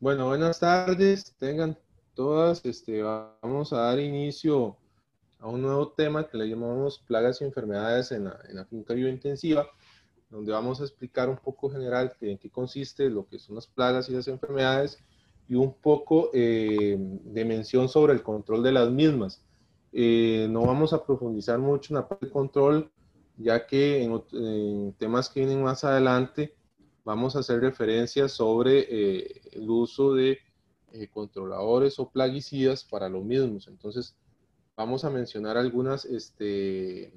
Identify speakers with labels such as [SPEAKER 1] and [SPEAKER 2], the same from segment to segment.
[SPEAKER 1] Bueno, buenas tardes, tengan todas. Este, vamos a dar inicio a un nuevo tema que le llamamos plagas y enfermedades en la, en la finca biointensiva, donde vamos a explicar un poco general en qué consiste lo que son las plagas y las enfermedades y un poco eh, de mención sobre el control de las mismas. Eh, no vamos a profundizar mucho en la parte de control, ya que en, en temas que vienen más adelante vamos a hacer referencias sobre eh, el uso de eh, controladores o plaguicidas para lo mismos. Entonces, vamos a mencionar algunas este,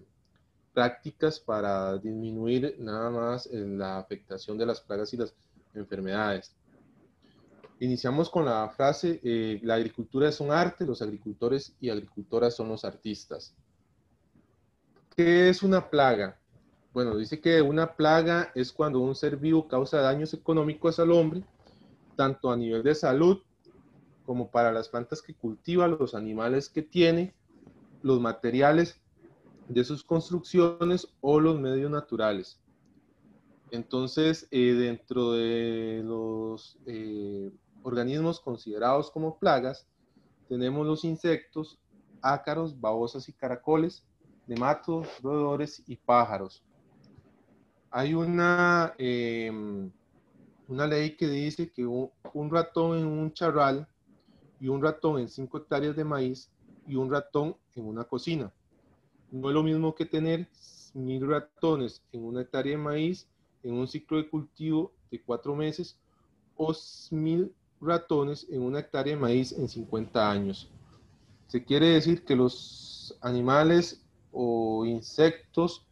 [SPEAKER 1] prácticas para disminuir nada más eh, la afectación de las plagas y las enfermedades. Iniciamos con la frase, la agricultura es un arte, los agricultores y agricultoras son los artistas. ¿Qué es una plaga? Bueno, dice que una plaga es cuando un ser vivo causa daños económicos al hombre, tanto a nivel de salud como para las plantas que cultiva, los animales que tiene, los materiales de sus construcciones o los medios naturales. Entonces, eh, dentro de los eh, organismos considerados como plagas, tenemos los insectos, ácaros, babosas y caracoles, nematodos, roedores y pájaros hay una, em, una ley que dice que un, ratón en un charral y un ratón en 5 hectáreas de maíz y un ratón en una cocina. No es lo mismo que tener mil ratones en una hectárea de maíz en un ciclo de cultivo de cuatro meses o mil ratones en una hectárea de maíz en 50 años. Se quiere decir que los animales o insectos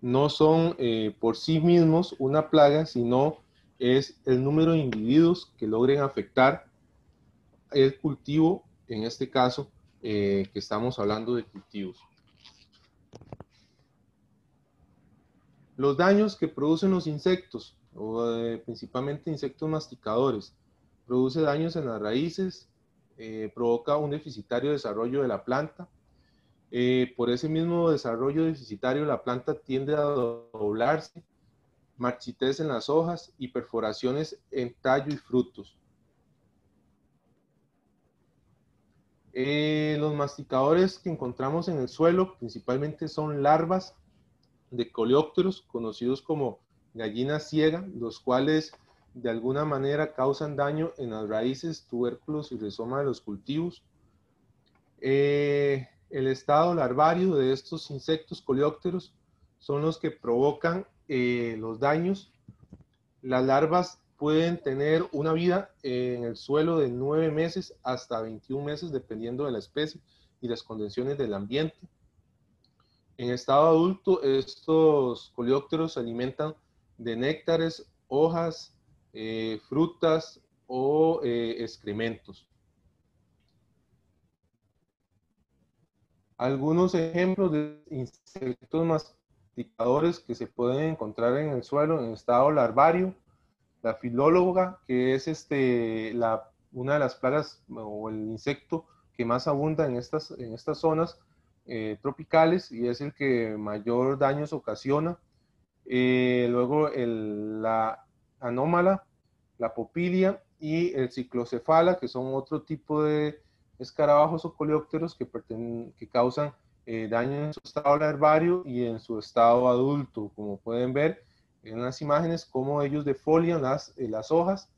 [SPEAKER 1] no son eh, por sí mismos una plaga, sino es el número de individuos que logren afectar el cultivo, en este caso, eh, que estamos hablando de cultivos. Los daños que producen los insectos, o, eh, principalmente insectos masticadores, produce daños en las raíces, provoca un deficitario desarrollo de la planta, eh, por ese mismo desarrollo deficitario, la planta tiende a doblarse, marchitez en las hojas y perforaciones en tallo y frutos. Eh, los masticadores que encontramos en el suelo principalmente son larvas de coleópteros, conocidos como gallinas ciega, los cuales de alguna manera causan daño en las raíces, tubérculos y rizoma de los cultivos. Eh, el estado larvario de estos insectos coleópteros son los que provocan eh, los daños. Las larvas pueden tener una vida en el suelo de 9 meses hasta 21 meses, dependiendo de la especie y las condiciones del ambiente. En estado adulto, estos coleópteros se alimentan de néctares, hojas, eh, frutas o eh, excrementos. Algunos ejemplos de insectos masticadores que se pueden encontrar en el suelo en estado larvario, la filóloga, que es este, la, una de las plagas o el insecto que más abunda en estas, en estas zonas eh, tropicales y es el que mayor daños ocasiona. Eh, luego el, la anómala, la popilia y el ciclocefala, que son otro tipo de escarabajos o coleópteros que, causan eh, daño en su estado larvario y en su estado adulto. Como pueden ver en las imágenes, cómo ellos defolian las, eh, hojas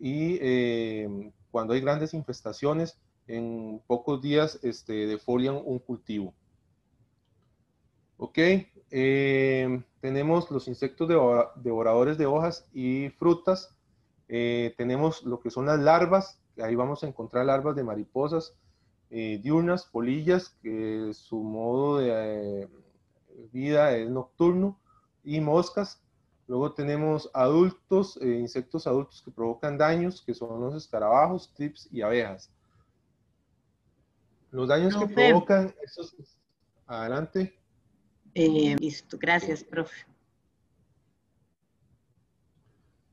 [SPEAKER 1] y eh, cuando hay grandes infestaciones, en pocos días este, defolian un cultivo. Ok, tenemos los insectos devoradores de hojas y frutas. tenemos lo que son las larvas, ahí vamos a encontrar larvas de mariposas eh, diurnas, polillas, que su modo de eh, vida es nocturno, y moscas. Luego tenemos adultos, eh, insectos adultos que provocan daños, que son los escarabajos, clips y abejas. Los daños que provocan esos... Adelante.
[SPEAKER 2] listo, gracias, profe.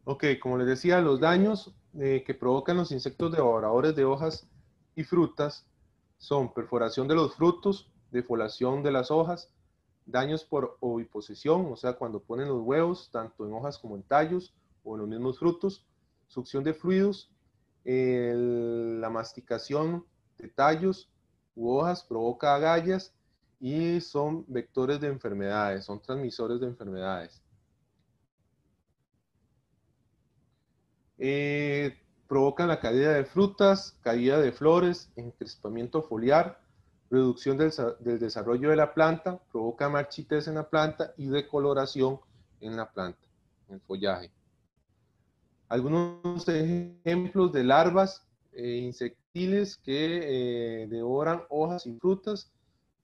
[SPEAKER 1] Ok, como les decía, los daños eh, que provocan los insectos devoradores de hojas y frutas son perforación de los frutos, defolación de las hojas, daños por oviposición, o sea, cuando ponen los huevos, tanto en hojas como en tallos o en los mismos frutos, succión de fluidos, la masticación de tallos u hojas provoca agallas y son vectores de enfermedades, son transmisores de enfermedades. Eh, provocan la caída de frutas, caída de flores, encrespamiento foliar, reducción del, desarrollo de la planta, provoca marchites en la planta y decoloración en la planta, en el follaje. Algunos ejemplos de larvas eh, insectiles que eh, devoran hojas y frutas.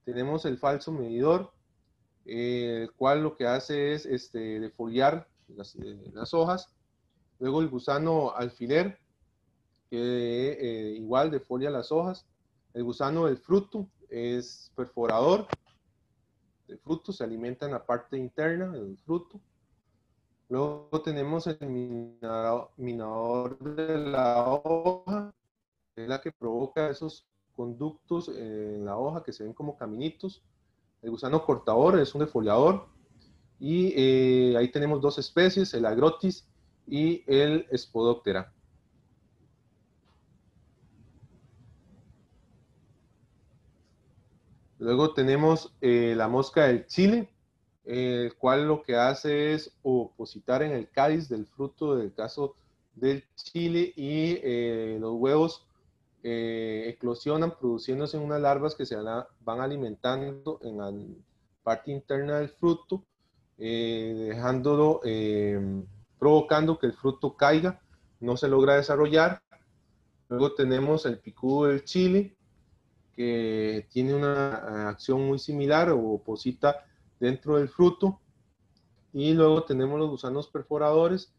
[SPEAKER 1] Tenemos el falso medidor, eh, el cual lo que hace es este, defoliar las, las hojas. Luego el gusano alfiler, que igual defolia las hojas. El gusano del fruto es perforador del fruto, se alimenta en la parte interna del fruto. Luego tenemos el minador, de la hoja, es la que provoca esos conductos en la hoja que se ven como caminitos. El gusano cortador es un defoliador. Y eh, ahí tenemos dos especies, el agrotis y el spodoptera. Luego tenemos eh, la mosca del chile, el cual lo que hace es opositar en el cáliz del fruto del caso del chile y eh, los huevos eh, eclosionan produciéndose unas larvas que se van alimentando en la parte interna del fruto, dejándolo, provocando que el fruto caiga, no se logra desarrollar. Luego tenemos el picudo del chile, que tiene una acción muy similar o oposita dentro del fruto. Y luego tenemos los gusanos perforadores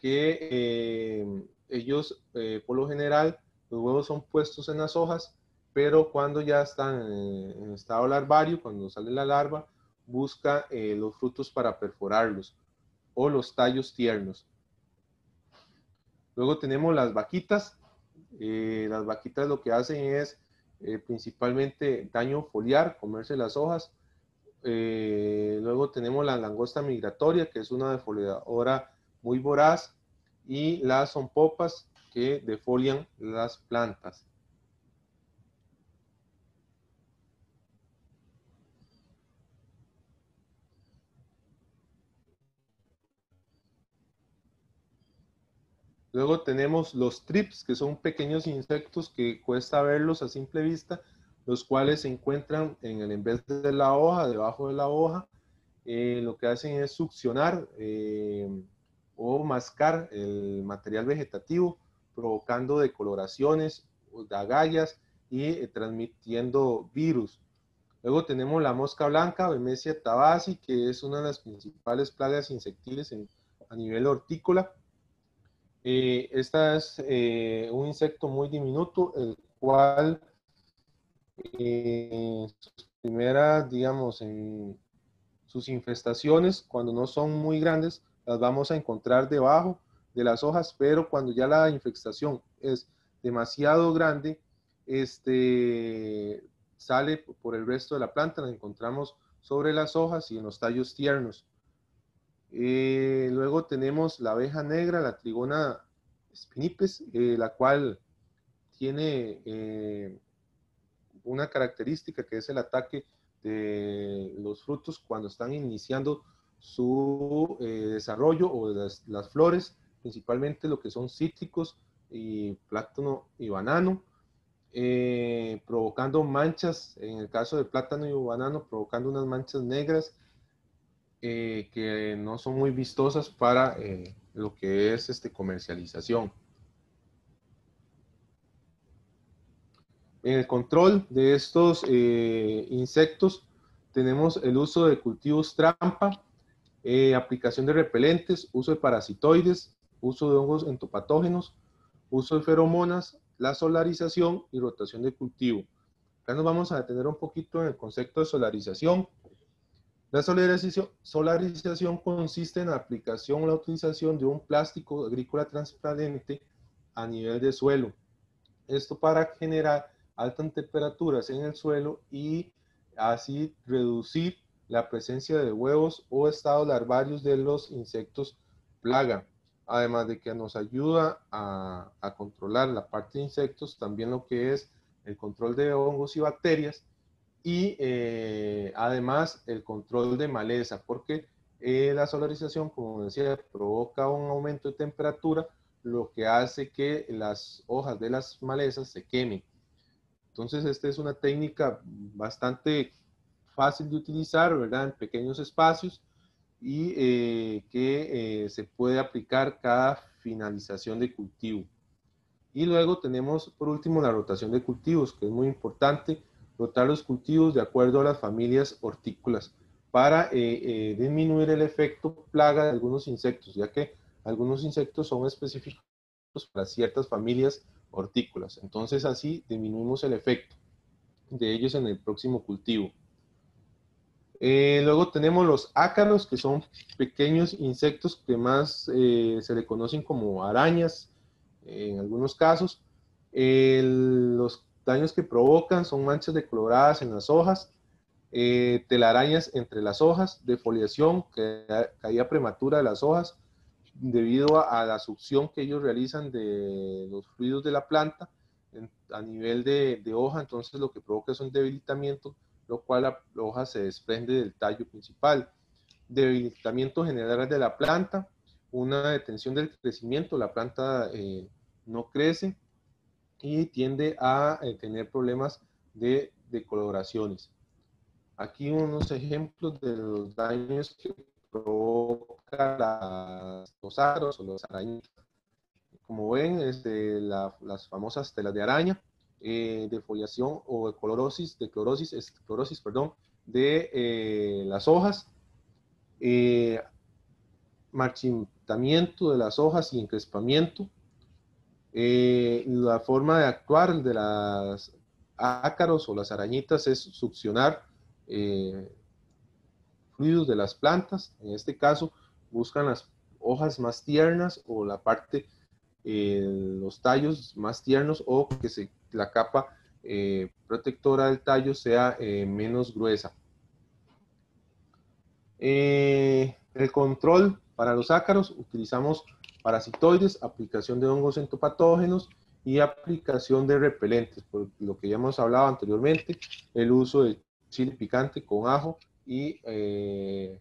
[SPEAKER 1] que eh, ellos, eh, por lo general, los huevos son puestos en las hojas, pero cuando ya están en, estado larvario, cuando sale la larva, busca eh, los frutos para perforarlos o los tallos tiernos. Luego tenemos las vaquitas. las vaquitas lo que hacen es principalmente daño foliar, comerse las hojas eh, luego tenemos la langosta migratoria, que es una defoliadora muy voraz, y las popas que defolian las plantas. Luego tenemos los trips, que son pequeños insectos que cuesta verlos a simple vista, los cuales se encuentran en el vez de la hoja, debajo de la hoja, eh, lo que hacen es succionar eh, o mascar el material vegetativo, provocando decoloraciones, agallas y eh, transmitiendo virus. Luego tenemos la mosca blanca, Bemesia tabasi, que es una de las principales plagas insectiles a nivel hortícola. Esta es un insecto muy diminuto, el cual sus primeras, digamos, en sus infestaciones, cuando no son muy grandes, las vamos a encontrar debajo de las hojas, pero cuando ya la infestación es demasiado grande, este, sale por el resto de la planta, la encontramos sobre las hojas y en los tallos tiernos. Eh, luego tenemos la abeja negra, la trigona spinipes, eh, la cual tiene eh, una característica que es el ataque de los frutos cuando están iniciando su desarrollo o las, las, flores, principalmente lo que son cítricos y plátano y banano, provocando manchas, en el caso de plátano y banano, provocando unas manchas negras eh, que no son muy vistosas para lo que es este, comercialización. En el control de estos eh, insectos tenemos el uso de cultivos trampa, eh, aplicación de repelentes, uso de parasitoides, uso de hongos entopatógenos, uso de feromonas, la solarización y rotación de cultivo. Acá nos vamos a detener un poquito en el concepto de solarización. La solarización, consiste en la aplicación o la utilización de un plástico agrícola transparente a nivel de suelo. Esto para generar altas temperaturas en el suelo y así reducir la presencia de huevos o estados larvarios de los insectos plaga. además de que nos ayuda a, controlar la parte de insectos, también lo que es el control de hongos y bacterias y eh, además el control de maleza, porque eh, la solarización, como decía, provoca un aumento de temperatura, lo que hace que las hojas de las malezas se quemen. Entonces, esta es una técnica bastante fácil de utilizar, ¿verdad? En pequeños espacios y eh, que eh, se puede aplicar cada finalización de cultivo. Y luego tenemos por último la rotación de cultivos, que es muy importante, rotar los cultivos de acuerdo a las familias hortícolas para eh, disminuir el efecto plaga de algunos insectos, ya que algunos insectos son específicos para ciertas familias hortícolas. Entonces así disminuimos el efecto de ellos en el próximo cultivo. Eh, luego tenemos los ácaros, que son pequeños insectos que más eh, se le conocen como arañas en algunos casos. los daños que provocan son manchas decoloradas en las hojas, eh, telarañas entre las hojas, defoliación, caída prematura de las hojas debido a, la succión que ellos realizan de los fluidos de la planta a nivel de, de hoja, entonces lo que provoca es un debilitamiento lo cual la hoja se desprende del tallo principal. Debilitamiento general de la planta, una detención del crecimiento, la planta eh, no crece y tiende a eh, tener problemas de decoloraciones. Aquí unos ejemplos de los daños que provoca los aros o los arañitas. Como ven, este, las famosas telas de araña, eh, de foliación o de clorosis, de clorosis, clorosis, perdón, de eh, las hojas, eh, marchitamiento de las hojas y encrespamiento. La forma de actuar de las ácaros o las arañitas es succionar fluidos de las plantas. En este caso, buscan las hojas más tiernas o la parte, los tallos más tiernos o que la capa eh, protectora del tallo sea eh, menos gruesa. Eh, el control para los ácaros utilizamos parasitoides, aplicación de hongos entopatógenos y aplicación de repelentes, por lo que ya hemos hablado anteriormente, el uso de chile picante con ajo y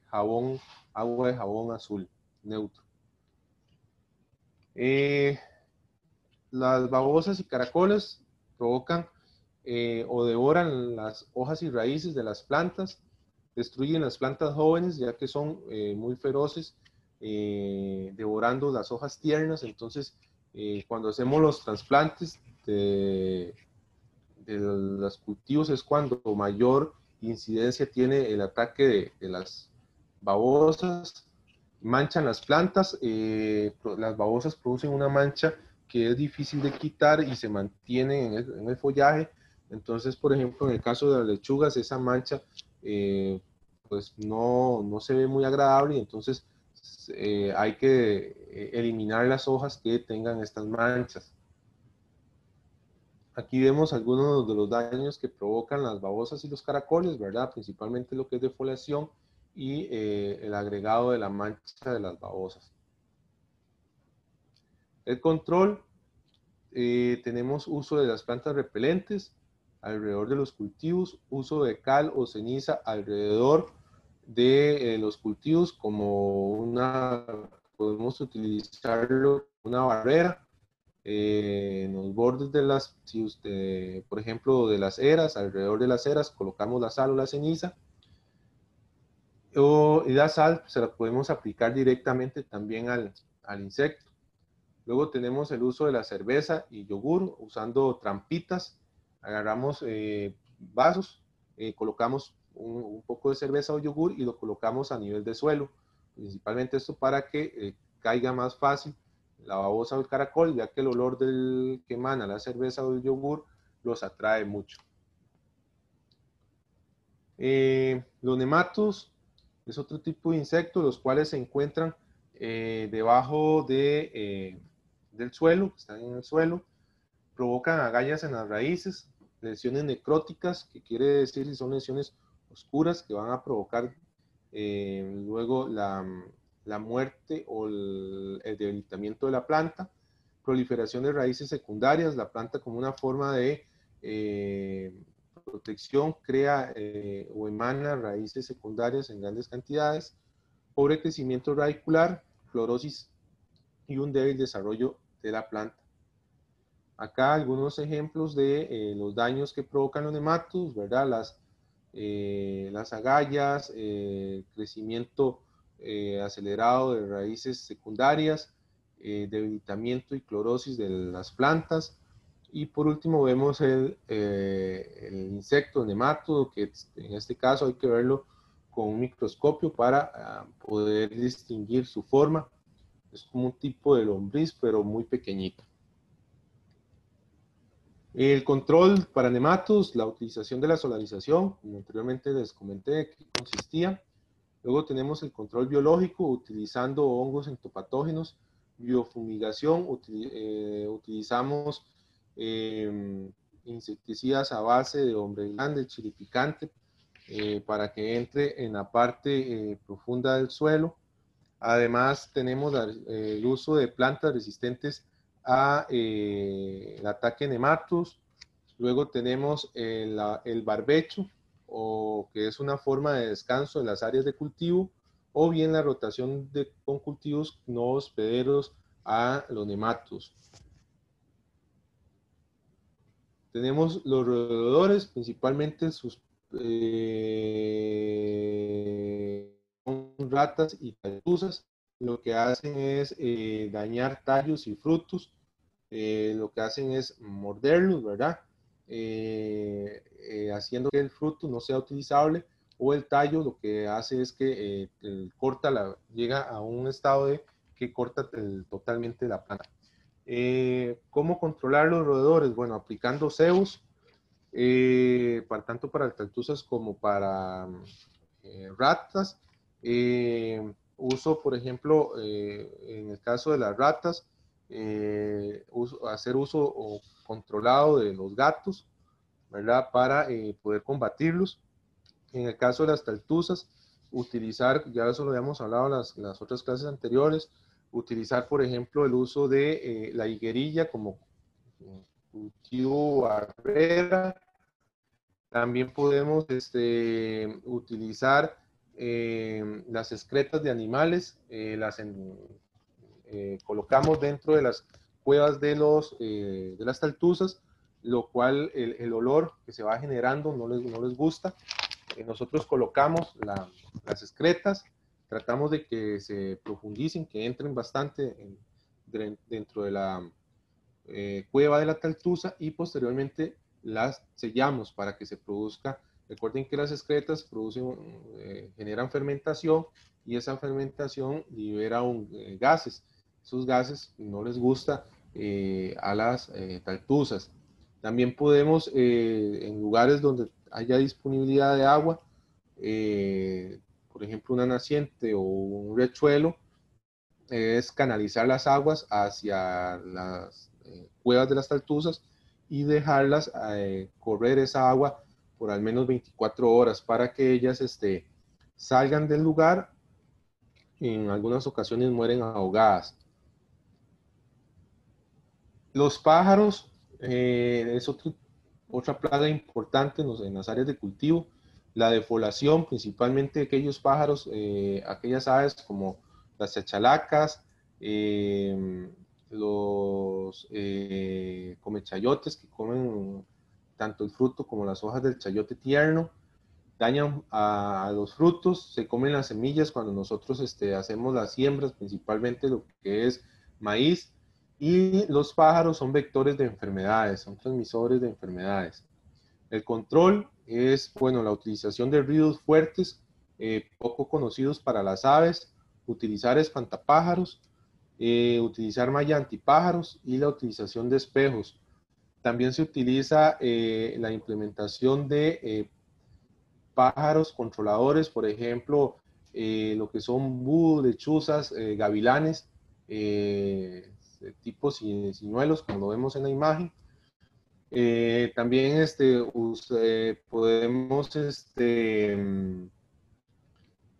[SPEAKER 1] jabón, agua de jabón azul neutro. las babosas y caracoles provocan eh, o devoran las hojas y raíces de las plantas, destruyen las plantas jóvenes ya que son eh, muy feroces, eh, devorando las hojas tiernas. Entonces, cuando hacemos los trasplantes de, los cultivos es cuando mayor incidencia tiene el ataque de, las babosas, manchan las plantas, las babosas producen una mancha que es difícil de quitar y se mantiene en el, follaje. Entonces, por ejemplo, en el caso de las lechugas, esa mancha eh, pues no, no, se ve muy agradable y entonces eh, hay que eh, eliminar las hojas que tengan estas manchas. Aquí vemos algunos de los daños que provocan las babosas y los caracoles, ¿verdad? Principalmente lo que es defoliación y el agregado de la mancha de las babosas. El control, eh, tenemos uso de las plantas repelentes alrededor de los cultivos, uso de cal o ceniza alrededor de eh, los cultivos como una, podemos utilizarlo una barrera eh, en los bordes de las, si usted, por ejemplo, de las eras, alrededor de las eras colocamos la sal o la ceniza, o, y la sal se la podemos aplicar directamente también al, al insecto. Luego tenemos el uso de la cerveza y yogur usando trampitas. Agarramos eh, vasos, eh, colocamos un, poco de cerveza o yogur y lo colocamos a nivel de suelo. Principalmente esto para que eh, caiga más fácil la babosa o el caracol, ya que el olor del que emana la cerveza o el yogur los atrae mucho. los nematos es otro tipo de insectos, los cuales se encuentran debajo de del suelo, están en el suelo, provocan agallas en las raíces, lesiones necróticas, que quiere decir si son lesiones oscuras que van a provocar eh, luego la, la muerte o el, debilitamiento de la planta, proliferación de raíces secundarias, la planta como una forma de eh, protección crea eh, o emana raíces secundarias en grandes cantidades, pobre crecimiento radicular, fluorosis y un débil desarrollo de la planta. Acá algunos ejemplos de eh, los daños que provocan los nematodos, ¿verdad? Las, las agallas, crecimiento eh, acelerado de raíces secundarias, eh, debilitamiento y clorosis de las plantas. Y por último vemos el, eh, insecto nematodo, que en este caso hay que verlo con un microscopio para ah, poder distinguir su forma. Es como un tipo de lombriz, pero muy pequeñito. El control para nematodos, la utilización de la solarización, como anteriormente les comenté, que consistía Luego tenemos el control biológico utilizando hongos entopatógenos, biofumigación, eh, utilizamos em, insecticidas a base de hombre grande, chilipicante, eh, para que entre en la parte eh, profunda del suelo. Además tenemos el uso de plantas resistentes al ataque de nematos. Luego tenemos el barbecho, o que es una forma de descanso en las áreas de cultivo, o bien la rotación con cultivos no hospederos a los nematos. Tenemos los roedores, principalmente sus eh, ratas y tallusas. Lo que hacen es eh, dañar tallos y frutos. Eh, lo que hacen es morderlos, ¿verdad? Eh, eh, haciendo que el fruto no sea utilizable o el tallo lo que hace es que eh, corta la, llega a un estado de que corta totalmente la planta. ¿Cómo controlar los roedores? Bueno, aplicando cebos, para, tanto para taltusas como para ratas. uso, por ejemplo, en el caso de las ratas, hacer uso controlado de los gatos, ¿verdad? Para eh, poder combatirlos. En el caso de las taltuzas, utilizar, ya eso lo habíamos hablado en las, las otras clases anteriores, utilizar, por ejemplo, el uso de eh, la higuerilla como cultivo barrera. También podemos este, utilizar eh, las excretas de animales, las colocamos dentro de las cuevas de, los, eh, de las taltuzas, lo cual el, el, olor que se va generando no les, no les gusta. Eh, nosotros colocamos las excretas, tratamos de que se profundicen, que entren bastante dentro de la eh, cueva de la taltuza y posteriormente las sellamos para que se produzca. Recuerden que las excretas producen, generan fermentación y esa fermentación libera un, gases. Esos gases no les gusta eh, a las eh, taltuzas. También podemos, eh, en lugares donde haya disponibilidad de agua, por ejemplo una naciente o un rechuelo, es canalizar las aguas hacia las cuevas de las taltuzas y dejarlas correr esa agua por al menos 24 horas para que ellas este, salgan del lugar. En algunas ocasiones mueren ahogadas. Los pájaros eh, es otra plaga importante en, las áreas de cultivo. La defolación, principalmente aquellos pájaros, eh, aquellas aves como las chachalacas, em, los eh, comechayotes que comen tanto el fruto como las hojas del chayote tierno, dañan a, los frutos, se comen las semillas cuando nosotros este, hacemos las siembras, principalmente lo que es maíz, y los pájaros son vectores de enfermedades, son transmisores de enfermedades. El control es, bueno, la utilización de ruidos fuertes, eh, poco conocidos para las aves, utilizar espantapájaros, eh, utilizar malla antipájaros y la utilización de espejos. También se utiliza eh, la implementación de pájaros controladores, por ejemplo, lo que son búhos, lechuzas, gavilanes, tipo sinuelos, como lo vemos en la imagen. Eh, también este, podemos este,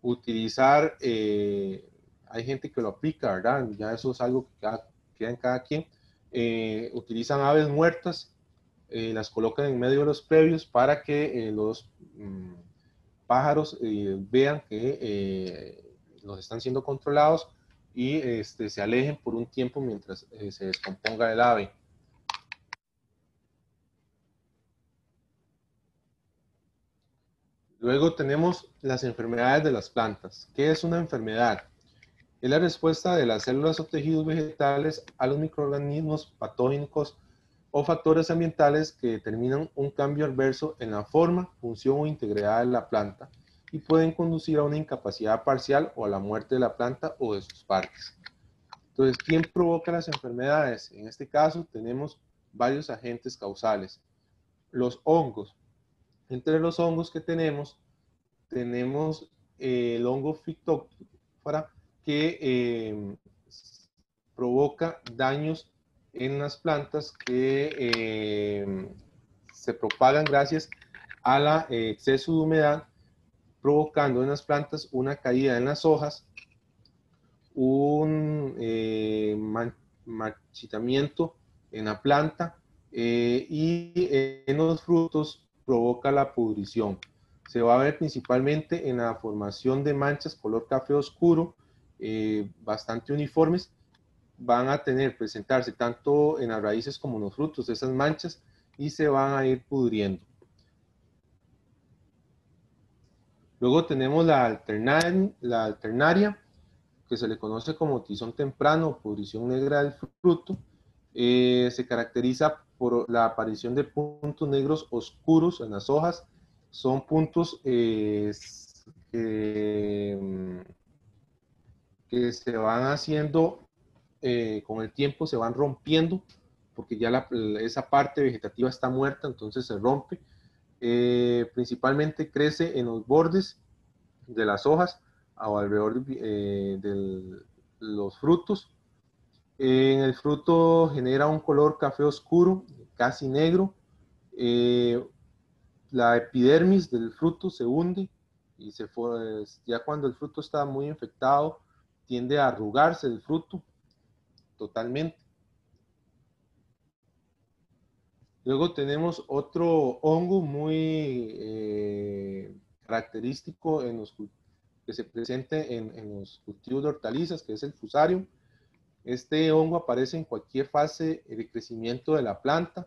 [SPEAKER 1] utilizar eh, hay gente que lo aplica, ¿verdad? Ya eso es algo que queda en cada quien. Eh, utilizan aves muertas, eh, las colocan en medio de los previos para que los mm, pájaros vean que los están siendo controlados y este, se alejen por un tiempo mientras se descomponga el ave. Luego tenemos las enfermedades de las plantas. ¿Qué es una enfermedad? Es la respuesta de las células o tejidos vegetales a los microorganismos patógenos o factores ambientales que determinan un cambio adverso en la forma, función o integridad de la planta y pueden conducir a una incapacidad parcial o a la muerte de la planta o de sus partes. Entonces, ¿quién provoca las enfermedades? En este caso tenemos varios agentes causales. Los hongos, entre los hongos que tenemos, tenemos eh, el hongo fictófora que eh, provoca daños en las plantas que eh, se propagan gracias al exceso de humedad, provocando en las plantas una caída en las hojas, un marchitamiento en la planta y en los frutos provoca la pudrición. Se va a ver principalmente en la formación de manchas color café oscuro, eh, bastante uniformes. Van a tener, presentarse tanto en las raíces como en los frutos esas manchas y se van a ir pudriendo. Luego tenemos la, alternaria, que se le conoce como tizón temprano o pudrición negra del fruto. Eh, se caracteriza por la aparición de puntos negros oscuros en las hojas. Son puntos eh, que, se van haciendo eh, con el tiempo, se van rompiendo, porque ya esa parte vegetativa está muerta, entonces se rompe. Eh, principalmente crece en los bordes de las hojas o alrededor de los frutos en el fruto genera un color café oscuro, casi negro. Eh, la epidermis del fruto se hunde y se ya cuando el fruto está muy infectado, tiende a arrugarse el fruto totalmente. Luego tenemos otro hongo muy eh, característico en los, que se presenta en, en, los cultivos de hortalizas, que es el fusario este hongo aparece en cualquier fase de crecimiento de la planta,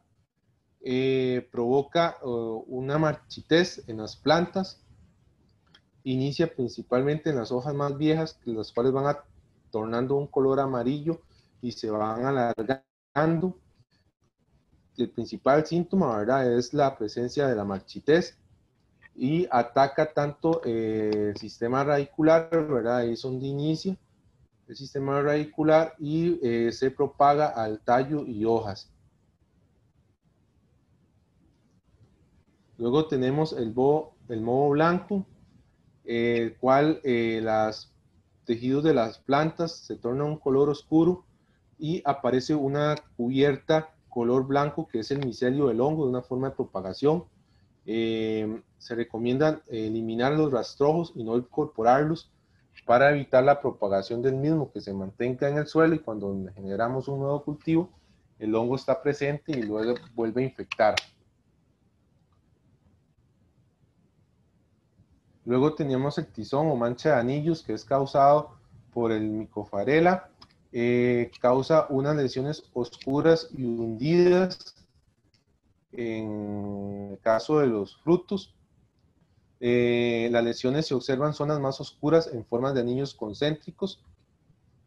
[SPEAKER 1] eh, provoca uh, una marchitez en las plantas, inicia principalmente en las hojas más viejas, las cuales van a, tornando un color amarillo y se van alargando. El principal síntoma ¿verdad? es la presencia de la marchitez y ataca tanto eh, el sistema radicular, ¿verdad? ahí son de inicio, el sistema radicular y eh, se propaga al tallo y hojas. Luego tenemos el, bo, el moho blanco, el cual eh, los tejidos de las plantas se tornan un color oscuro y aparece una cubierta color blanco que es el micelio del hongo de una forma de propagación. Eh, se recomienda eliminar los rastrojos y no incorporarlos para evitar la propagación del mismo que se mantenga en el suelo y cuando generamos un nuevo cultivo, el hongo está presente y luego vuelve a infectar. Luego teníamos el tizón o mancha de anillos que es causado por el micofarela. Eh, causa unas lesiones oscuras y hundidas en el caso de los frutos eh, las lesiones se observan zonas más oscuras en formas de anillos concéntricos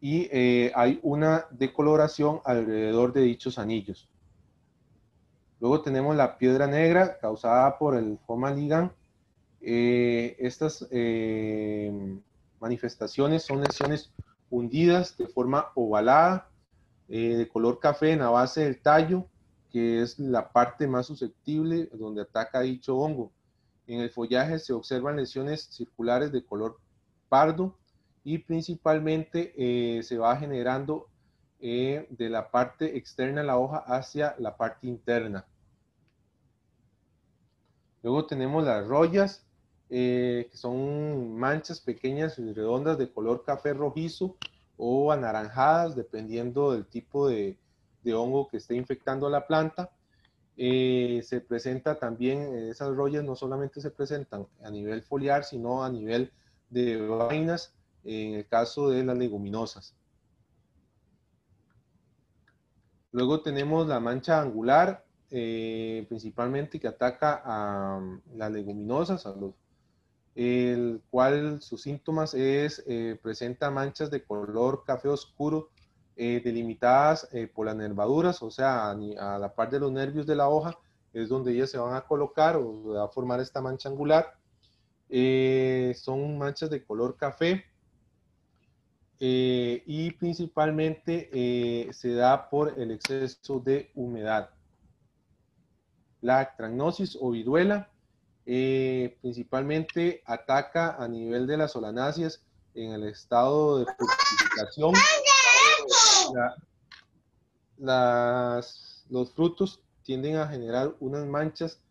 [SPEAKER 1] y eh, hay una decoloración alrededor de dichos anillos. Luego tenemos la piedra negra causada por el Fomaligan. Eh, estas manifestaciones son lesiones hundidas de forma ovalada, de color café en la base del tallo, que es la parte más susceptible donde ataca dicho hongo. En el follaje se observan lesiones circulares de color pardo y principalmente eh, se va generando eh, de la parte externa de la hoja hacia la parte interna. Luego tenemos las rollas. Que son manchas pequeñas y redondas de color café rojizo o anaranjadas, dependiendo del tipo de, de hongo que esté infectando la planta. Eh, se presenta también, eh, esas rollas no solamente se presentan a nivel foliar, sino a nivel de vainas, en el caso de las leguminosas. Luego tenemos la mancha angular, eh, principalmente que ataca a um, las leguminosas, a los, el cual sus síntomas es, presenta manchas de color café oscuro eh, delimitadas eh, por las nervaduras, o sea, a, la par de los nervios de la hoja, es donde ellas se van a colocar o va a formar esta mancha angular. Eh, son manchas de color café y principalmente se da por el exceso de humedad. La actragnosis o viruela principalmente ataca a nivel de las solanáceas en el estado de fructificación las, los frutos tienden a generar unas manchas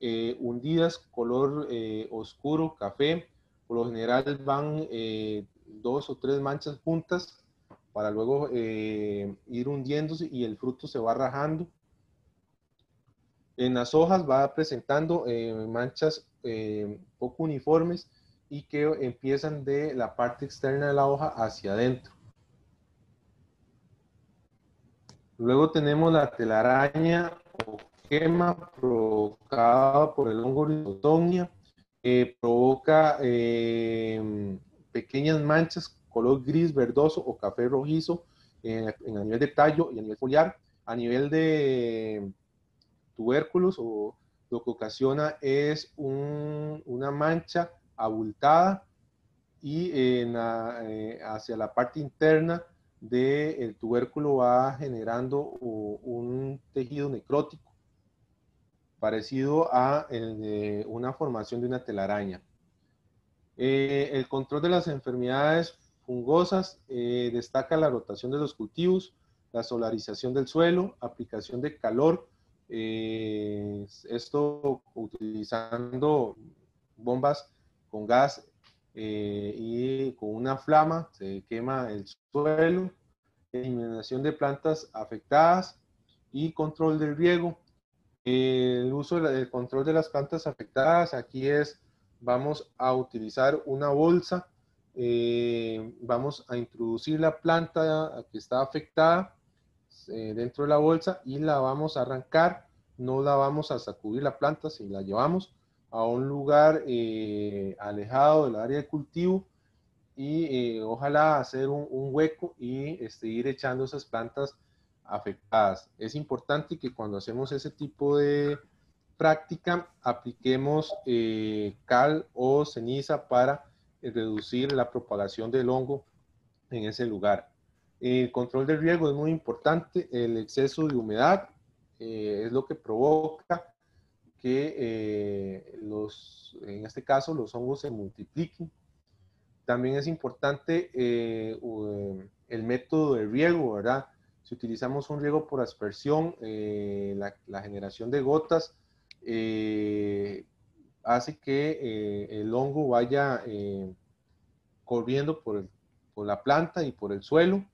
[SPEAKER 1] eh, hundidas, color eh, oscuro, café. Por lo general van eh, dos o tres manchas juntas para luego ir hundiéndose y el fruto se va rajando. En las hojas va presentando manchas poco uniformes y que empiezan de la parte externa de la hoja hacia adentro. Luego tenemos la telaraña o quema provocada por el hongo Rhizotonia, que provoca eh, pequeñas manchas color gris, verdoso o café rojizo en, a nivel de tallo y a nivel foliar. A nivel de tubérculos o lo que ocasiona es una mancha abultada y eh, hacia la parte interna del tubérculo va generando un tejido necrótico parecido a de una formación de una telaraña. Eh, el control de las enfermedades fungosas eh, destaca la rotación de los cultivos, la solarización del suelo, aplicación de calor, eh, esto utilizando bombas con gas eh, y con una flama se quema el suelo, eliminación de plantas afectadas y control del riego. El uso del control de las plantas afectadas aquí es, vamos a utilizar una bolsa, eh, vamos a introducir la planta que está afectada eh, dentro de la bolsa y la vamos a arrancar, no la vamos a sacudir la planta si la llevamos, a un lugar eh, alejado del área de cultivo y eh, ojalá hacer un, hueco y este, ir echando esas plantas afectadas. Es importante que cuando hacemos ese tipo de práctica apliquemos eh, cal o ceniza para reducir la propagación del hongo en ese lugar. El control del riego es muy importante. El exceso de humedad es lo que provoca que eh, los, en este caso los hongos se multipliquen. También es importante eh, el método de riego, ¿verdad? Si utilizamos un riego por aspersión, eh, la, generación de gotas hace que el hongo vaya corriendo por, la planta y por el suelo.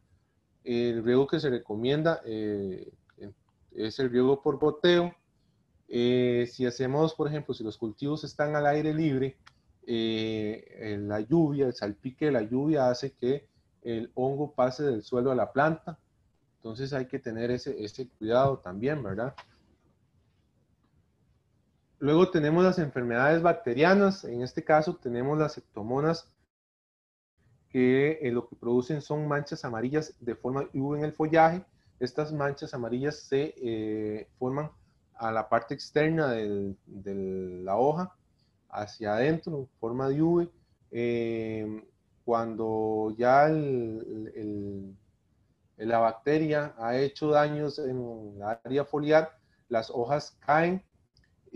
[SPEAKER 1] El riego que se recomienda es el riego por goteo, eh, si hacemos, por ejemplo, si los cultivos están al aire libre, eh, la lluvia, el salpique de la lluvia hace que el hongo pase del suelo a la planta. Entonces hay que tener ese, ese cuidado también, ¿verdad? Luego tenemos las enfermedades bacterianas. En este caso tenemos las ectomonas que eh, lo que producen son manchas amarillas de forma U en el follaje. Estas manchas amarillas se forman a la parte externa de la hoja hacia adentro en forma de V. Eh, cuando ya la bacteria ha hecho daños en la área foliar, las hojas caen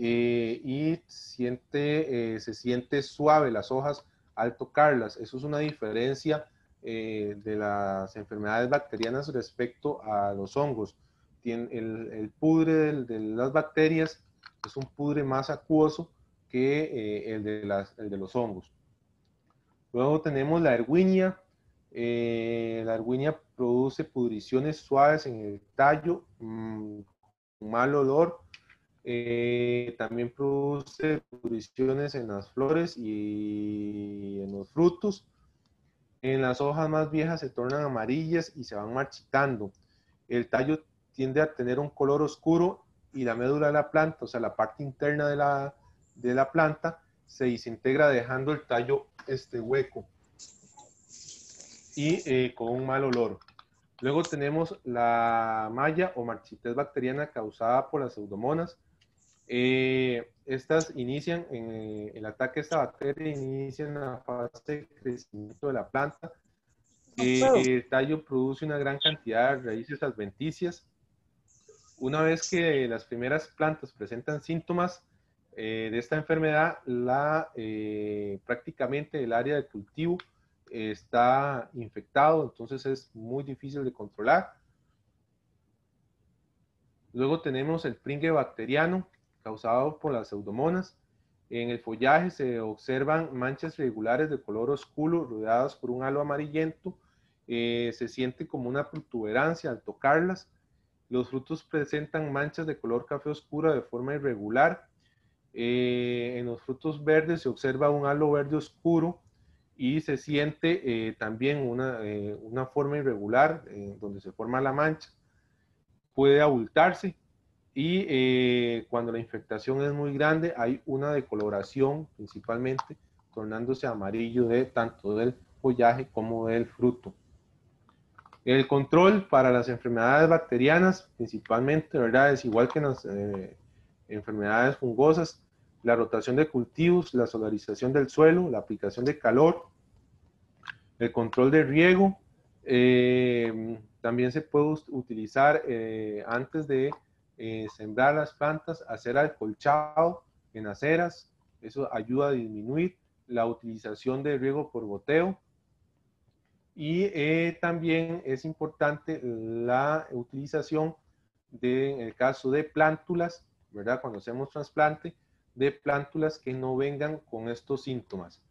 [SPEAKER 1] eh, y eh, se siente suave las hojas al tocarlas. Eso es una diferencia de las enfermedades bacterianas respecto a los hongos el, pudre de, las bacterias es un pudre más acuoso que el, de las, el de los hongos. Luego tenemos la erwinia. la erwinia produce pudriciones suaves en el tallo, mm, mal olor. También produce pudriciones en las flores y en los frutos. En las hojas más viejas se tornan amarillas y se van marchitando. El tallo tiende a tener un color oscuro y la médula de la planta, o sea, la parte interna de la, de la planta, se desintegra dejando el tallo este hueco y eh, con un mal olor. Luego tenemos la malla o marchitez bacteriana causada por las pseudomonas. Eh, estas inician, en, eh, el ataque de esta bacteria inicia en la fase de crecimiento de la planta. Eh, el tallo produce una gran cantidad de raíces adventicias. Una vez que las primeras plantas presentan síntomas de esta enfermedad, la, prácticamente el área de cultivo está infectado, entonces es muy difícil de controlar. Luego tenemos el pringue bacteriano, causados por las pseudomonas. En el follaje se observan manchas regulares de color oscuro rodeadas por un halo amarillento. Eh, se siente como una protuberancia al tocarlas. Los frutos presentan manchas de color café oscuro de forma irregular. Eh, en los frutos verdes se observa un halo verde oscuro y se siente eh, también una, una, forma irregular donde se forma la mancha. Puede abultarse y eh, cuando la infectación es muy grande, hay una decoloración principalmente, tornándose amarillo de tanto del follaje como del fruto. El control para las enfermedades bacterianas, principalmente, ¿verdad? Es igual que las eh, enfermedades fungosas, la rotación de cultivos, la solarización del suelo, la aplicación de calor, el control de riego. Eh, también se puede utilizar antes de eh, sembrar las plantas, hacer acolchado en aceras, eso ayuda a disminuir la utilización de riego por goteo. Y eh, también es importante la utilización de, en el caso de plántulas, ¿verdad? Cuando hacemos trasplante, de plántulas que no vengan con estos síntomas.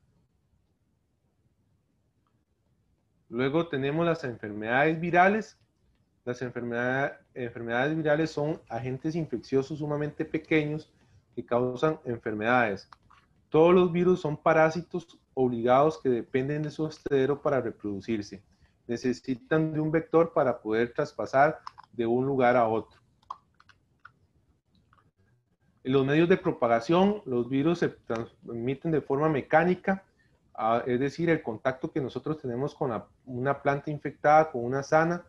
[SPEAKER 1] Luego tenemos las enfermedades virales, las enfermedades virales son agentes infecciosos sumamente pequeños que causan enfermedades. Todos los virus son parásitos obligados que dependen de su hospedero para reproducirse. Necesitan de un vector para poder traspasar de un lugar a otro. En los medios de propagación, los virus se transmiten de forma mecánica, ah, es decir, el contacto que nosotros tenemos con una planta infectada, con una sana,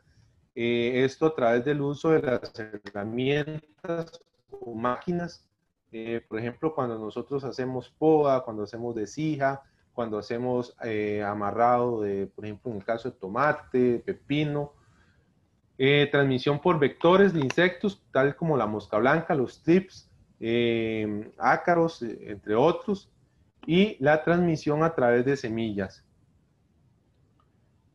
[SPEAKER 1] eh, esto a través del uso de las herramientas o máquinas. Eh, por ejemplo, cuando nosotros hacemos poda, cuando hacemos desija, cuando hacemos eh, amarrado de, por ejemplo, en el caso de tomate, pepino. transmisión por vectores de insectos, tal como la mosca blanca, los tips, ácaros, entre otros. Y la transmisión a través de semillas.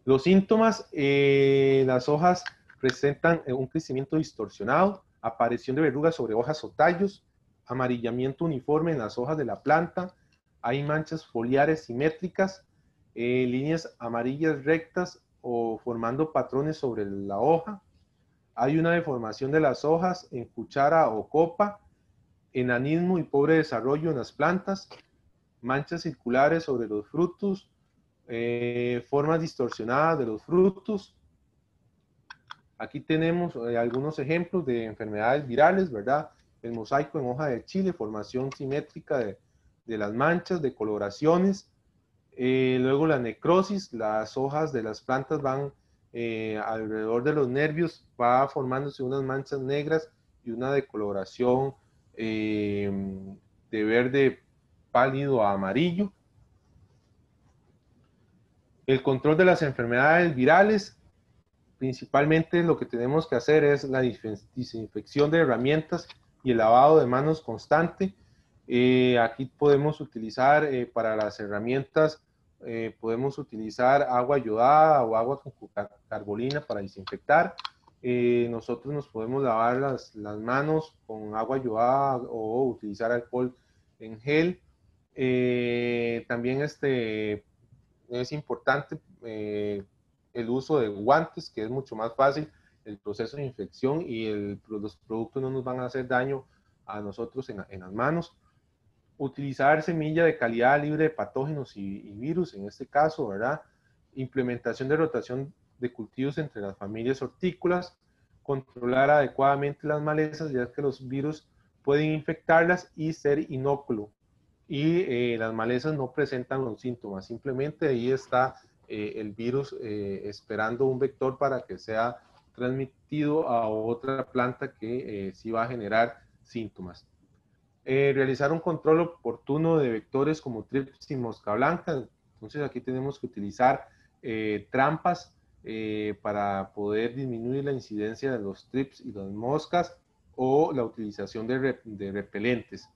[SPEAKER 1] Los síntomas, eh, las hojas presentan eh, un crecimiento distorsionado, aparición de verrugas sobre hojas o tallos, amarillamiento uniforme en las hojas de la planta, hay manchas foliares simétricas, eh, líneas amarillas rectas o formando patrones sobre la hoja, hay una deformación de las hojas en cuchara o copa, enanismo y pobre desarrollo en las plantas, manchas circulares sobre los frutos, eh, formas distorsionadas de los frutos. Aquí tenemos eh, algunos ejemplos de enfermedades virales, ¿verdad? El mosaico en hoja de chile, formación simétrica de, las manchas, de coloraciones. Eh, luego la necrosis, las hojas de las plantas van alrededor de los nervios, va formándose unas manchas negras y una decoloración de verde pálido a amarillo. El control de las enfermedades virales, principalmente lo que tenemos que hacer es la desinfección de herramientas y el lavado de manos constante. Eh, aquí podemos utilizar eh, para las herramientas, eh, podemos utilizar agua ayudada o agua con carbolina para desinfectar. nosotros nos podemos lavar las, manos con agua ayudada o utilizar alcohol en gel. También este, es importante eh, el uso de guantes, que es mucho más fácil el proceso de infección y los productos no nos van a hacer daño a nosotros en, en las manos. Utilizar semilla de calidad libre de patógenos y, y, virus, en este caso, ¿verdad? Implementación de rotación de cultivos entre las familias hortícolas, controlar adecuadamente las malezas, ya que los virus pueden infectarlas y ser inóculo. Y eh, las malezas no presentan los síntomas, simplemente ahí está eh, el virus eh, esperando un vector para que sea transmitido a otra planta que sí va a generar síntomas. realizar un control oportuno de vectores como trips y mosca blanca. Entonces aquí tenemos que utilizar trampas para poder disminuir la incidencia de los trips y las moscas o la utilización de, de repelentes.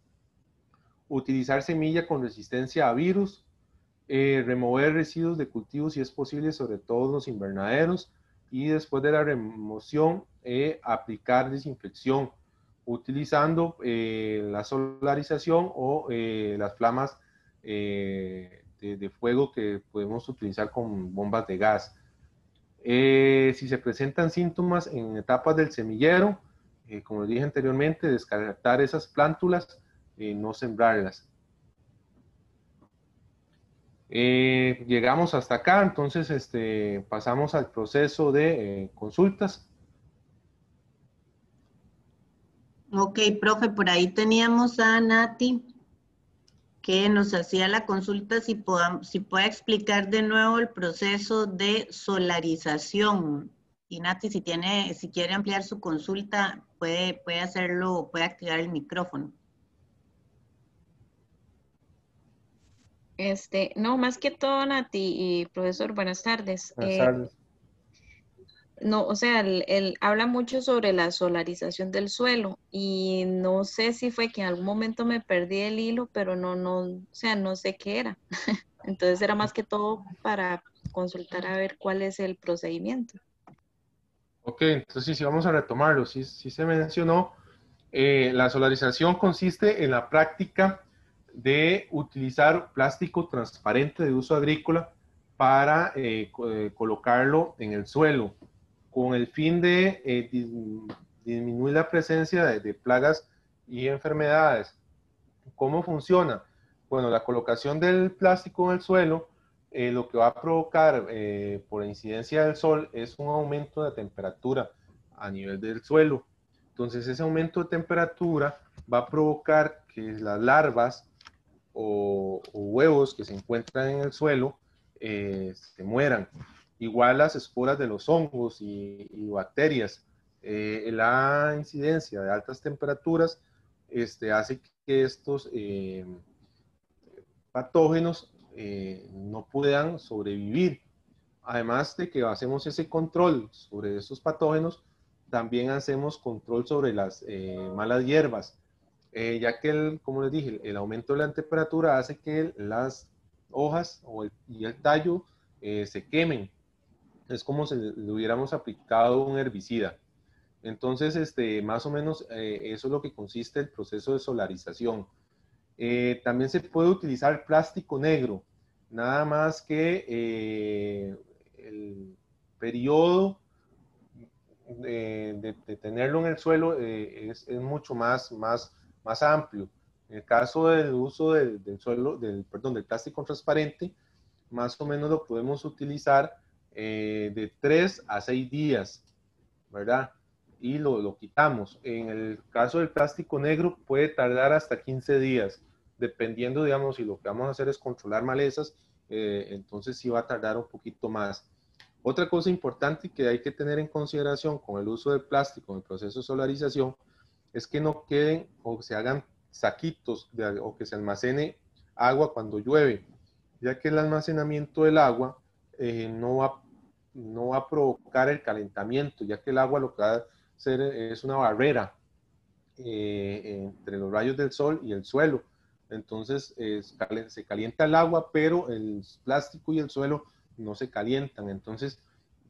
[SPEAKER 1] Utilizar semilla con resistencia a virus, eh, remover residuos de cultivos si es posible, sobre todo los invernaderos, y después de la remoción, eh, aplicar desinfección utilizando eh, la solarización o las flamas de, fuego que podemos utilizar con bombas de gas. si se presentan síntomas en etapas del semillero, eh, como dije anteriormente, descartar esas plántulas, y no sembrarlas. Eh, llegamos hasta acá, entonces este, pasamos al proceso de eh, consultas.
[SPEAKER 2] Ok, profe, por ahí teníamos a Nati que nos hacía la consulta si, si puede explicar de nuevo el proceso de solarización. Y Nati, si, tiene, si quiere ampliar su consulta, puede, puede hacerlo, puede activar el micrófono.
[SPEAKER 3] Este, no, más que todo, Nati y profesor, buenas tardes.
[SPEAKER 1] Buenas eh,
[SPEAKER 3] no, o sea, él, habla mucho sobre la solarización del suelo y no sé si fue que en algún momento me perdí el hilo, pero no, no, o sea, no sé qué era. Entonces era más que todo para consultar a ver cuál es el procedimiento.
[SPEAKER 1] Ok, entonces sí, vamos a retomarlo. Sí, sí se mencionó. Eh, la solarización consiste en la práctica de utilizar plástico transparente de uso agrícola para eh, eh, colocarlo en el suelo con el fin de disminuir la presencia de, plagas y enfermedades. ¿Cómo funciona? Bueno, la colocación del plástico en el suelo eh, lo que va a provocar eh, por incidencia del sol es un aumento de temperatura a nivel del suelo. Entonces ese aumento de temperatura va a provocar que las larvas o, huevos que se encuentran en el suelo eh, se mueran. Igual las esporas de los hongos y, bacterias. la incidencia de altas temperaturas este, hace que estos patógenos eh, no puedan sobrevivir. Además de que hacemos ese control sobre esos patógenos, también hacemos control sobre las eh, malas hierbas, eh, ya que, el, como les dije, el aumento de la temperatura hace que las hojas y el tallo se quemen. Es como si le hubiéramos aplicado un herbicida. Entonces, este, más o menos eso es lo que consiste el proceso de solarización. también se puede utilizar plástico negro nada más que eh, el periodo de, tenerlo en el suelo eh, es, mucho más, más, más amplio. En el caso del uso del, suelo, del, perdón, del plástico transparente, más o menos lo podemos utilizar eh, de 3 a 6 días, ¿verdad? Y lo, lo, quitamos. En el caso del plástico negro puede tardar hasta 15 días dependiendo, digamos, si lo que vamos a hacer es controlar malezas, eh, entonces sí va a tardar un poquito más. Otra cosa importante que hay que tener en consideración con el uso del plástico en el proceso de solarización es que no queden o se hagan saquitos o que se almacene agua cuando llueve, ya que el almacenamiento del agua eh, no, va, no va a provocar el calentamiento, ya que el agua lo que va a hacer es una barrera eh, entre los rayos del sol y el suelo entonces se calienta el agua, pero el plástico y el suelo no se calientan. Entonces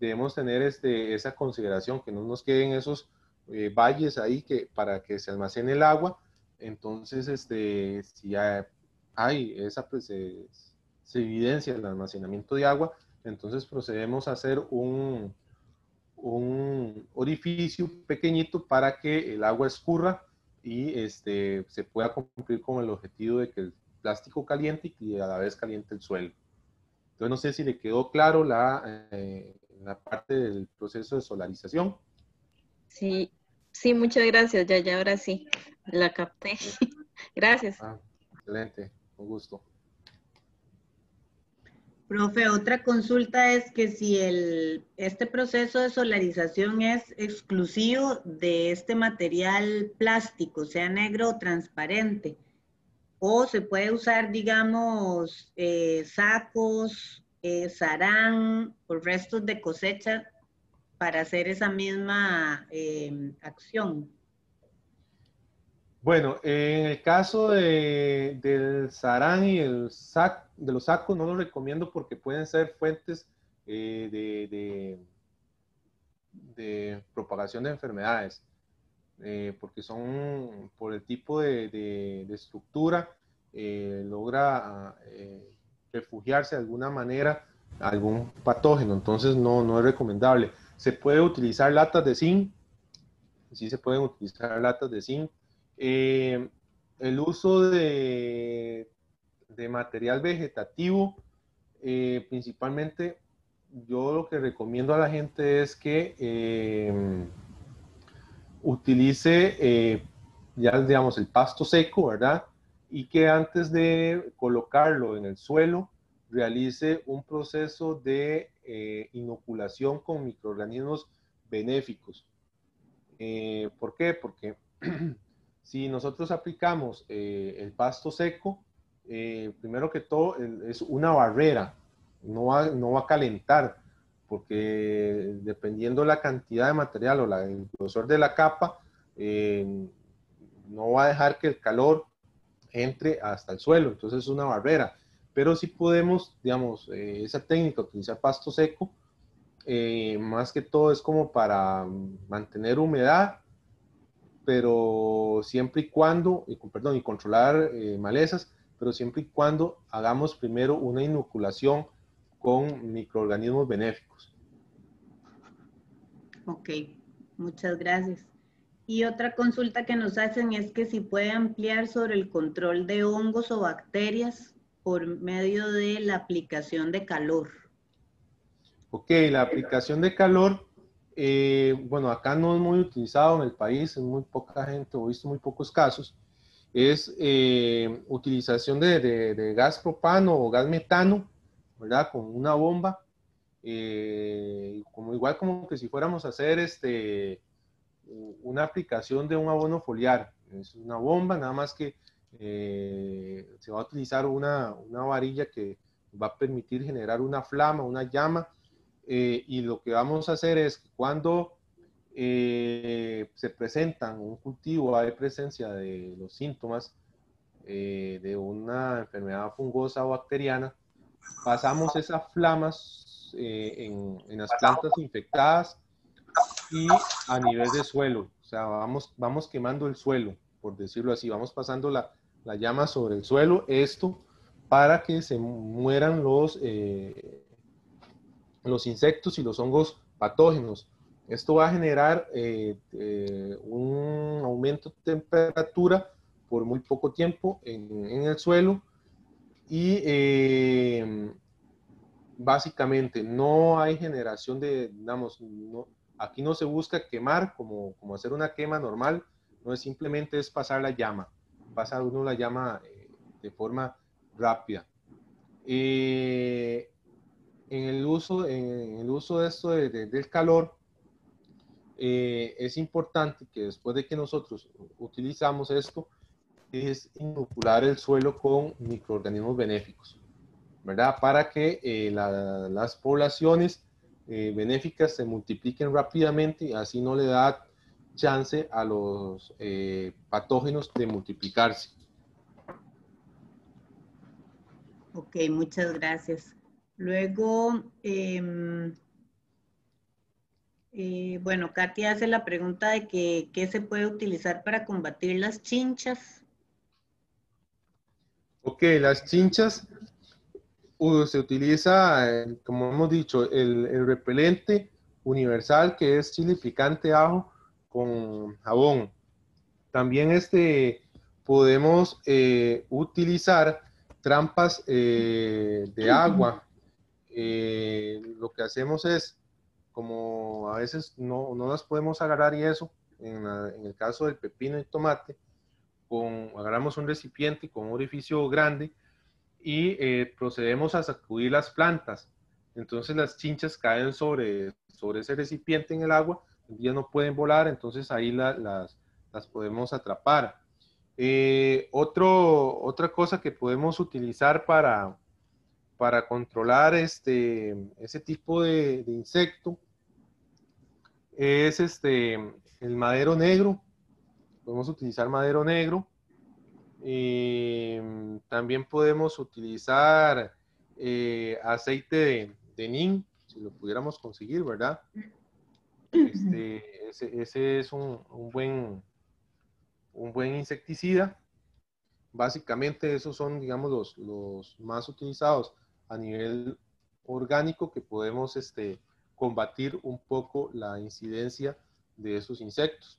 [SPEAKER 1] debemos tener este, esa consideración, que no nos queden esos eh, valles ahí que, para que se almacene el agua Entonces, este, si hay, esa, pues, se, evidencia el almacenamiento de agua, entonces procedemos a hacer un, un orificio pequeñito para que el agua escurra y este, se pueda cumplir con el objetivo de que el plástico caliente y a la vez caliente el suelo. Entonces no sé si le quedó claro la, eh, la parte del proceso de solarización.
[SPEAKER 3] Sí, sí, muchas gracias, ya, ya, ahora sí, la capté. gracias.
[SPEAKER 1] Ah, excelente, con gusto.
[SPEAKER 2] Profe, otra consulta es que si el, este proceso de solarización es exclusivo de este material plástico, sea negro o transparente, o se puede usar, digamos, eh, sacos, eh, sarán o restos de cosecha para hacer esa misma eh, acción.
[SPEAKER 1] Bueno, en el caso de, del sarán y el sac, de los sacos no los recomiendo porque pueden ser fuentes eh, de, propagación de enfermedades, eh, porque son por el tipo de, estructura, logra refugiarse de alguna manera algún patógeno, entonces no, no es recomendable. Se puede utilizar latas de zinc, sí se pueden utilizar latas de zinc, eh, el uso de, de material vegetativo, eh, principalmente yo lo que recomiendo a la gente es que eh, utilice ya digamos el pasto seco, ¿verdad? Y que antes de colocarlo en el suelo realice un proceso de inoculación con microorganismos benéficos. ¿Por qué? Porque Si nosotros aplicamos eh, el pasto seco, eh, primero que todo es una barrera, no va, no va a calentar, porque dependiendo la cantidad de material o la, el grosor de la capa, eh, no va a dejar que el calor entre hasta el suelo, entonces es una barrera. Pero si podemos, digamos, esa técnica, utilizar pasto seco, más que todo es como para mantener humedad pero siempre y cuando, y, perdón, y controlar eh, malezas, pero siempre y cuando hagamos primero una inoculación con microorganismos benéficos.
[SPEAKER 2] Ok, muchas gracias. Y otra consulta que nos hacen es que si puede ampliar sobre el control de hongos o bacterias por medio de la aplicación de calor.
[SPEAKER 1] Ok, la aplicación de calor eh, bueno, acá no es muy utilizado en el país, es muy poca gente, he visto muy pocos casos, es eh, utilización de, gas propano o gas metano, ¿verdad? Con una bomba, eh, como igual como que si fuéramos a hacer este, una aplicación de un abono foliar. Es una bomba, nada más que se va a utilizar una, una varilla que va a permitir generar una flama, una llama, eh, y lo que vamos a hacer es que cuando eh, se presentan un cultivo, hay presencia de los síntomas eh, de una enfermedad fungosa o bacteriana, pasamos esas flamas en, en, las plantas infectadas y a nivel de suelo. O sea, vamos, vamos quemando el suelo, por decirlo así, vamos pasando la, la llama sobre el suelo, esto para que se mueran los los insectos y los hongos patógenos. Esto va a generar eh, eh, un aumento de temperatura por muy poco tiempo en, el suelo y eh, básicamente no hay generación de, digamos, aquí no se busca quemar como, como hacer una quema normal, no es simplemente es pasar la llama, pasar uno la llama de forma rápida en el uso, en el uso de esto del calor, eh, es importante que después de que nosotros utilizamos esto, es inocular el suelo con microorganismos benéficos, ¿verdad? Para que eh, las poblaciones eh, benéficas se multipliquen rápidamente y así no le da chance a los patógenos de multiplicarse.
[SPEAKER 2] Ok, muchas gracias. Luego, em, eh, bueno, Katy hace la pregunta de que qué se puede utilizar para combatir las chinchas
[SPEAKER 1] Ok, las chinchas uh, se utiliza, eh, como hemos dicho, el, el, repelente universal que es chile picante ajo con jabón. También este, podemos eh, utilizar trampas eh, de agua. lo que hacemos es, como a veces no, no las podemos agarrar y eso, en, el caso del pepino y tomate, con, agarramos un recipiente con un orificio grande y eh, procedemos a sacudir las plantas. Entonces las chinchas caen sobre, sobre ese recipiente en el agua, ya no pueden volar, entonces ahí las, las podemos atrapar. Eh, otro, otra cosa que podemos utilizar para, para controlar este, ese tipo de, insecto es este, el madero negro podemos utilizar madero negro. Mm, también podemos utilizar eh, aceite de, de NIN, si lo pudiéramos conseguir, ¿verdad? Este, ese, es un, buen, un buen insecticida. Básicamente esos son, digamos, los, los más utilizados a nivel orgánico que podemos este, combatir un poco la incidencia de esos insectos.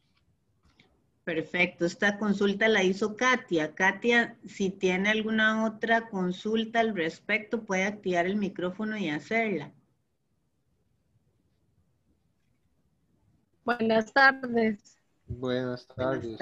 [SPEAKER 2] Perfecto, esta consulta la hizo Katia. Katia, si tiene alguna otra consulta al respecto, puede activar el micrófono y hacerla.
[SPEAKER 4] Buenas tardes.
[SPEAKER 1] Buenas tardes.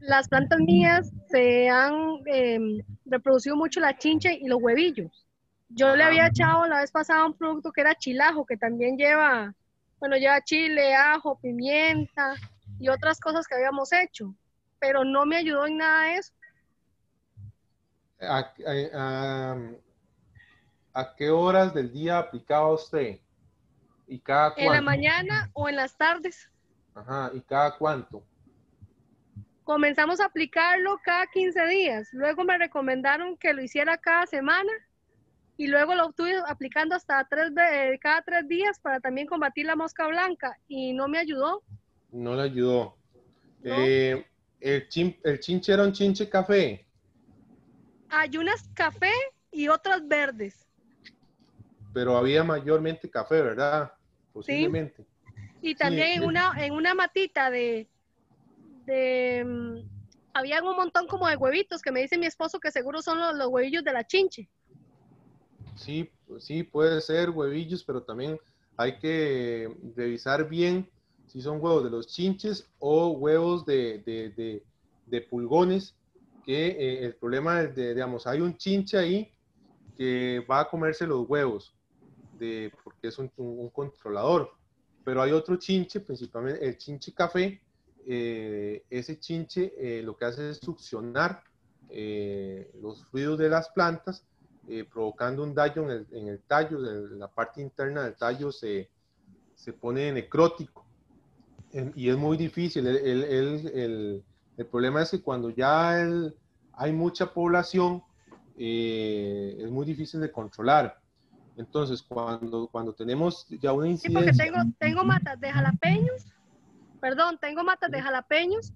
[SPEAKER 4] las plantas mías se han em, reproducido mucho la chinche y los huevillos. Yo le había echado la vez pasada un producto que era chilajo, que también lleva, bueno, lleva chile, ajo, pimienta, y otras cosas que habíamos hecho, pero no me ayudó en nada de eso.
[SPEAKER 1] ¿A, qué horas del día aplicaba usted? ¿Y cada
[SPEAKER 4] En la mañana o en las tardes.
[SPEAKER 1] Ajá, ¿y cada cuánto?
[SPEAKER 4] Comenzamos a aplicarlo cada 15 días. Luego me recomendaron que lo hiciera cada semana y luego lo estuve aplicando hasta tres, cada tres días para también combatir la mosca blanca y no me ayudó.
[SPEAKER 1] No le ayudó. Eh, el, chinche era un chinche café.
[SPEAKER 4] Hay unas café y otras verdes.
[SPEAKER 1] Pero había mayormente café, ¿verdad? Posiblemente.
[SPEAKER 4] Y también en, una, en una matita de, de mm, había un montón como de huevitos que me dice mi esposo que seguro son los, los huevillos de la chinche.
[SPEAKER 1] Sí, sí, puede ser huevillos, pero también hay que revisar bien si son huevos de los chinches o huevos de, pulgones, que eh, el problema es de, digamos, hay un chinche ahí que va a comerse los huevos, de, porque es un, controlador, pero hay otro chinche, principalmente el chinche café, eh, ese chinche eh, lo que hace es succionar los fluidos de las plantas, provocando un daño en el, en el tallo, la parte interna del tallo se, se pone necrótico y es muy difícil. El, el, el, problema es que cuando ya hay mucha población, eh, es muy difícil de controlar. Entonces, cuando, cuando tenemos ya una incidencia...
[SPEAKER 4] Sí, porque tengo, tengo matas de jalapeños, perdón, tengo matas de jalapeños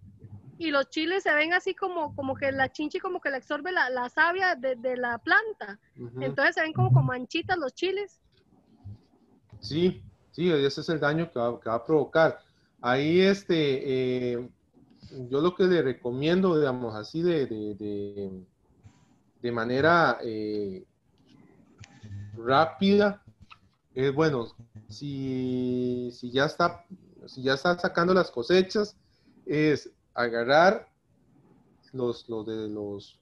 [SPEAKER 4] y los chiles se ven así como, como que la chinchi como que le absorbe la, la savia de, de, la planta. Entonces se ven como con manchitas los chiles.
[SPEAKER 1] Sí, sí, ese es el daño que va, que va a provocar. Ahí, este, eh, yo lo que le recomiendo, digamos, así de, de, manera eh, rápida, es bueno, si, si, ya está, si ya está sacando las cosechas, es agarrar los, los, de, los,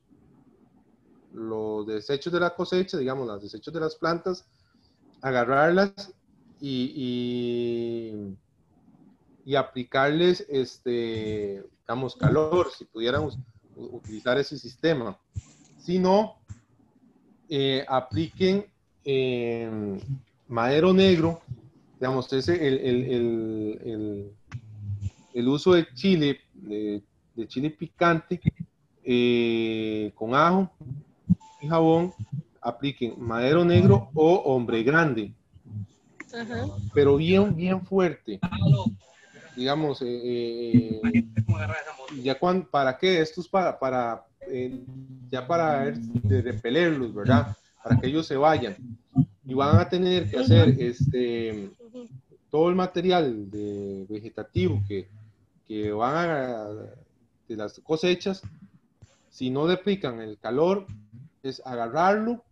[SPEAKER 1] los desechos de la cosecha, digamos, los desechos de las plantas, agarrarlas y y aplicarles, este, digamos, calor, si pudiéramos utilizar ese sistema. Si no, eh, apliquen em, madero negro, digamos, ese, el, el, el, el uso de chile, de, chile picante, eh, con ajo y jabón, apliquen madero negro o hombre grande. Pero bien, bien fuerte digamos, eh, eh, ya cuando, ¿para qué? Esto es para, para eh, ya para repelerlos, ¿verdad? Para que ellos se vayan. Y van a tener que hacer este, todo el material vegetativo que, que van a, de las cosechas, si no aplican el calor, es agarrarlo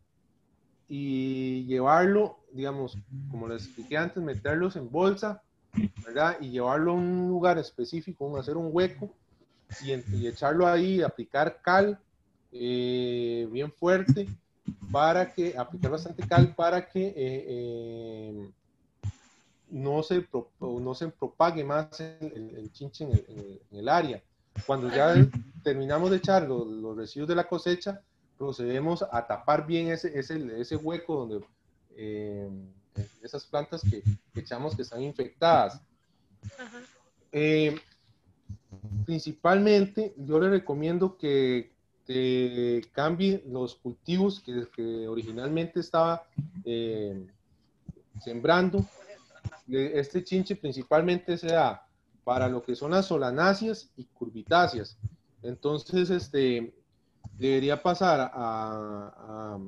[SPEAKER 1] y llevarlo, digamos, como les expliqué antes, meterlos en bolsa, ¿verdad? Y llevarlo a un lugar específico, hacer un hueco y, echarlo ahí, aplicar cal eh, bien fuerte para que, aplicar bastante cal para que eh, eh, no, se, no se propague más el, chinche en el, área. Cuando ya terminamos de echar los, residuos de la cosecha, procedemos a tapar bien ese, ese, ese hueco donde esas plantas que, echamos que están infectadas. principalmente, yo le recomiendo que este, cambie los cultivos que, originalmente estaba eh, sembrando. Este chinche principalmente se da para lo que son las solanáceas y curvitáceas. Entonces, este, debería pasar a, a,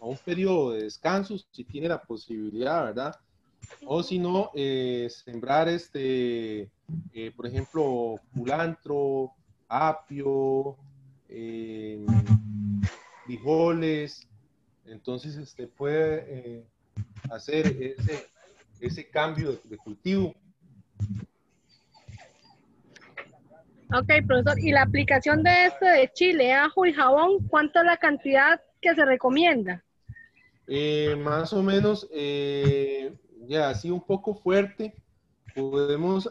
[SPEAKER 1] un periodo de descanso si tiene la posibilidad, ¿verdad? O si no, eh, sembrar, este, eh, por ejemplo, culantro, apio, eh, frijoles. Entonces, este puede eh, hacer ese, ese cambio de, cultivo.
[SPEAKER 4] Ok, profesor. ¿Y la aplicación de este de chile, ajo y jabón, cuánto es la cantidad que se recomienda?
[SPEAKER 1] Eh, más o menos, eh, ya así un poco fuerte, podemos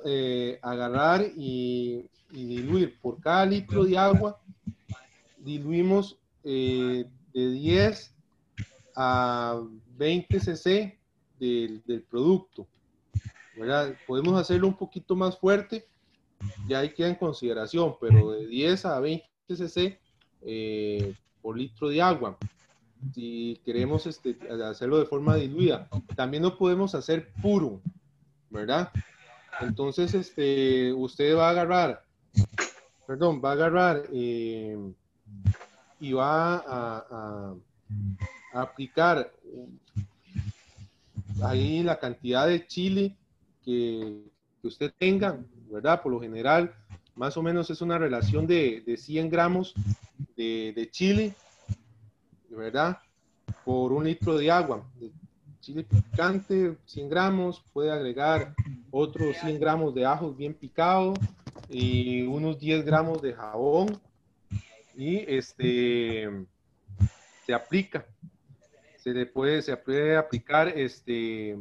[SPEAKER 1] agarrar y, y, diluir por cada litro de agua diluimos eh, de 10 a 20 cc del, producto. Podemos hacerlo un poquito más fuerte, ya hay queda en consideración, pero de 10 a 20 cc eh, por litro de agua. Si queremos este, hacerlo de forma diluida, también lo podemos hacer puro, ¿verdad? Entonces, este, usted va a agarrar, perdón, va a agarrar eh, y va a, aplicar ahí la cantidad de chile que, usted tenga, ¿verdad? Por lo general, más o menos es una relación de, 100 gramos de, chile, ¿verdad? Por un litro de agua. Chile picante, 100 gramos, puede agregar otros 100 gramos de ajo bien picado y unos 10 gramos de jabón y este se aplica. Se le puede, se puede aplicar este,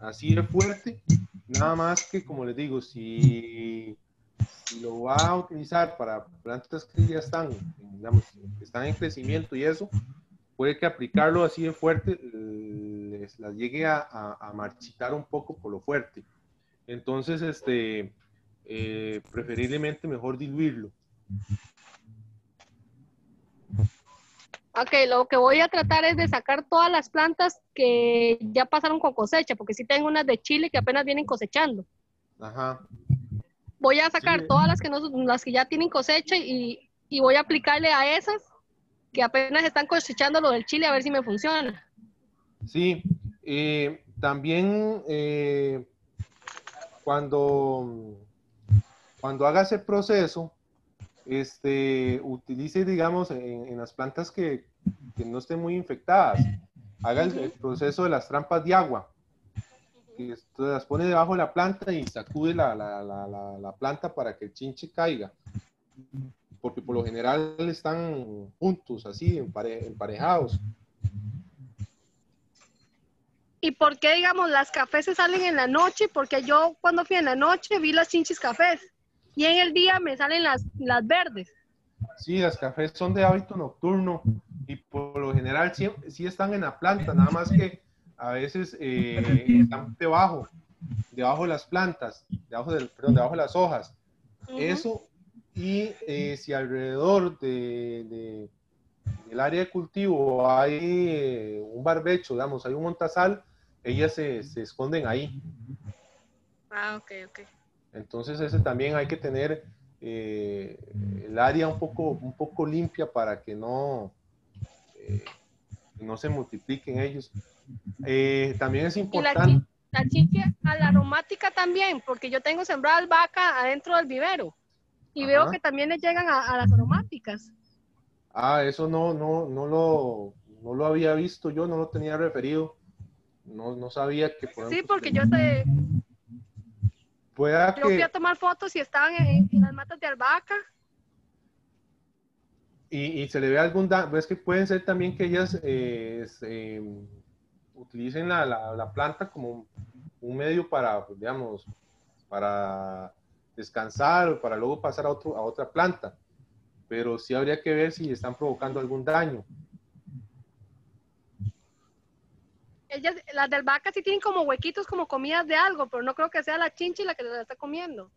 [SPEAKER 1] así de fuerte, nada más que, como les digo, si, lo va a utilizar para plantas que ya están, digamos, están en crecimiento y eso, puede que aplicarlo así de fuerte les las llegue a, a, marchitar un poco por lo fuerte. Entonces, este, eh, preferiblemente mejor diluirlo.
[SPEAKER 4] Ok, lo que voy a tratar es de sacar todas las plantas que ya pasaron con cosecha, porque sí tengo unas de Chile que apenas vienen cosechando. Ajá. Voy a sacar todas las que, no, las que ya tienen cosecha y, voy a aplicarle a esas que apenas están cosechando lo del chile a ver si me funciona.
[SPEAKER 1] Sí, eh, también eh, cuando, cuando haga ese proceso, este, utilice, digamos, en, las plantas que, no estén muy infectadas, haga el, proceso de las trampas de agua. Que las pone debajo de la planta y sacude la, la, planta para que el chinche caiga. Porque por lo general están juntos, así, emparejados.
[SPEAKER 4] ¿Y por qué, digamos, las cafés se salen en la noche? Porque yo cuando fui en la noche vi las chinches cafés y en el día me salen las, las verdes.
[SPEAKER 1] Sí, las cafés son de hábito nocturno y por lo general sí, sí están en la planta, nada más que a veces eh, están debajo, debajo de las plantas, debajo, del, perdón, debajo de las hojas. Eso, y eh, si alrededor de, de, del área de cultivo hay eh, un barbecho, digamos, hay un montazal, ellas se, se esconden ahí.
[SPEAKER 4] Ah, ok, ok.
[SPEAKER 1] Entonces ese también hay que tener eh, el área un poco, un poco limpia para que no, eh, no se multipliquen ellos. Eh, también es importante.
[SPEAKER 4] la, chinche a la aromática también, porque yo tengo sembrada albahaca adentro del vivero y veo que también le llegan a, las aromáticas.
[SPEAKER 1] Ah, eso no, no, no lo, no lo había visto yo, no lo tenía referido. No, no sabía que...
[SPEAKER 4] Sí, porque yo sé...
[SPEAKER 1] Pueda
[SPEAKER 4] yo fui a tomar fotos y estaban en, las matas de albahaca.
[SPEAKER 1] Y, y, se le ve algún daño, es que pueden ser también que ellas eh, em, utilicen la, la, la, planta como un medio para, pues, digamos, para descansar o para luego pasar a, otro, a otra planta. Pero sí habría que ver si están provocando algún daño.
[SPEAKER 4] Ellas, las del vaca sí tienen como huequitos como comidas de algo, pero no creo que sea la chinchi la que la está comiendo.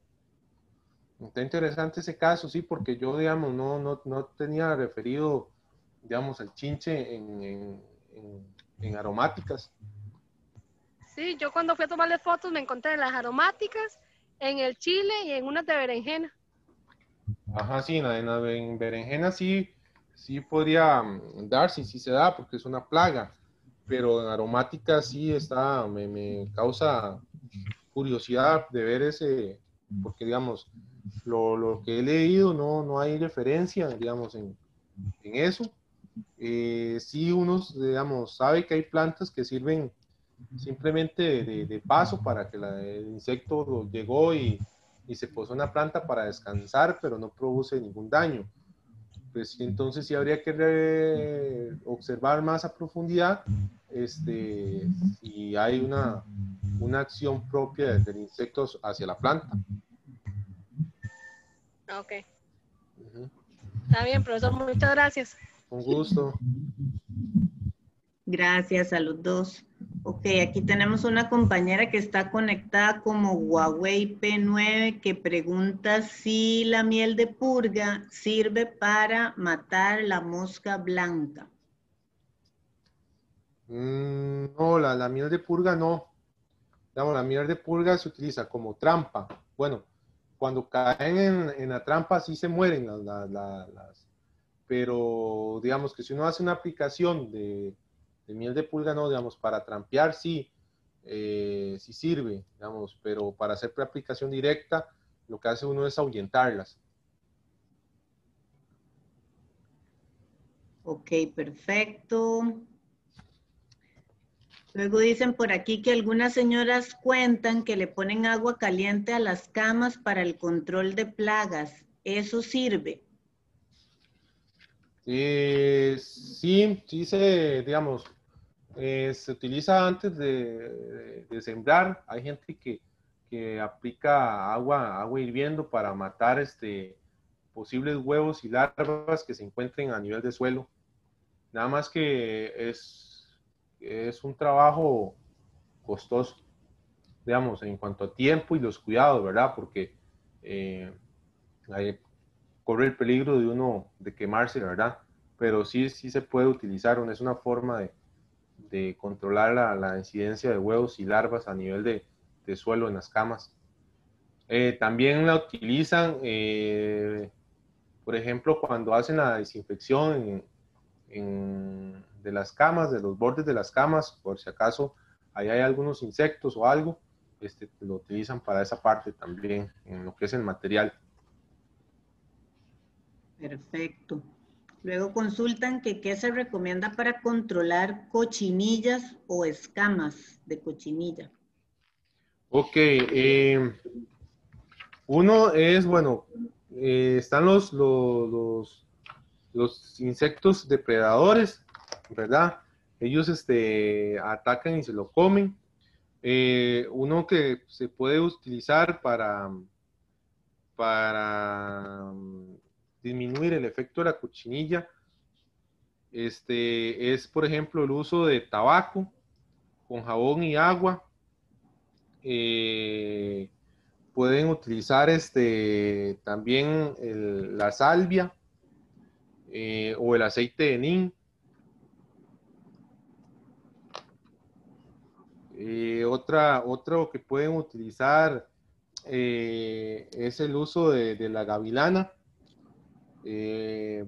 [SPEAKER 1] Está interesante ese caso, sí, porque yo, digamos, no, no, no tenía referido, digamos, el chinche en, en, aromáticas.
[SPEAKER 4] Sí, yo cuando fui a tomarle fotos me encontré las aromáticas, en el chile y en unas de berenjena.
[SPEAKER 1] Ajá, sí, en, la, berenjena sí, sí podría mm, dar, sí, sí se da, porque es una plaga pero en aromática sí está, me, me, causa curiosidad de ver ese, porque digamos, lo, lo, que he leído no, no hay referencia, digamos, en, en eso. Eh, sí uno, digamos, sabe que hay plantas que sirven simplemente de, de, paso para que la, el insecto llegó y, y se posó una planta para descansar, pero no produce ningún daño pues entonces sí habría que observar más a profundidad este, si hay una, una acción propia del insecto hacia la planta.
[SPEAKER 4] Ok. Está bien, profesor, muchas gracias.
[SPEAKER 1] Con gusto.
[SPEAKER 2] Gracias a los dos. Ok, aquí tenemos una compañera que está conectada como Huawei P9 que pregunta si la miel de purga sirve para matar la mosca blanca.
[SPEAKER 1] Mm, no, la, miel de purga no. La miel de purga se utiliza como trampa. Bueno, cuando caen en, la trampa sí se mueren las, pero digamos que si uno hace una aplicación de de miel de pulga no, digamos, para trampear sí, eh, sí sirve, digamos, pero para hacer aplicación directa, lo que hace uno es ahuyentarlas.
[SPEAKER 2] Ok, perfecto. Luego dicen por aquí que algunas señoras cuentan que le ponen agua caliente a las camas para el control de plagas. ¿Eso sirve?
[SPEAKER 1] Eh, sí, sí se, digamos, eh, se utiliza antes de, sembrar. Hay gente que, que, aplica agua, agua hirviendo para matar este, posibles huevos y larvas que se encuentren a nivel de suelo. Nada más que es, es un trabajo costoso, digamos, en cuanto a tiempo y los cuidados, ¿verdad? Porque eh, corre el peligro de uno de quemarse, ¿verdad? Pero sí, sí se puede utilizar, es una forma de, de controlar la, la, incidencia de huevos y larvas a nivel de, de suelo en las camas. Eh, también la utilizan, eh, por ejemplo, cuando hacen la desinfección de las camas, de los bordes de las camas, por si acaso ahí hay algunos insectos o algo, este, lo utilizan para esa parte también, en lo que es el material.
[SPEAKER 2] Perfecto. Luego consultan que qué se recomienda para controlar cochinillas o escamas de cochinilla.
[SPEAKER 1] Ok. Eh, uno es, bueno, eh, están los, los, los, insectos depredadores, ¿verdad? Ellos este, atacan y se lo comen. Eh, uno que se puede utilizar para, para disminuir el efecto de la cochinilla este, es, por ejemplo, el uso de tabaco con jabón y agua. Eh, pueden utilizar este, también la salvia eh, o el aceite de nin. Eh, otra, otro que pueden utilizar es el uso de la gavilana eh,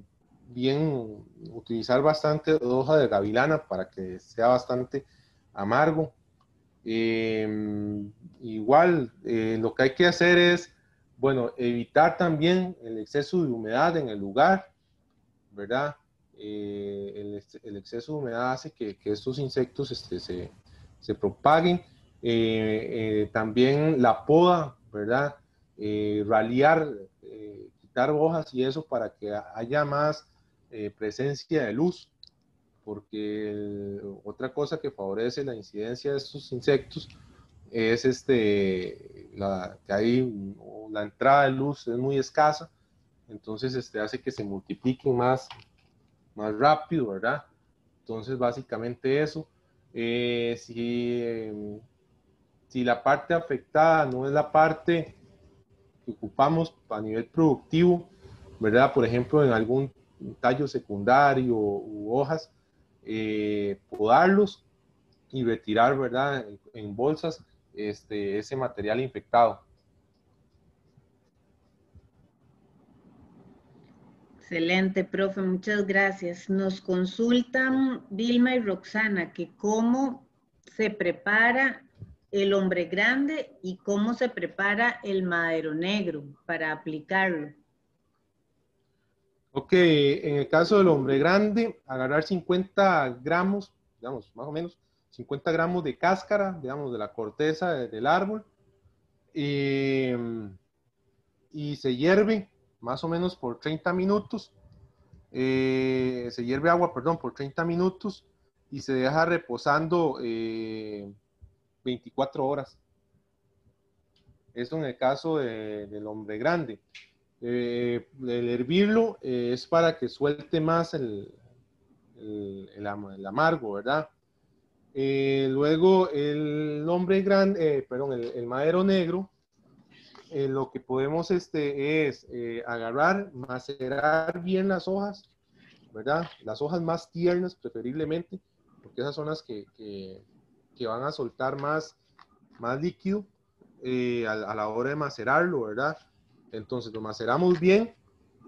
[SPEAKER 1] bien utilizar bastante hoja de gavilana para que sea bastante amargo. Em, igual, eh, lo que hay que hacer es, bueno, evitar también el exceso de humedad en el lugar, ¿verdad? Eh, el, exceso de humedad hace que, estos insectos este, se, se, propaguen. Eh, también la poda, ¿verdad? raliar, quitar hojas y eso para que haya más presencia de luz porque otra cosa que favorece la incidencia de estos insectos es este, la, que hay, la entrada de luz es muy escasa, entonces este, hace que se multipliquen más, más rápido, ¿verdad? Entonces, básicamente eso. Eh, si, si la parte afectada no es la parte que ocupamos a nivel productivo, ¿verdad? Por ejemplo, en algún tallo secundario u hojas, eh, podarlos y retirar, ¿verdad? En, bolsas este, ese material infectado.
[SPEAKER 2] Excelente, profe, muchas gracias. Nos consultan Vilma y Roxana que cómo se prepara el hombre grande y cómo se prepara el madero negro para aplicarlo.
[SPEAKER 1] Ok, en el caso del hombre grande, agarrar 50 gramos, digamos, más o menos, 50 gramos de cáscara, digamos, de la corteza del árbol, y, se hierve más o menos por 30 minutos, eh, se hierve agua, perdón, por 30 minutos y se deja reposando 24 eh, horas. Eso en el caso del hombre grande. Eh, el hervirlo eh, es para que suelte más el, el, amargo, ¿verdad? Eh, luego el hombre grande, perdón, el, madero negro, lo que podemos este, es agarrar, macerar bien las hojas, ¿verdad? Las hojas más tiernas preferiblemente, porque esas son las que, van a soltar más, más líquido a, a la hora de macerarlo, ¿verdad? Entonces lo maceramos bien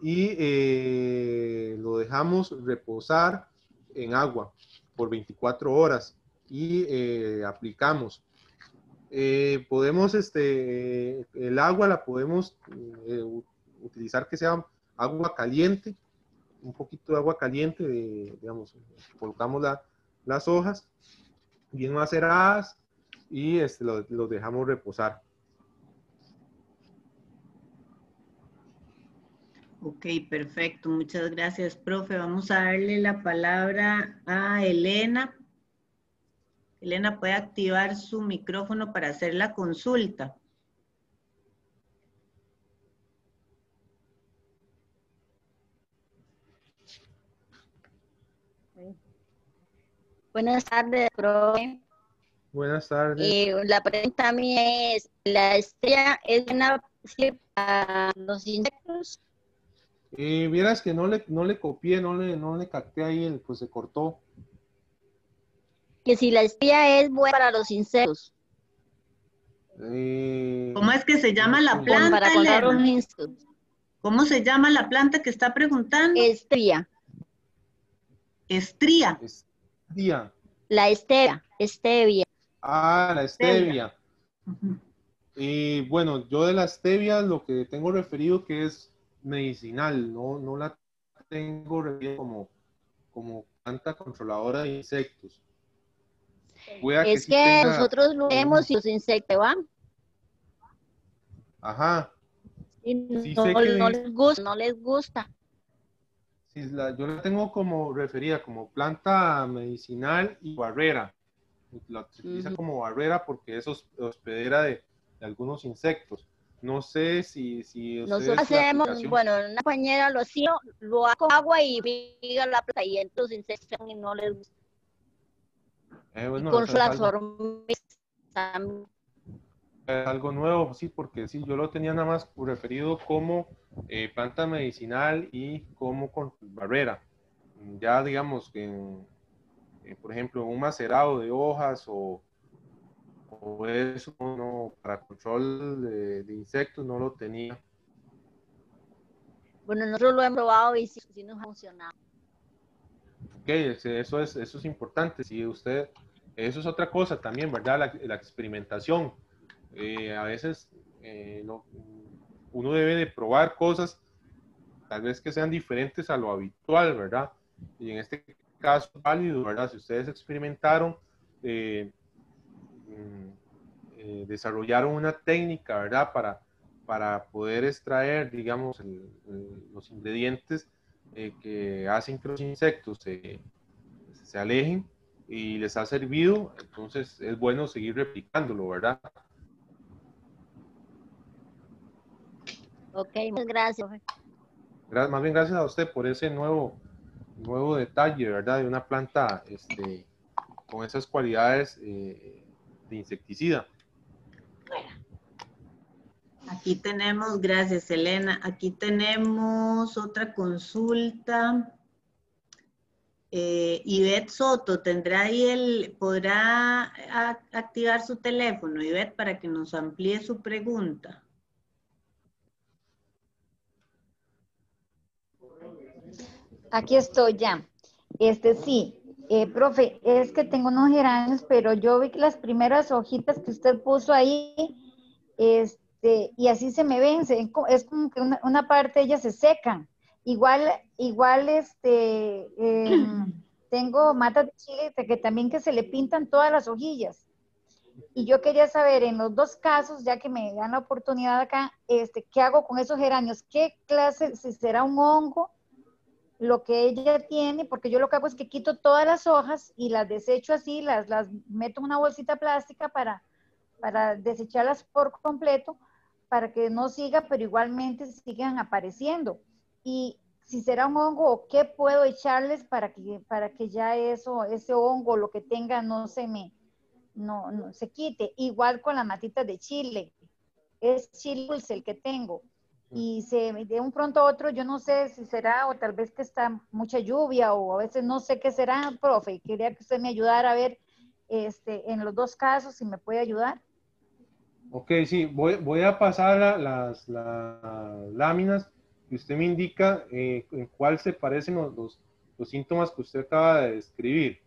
[SPEAKER 1] y eh, lo dejamos reposar en agua por 24 horas y eh, aplicamos. Eh, podemos, este, el agua la podemos utilizar que sea agua caliente, un poquito de agua caliente, digamos, colocamos las hojas bien maceradas y este, lo dejamos reposar.
[SPEAKER 2] Ok, perfecto. Muchas gracias, profe. Vamos a darle la palabra a Elena. Elena puede activar su micrófono para hacer la consulta.
[SPEAKER 5] Buenas tardes, profe.
[SPEAKER 1] Buenas tardes.
[SPEAKER 5] Eh, la pregunta mía es, ¿la estrella es una para los insectos?
[SPEAKER 1] Y vieras que no le, no le copié, no le, no le capté ahí, pues se cortó.
[SPEAKER 5] Que si la espía es buena para los insectos.
[SPEAKER 2] Eh, ¿Cómo es que se llama la planta? Para ¿Cómo se llama la planta que está preguntando?
[SPEAKER 5] Estría.
[SPEAKER 2] Estría.
[SPEAKER 5] La stevia, stevia.
[SPEAKER 1] Ah, la stevia. Y bueno, yo de la stevia lo que tengo referido que es medicinal, no, no la tengo como, como planta controladora de insectos.
[SPEAKER 5] es que, nosotros lo vemos y los insectos van.
[SPEAKER 1] Ajá.
[SPEAKER 5] Y no, les gusta, no les gusta.
[SPEAKER 1] Yo la tengo como referida como planta medicinal y barrera. La utiliza como barrera porque es hospedera de algunos insectos. No sé si... si
[SPEAKER 5] Nosotros hacemos, bueno, una pañera lo hacía, lo hago agua y piga la plata y entonces y no les gusta. Eh, bueno, con las hormigas
[SPEAKER 1] Es algo nuevo, sí, porque sí, yo lo tenía nada más referido como eh, planta medicinal y como con barrera. Ya digamos que, eh, por ejemplo, un macerado de hojas o o eso no, para control de, insectos no lo tenía.
[SPEAKER 5] Bueno, nosotros lo hemos probado y sí, nos ha funcionado.
[SPEAKER 1] Ok, eso es, eso es importante. Si usted, eso es otra cosa también, ¿verdad? La, experimentación. Eh, a veces eh, uno debe de probar cosas tal vez que sean diferentes a lo habitual, ¿verdad? Y en este caso válido, ¿verdad? Si ustedes experimentaron, eh, mm, eh, desarrollaron una técnica, ¿verdad? Para, para poder extraer, digamos, los ingredientes eh, que hacen que los insectos se, se alejen y les ha servido, entonces es bueno seguir replicándolo, ¿verdad?
[SPEAKER 5] Ok, muchas gracias.
[SPEAKER 1] Más bien gracias a usted por ese nuevo, nuevo detalle, ¿verdad? De una planta este, con esas cualidades eh, de insecticida.
[SPEAKER 2] Aquí tenemos, gracias Elena, aquí tenemos otra consulta. Eh, Ivette Soto, ¿tendrá ahí el, podrá activar su teléfono, Ivette, para que nos amplíe su pregunta?
[SPEAKER 6] Aquí estoy ya. Este sí, eh, profe, es que tengo unos geranios, pero yo vi que las primeras hojitas que usted puso ahí, este, y así se me ven, es como que una, parte de ellas se secan. Igual, igual, este, em, tengo matas de chile que también que se le pintan todas las hojillas. Y yo quería saber, en los dos casos, ya que me dan la oportunidad acá, este, ¿qué hago con esos geranios? ¿Qué clase, si será un hongo? Lo que ella tiene, porque yo lo que hago es que quito todas las hojas y las desecho así, las, las meto en una bolsita plástica para, para desecharlas por completo, para que no siga, pero igualmente sigan apareciendo. Y si será un hongo qué puedo echarles para que, para que ya eso, ese hongo, lo que tenga, no se me, no, no se quite. Igual con las matitas de chile. Es chile dulce el que tengo y se, de un pronto a otro, yo no sé si será o tal vez que está mucha lluvia o a veces no sé qué será, profe, quería que usted me ayudara a ver este, en los dos casos si me puede ayudar.
[SPEAKER 1] Ok, sí, voy, voy a pasar las, las, láminas y usted me indica eh, en cuál se parecen los, los, los síntomas que usted acaba de describir.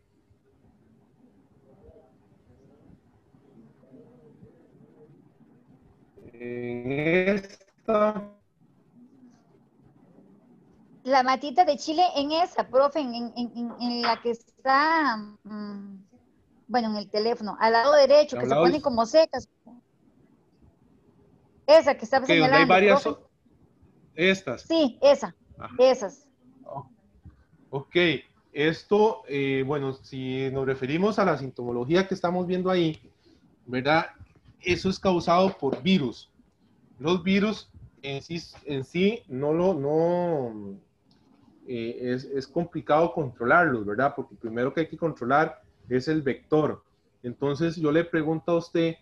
[SPEAKER 1] En
[SPEAKER 6] la matita de chile en esa, profe, en, la que está, mm, bueno, en el teléfono, al lado derecho, que se pone como secas. Esa que está señalando.
[SPEAKER 1] Hay varias, estas.
[SPEAKER 6] Sí, esa, esas.
[SPEAKER 1] Ok, esto, eh, bueno, si nos referimos a la sintomología que estamos viendo ahí, ¿verdad? Eso es causado por virus. Los virus en sí, en sí no lo, no, eh, es, es, complicado controlarlos, ¿verdad? Porque primero que hay que controlar es el vector. Entonces yo le pregunto a usted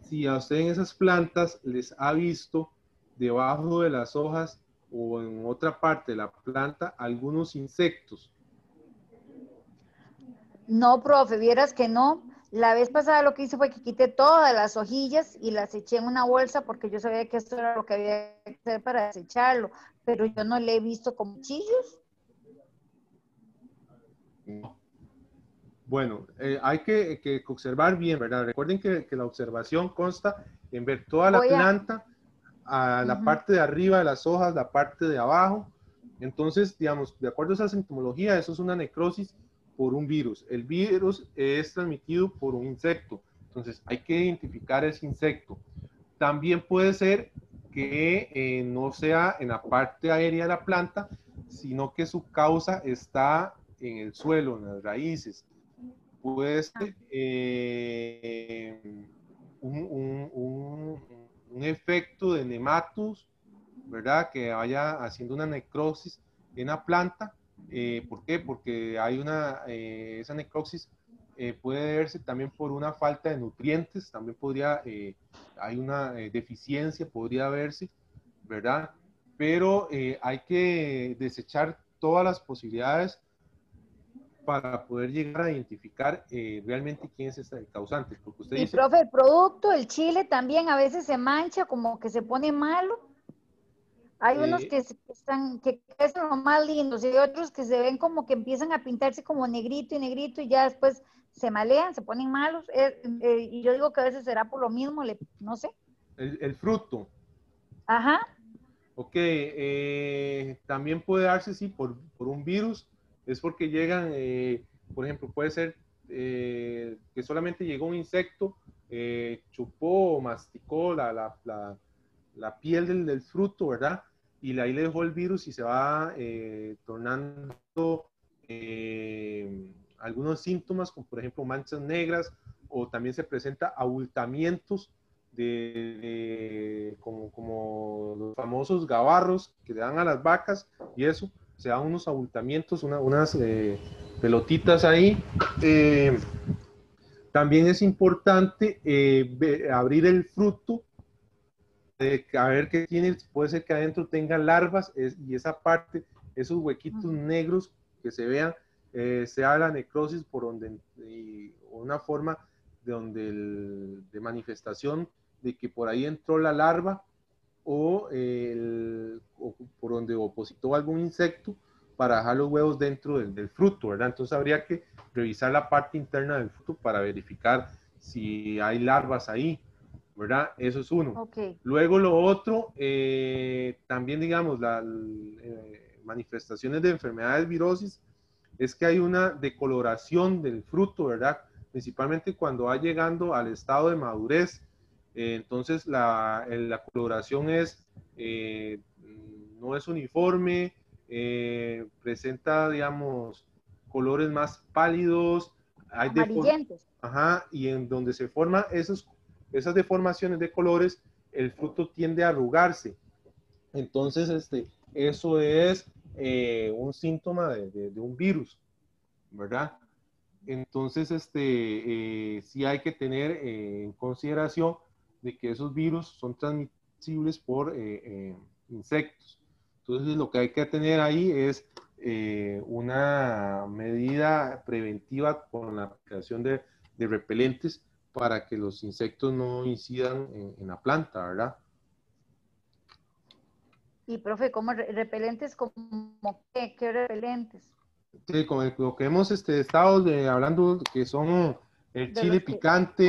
[SPEAKER 1] si a usted en esas plantas les ha visto debajo de las hojas o en otra parte de la planta algunos insectos.
[SPEAKER 6] No, profe, vieras que no. La vez pasada lo que hice fue que quité todas las hojillas y las eché en una bolsa porque yo sabía que esto era lo que había que hacer para desecharlo, pero yo no le he visto como chillos.
[SPEAKER 1] Bueno, eh, hay que, observar bien, ¿verdad? Recuerden que, la observación consta en ver toda la planta, a la parte de arriba de las hojas, la parte de abajo. Entonces, digamos, de acuerdo a esa sintomología, eso es una necrosis por un virus. El virus es transmitido por un insecto. Entonces hay que identificar ese insecto. También puede ser que eh, no sea en la parte aérea de la planta, sino que su causa está en el suelo, en las raíces. Puede ser eh, un, un, efecto de nematus, ¿verdad? Que vaya haciendo una necrosis en la planta eh, ¿Por qué? Porque hay una, eh, esa necrosis eh, puede verse también por una falta de nutrientes, también podría, hay una deficiencia, podría verse, ¿verdad? Pero hay que desechar todas las posibilidades para poder llegar a identificar realmente quién es el causante.
[SPEAKER 6] Porque usted y profe, el producto, el chile también a veces se mancha, como que se pone malo Hay unos que, están, que crecen lo más lindos y otros que se ven como que empiezan a pintarse como negrito y negrito y ya después se malean, se ponen malos. Eh, eh, y yo digo que a veces será por lo mismo, le, no sé.
[SPEAKER 1] El, fruto.
[SPEAKER 6] Ajá.
[SPEAKER 1] Ok, eh, también puede darse, sí, por, por, un virus. Es porque llegan, por ejemplo, puede ser que solamente llegó un insecto, chupó o masticó la, la, la, la piel del, del, fruto, ¿verdad? Y ahí le dejó el virus y se va eh, tornando eh, algunos síntomas, como por ejemplo manchas negras, o también se presenta abultamientos de, como, como, los famosos gabarros que le dan a las vacas y eso, se dan unos abultamientos, unas eh, pelotitas ahí. también es importante abrir el fruto a ver qué tiene, puede ser que adentro tenga larvas y esa parte, esos huequitos negros que se vean, eh, sea la necrosis por donde, una forma de, donde de manifestación de que por ahí entró la larva o, por donde opositó algún insecto para dejar los huevos dentro del, del, fruto, ¿verdad? Entonces habría que revisar la parte interna del fruto para verificar si hay larvas ahí. ¿Verdad? Eso es uno. Luego lo otro, eh, también digamos, las eh, manifestaciones de enfermedades virosis, es que hay una decoloración del fruto, ¿verdad? Principalmente cuando va llegando al estado de madurez. Eh, entonces la, la, coloración es, no es uniforme, presenta, digamos, colores más pálidos. Hay Ajá, y en donde se forman esos esas deformaciones de colores, el fruto tiende a arrugarse. Entonces, este, eso es eh, un síntoma de, un virus, ¿verdad? Entonces, este, eh, sí hay que tener eh, en consideración de que esos virus son transmisibles por insectos. Entonces, lo que hay que tener ahí es una medida preventiva con la aplicación de, de repelentes para que los insectos no incidan en, la planta, ¿verdad?
[SPEAKER 6] Y, profe, ¿cómo repelentes? ¿Como qué? ¿Qué repelentes?
[SPEAKER 1] Sí, como lo que hemos este, estado hablando, que son el chile picante,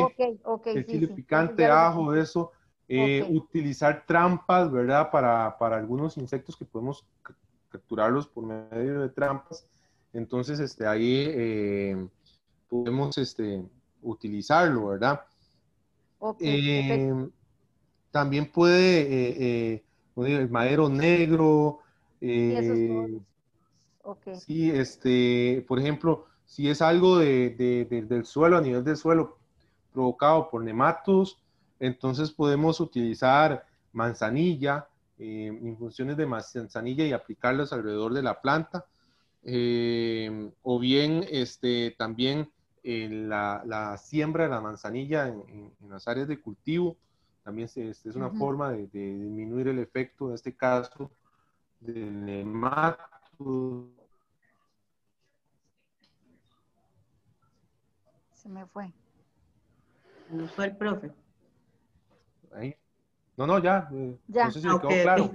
[SPEAKER 1] el chile picante, ajo, eso. Eh, utilizar trampas, ¿verdad? Para, para, algunos insectos que podemos capturarlos por medio de trampas. Entonces, este, ahí eh, podemos este, utilizarlo, ¿verdad? Eh, también puede, eh, eh, el madero negro. sí, este, por ejemplo, si es algo del suelo, a nivel del suelo, provocado por nematos, entonces podemos utilizar manzanilla, infusiones de manzanilla y aplicarlas alrededor de la planta. o bien, este, también la, siembra de la manzanilla en, las áreas de cultivo. También es, es una forma de, disminuir el efecto, en este caso, del nemato.
[SPEAKER 6] Se me fue.
[SPEAKER 2] No fue el profe.
[SPEAKER 1] Ahí. No, no, ya.
[SPEAKER 6] Eh, ya.
[SPEAKER 1] No sé si quedó claro.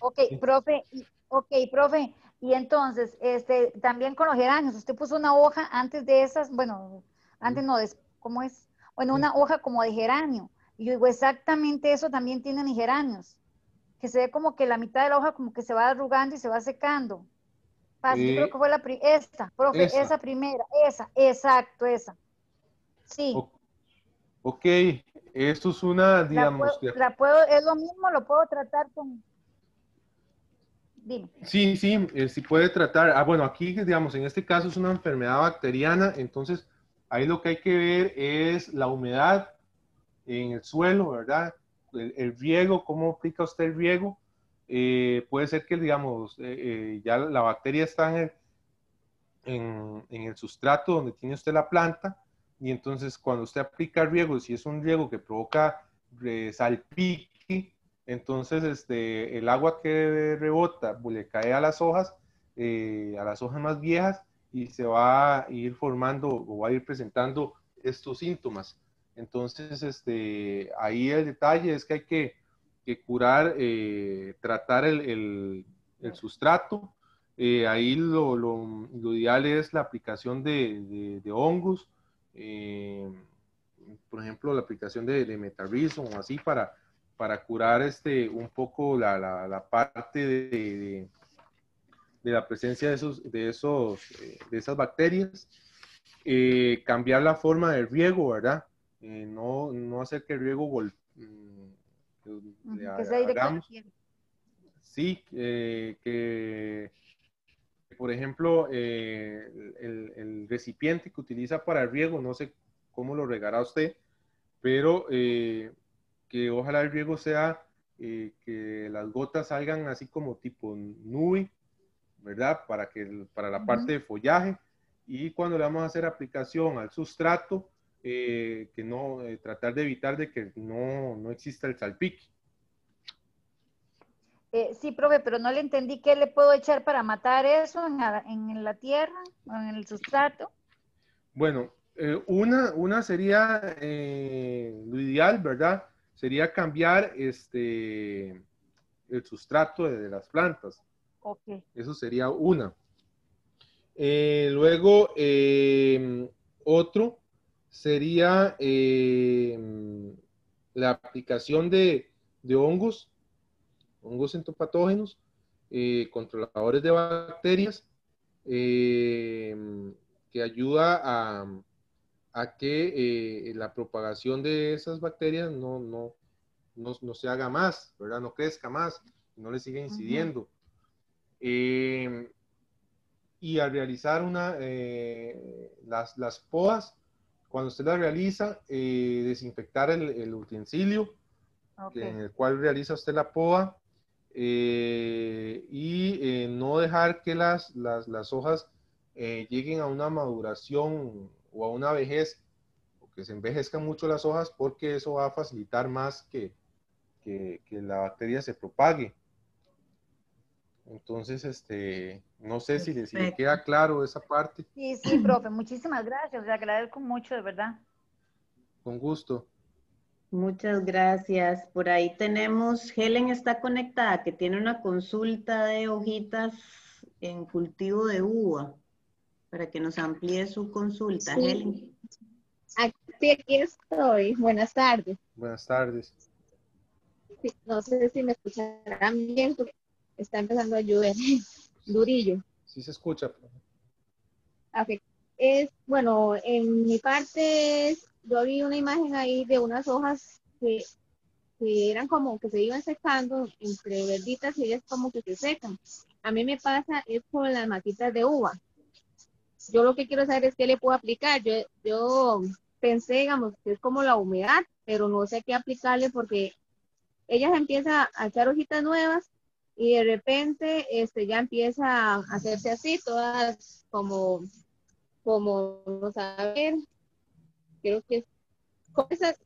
[SPEAKER 6] Ok, profe. Ok, profe. Y entonces, este, también con los geranios, usted puso una hoja antes de esas, bueno, antes no, ¿cómo es? Bueno, una hoja como de geranio. Y yo digo, exactamente eso también tienen geranios, que se ve como que la mitad de la hoja como que se va arrugando y se va secando. yo creo que fue la esta, profe, esa. primera, esa, exacto, esa. Sí.
[SPEAKER 1] ok, esto es una, digamos...
[SPEAKER 6] la puedo, es lo mismo, lo puedo tratar con...
[SPEAKER 1] Sí, sí, eh, sí puede tratar. Ah, bueno, aquí, digamos, en este caso es una enfermedad bacteriana, entonces ahí lo que hay que ver es la humedad en el suelo, ¿verdad? El, riego, cómo aplica usted el riego. Eh, puede ser que, digamos, eh, ya la bacteria está en el, en el sustrato donde tiene usted la planta, y entonces cuando usted aplica riego, si es un riego que provoca salpique, entonces, este, el agua que rebota pues, le cae a las hojas, eh, a las hojas más viejas, y se va a ir formando o va a ir presentando estos síntomas. Entonces, este, ahí el detalle es que hay que, curar, tratar el, el, sustrato. ahí lo, ideal es la aplicación de, de, hongos, por ejemplo, la aplicación de, de o así para, para curar este, un poco la, la, la parte de, de, la presencia de, esos, de, esos, de esas bacterias. Eh, cambiar la forma del riego, ¿verdad? Eh, no, no, hacer que el riego mm, que Sí, eh, que, por ejemplo, el, el, recipiente que utiliza para el riego, no sé cómo lo regará usted, pero que ojalá el riego sea que las gotas salgan así como tipo nube, ¿verdad? Para, que, para la parte de follaje y cuando le vamos a hacer aplicación al sustrato, eh, que no, eh, tratar de evitar de que no, no exista el salpique.
[SPEAKER 6] Eh, sí, profe, pero no le entendí qué le puedo echar para matar eso en la, en la tierra o en el sustrato.
[SPEAKER 1] Bueno, una, una sería lo ideal, ¿verdad? Sería cambiar este, el sustrato de, de las plantas.
[SPEAKER 6] Okay.
[SPEAKER 1] Eso sería una. Eh, luego, em, otro sería em, la aplicación de, hongos, hongos entopatógenos, eh, controladores de bacterias, em, que ayuda a, que eh, la propagación de esas bacterias no, no, no, se haga más, ¿verdad? No crezca más, no le siga incidiendo. Y al realizar una, eh, las, las, podas, cuando usted las realiza, eh, desinfectar el, el utensilio en el cual realiza usted la poda eh, y no dejar que las, las, las hojas lleguen a una maduración o a una vejez, o que se envejezcan mucho las hojas porque eso va a facilitar más que, que, que la bacteria se propague. Entonces, este, no sé si le, queda claro esa parte.
[SPEAKER 6] Sí, sí, profe, muchísimas gracias. Le agradezco mucho, de verdad.
[SPEAKER 1] Con gusto.
[SPEAKER 2] Muchas gracias. Por ahí tenemos, Helen está conectada, que tiene una consulta de hojitas en cultivo de uva, para que nos amplíe su consulta. Helen.
[SPEAKER 7] Aquí, aquí estoy. Buenas tardes.
[SPEAKER 1] Buenas tardes.
[SPEAKER 7] no sé si me escucharán bien, está empezando a llover, durillo.
[SPEAKER 1] Sí se escucha.
[SPEAKER 7] Okay. Es, bueno, en mi parte, yo vi una imagen ahí de unas hojas que, que eran como que se iban secando entre verditas y ellas como que se secan. A mí me pasa es con las matitas de uva. Yo lo que quiero saber es qué le puedo aplicar. Yo, yo pensé, digamos, que es como la humedad, pero no sé qué aplicarle porque ellas empiezan a echar hojitas nuevas y de repente este, ya empieza a hacerse así, todas como, como, no saber, creo que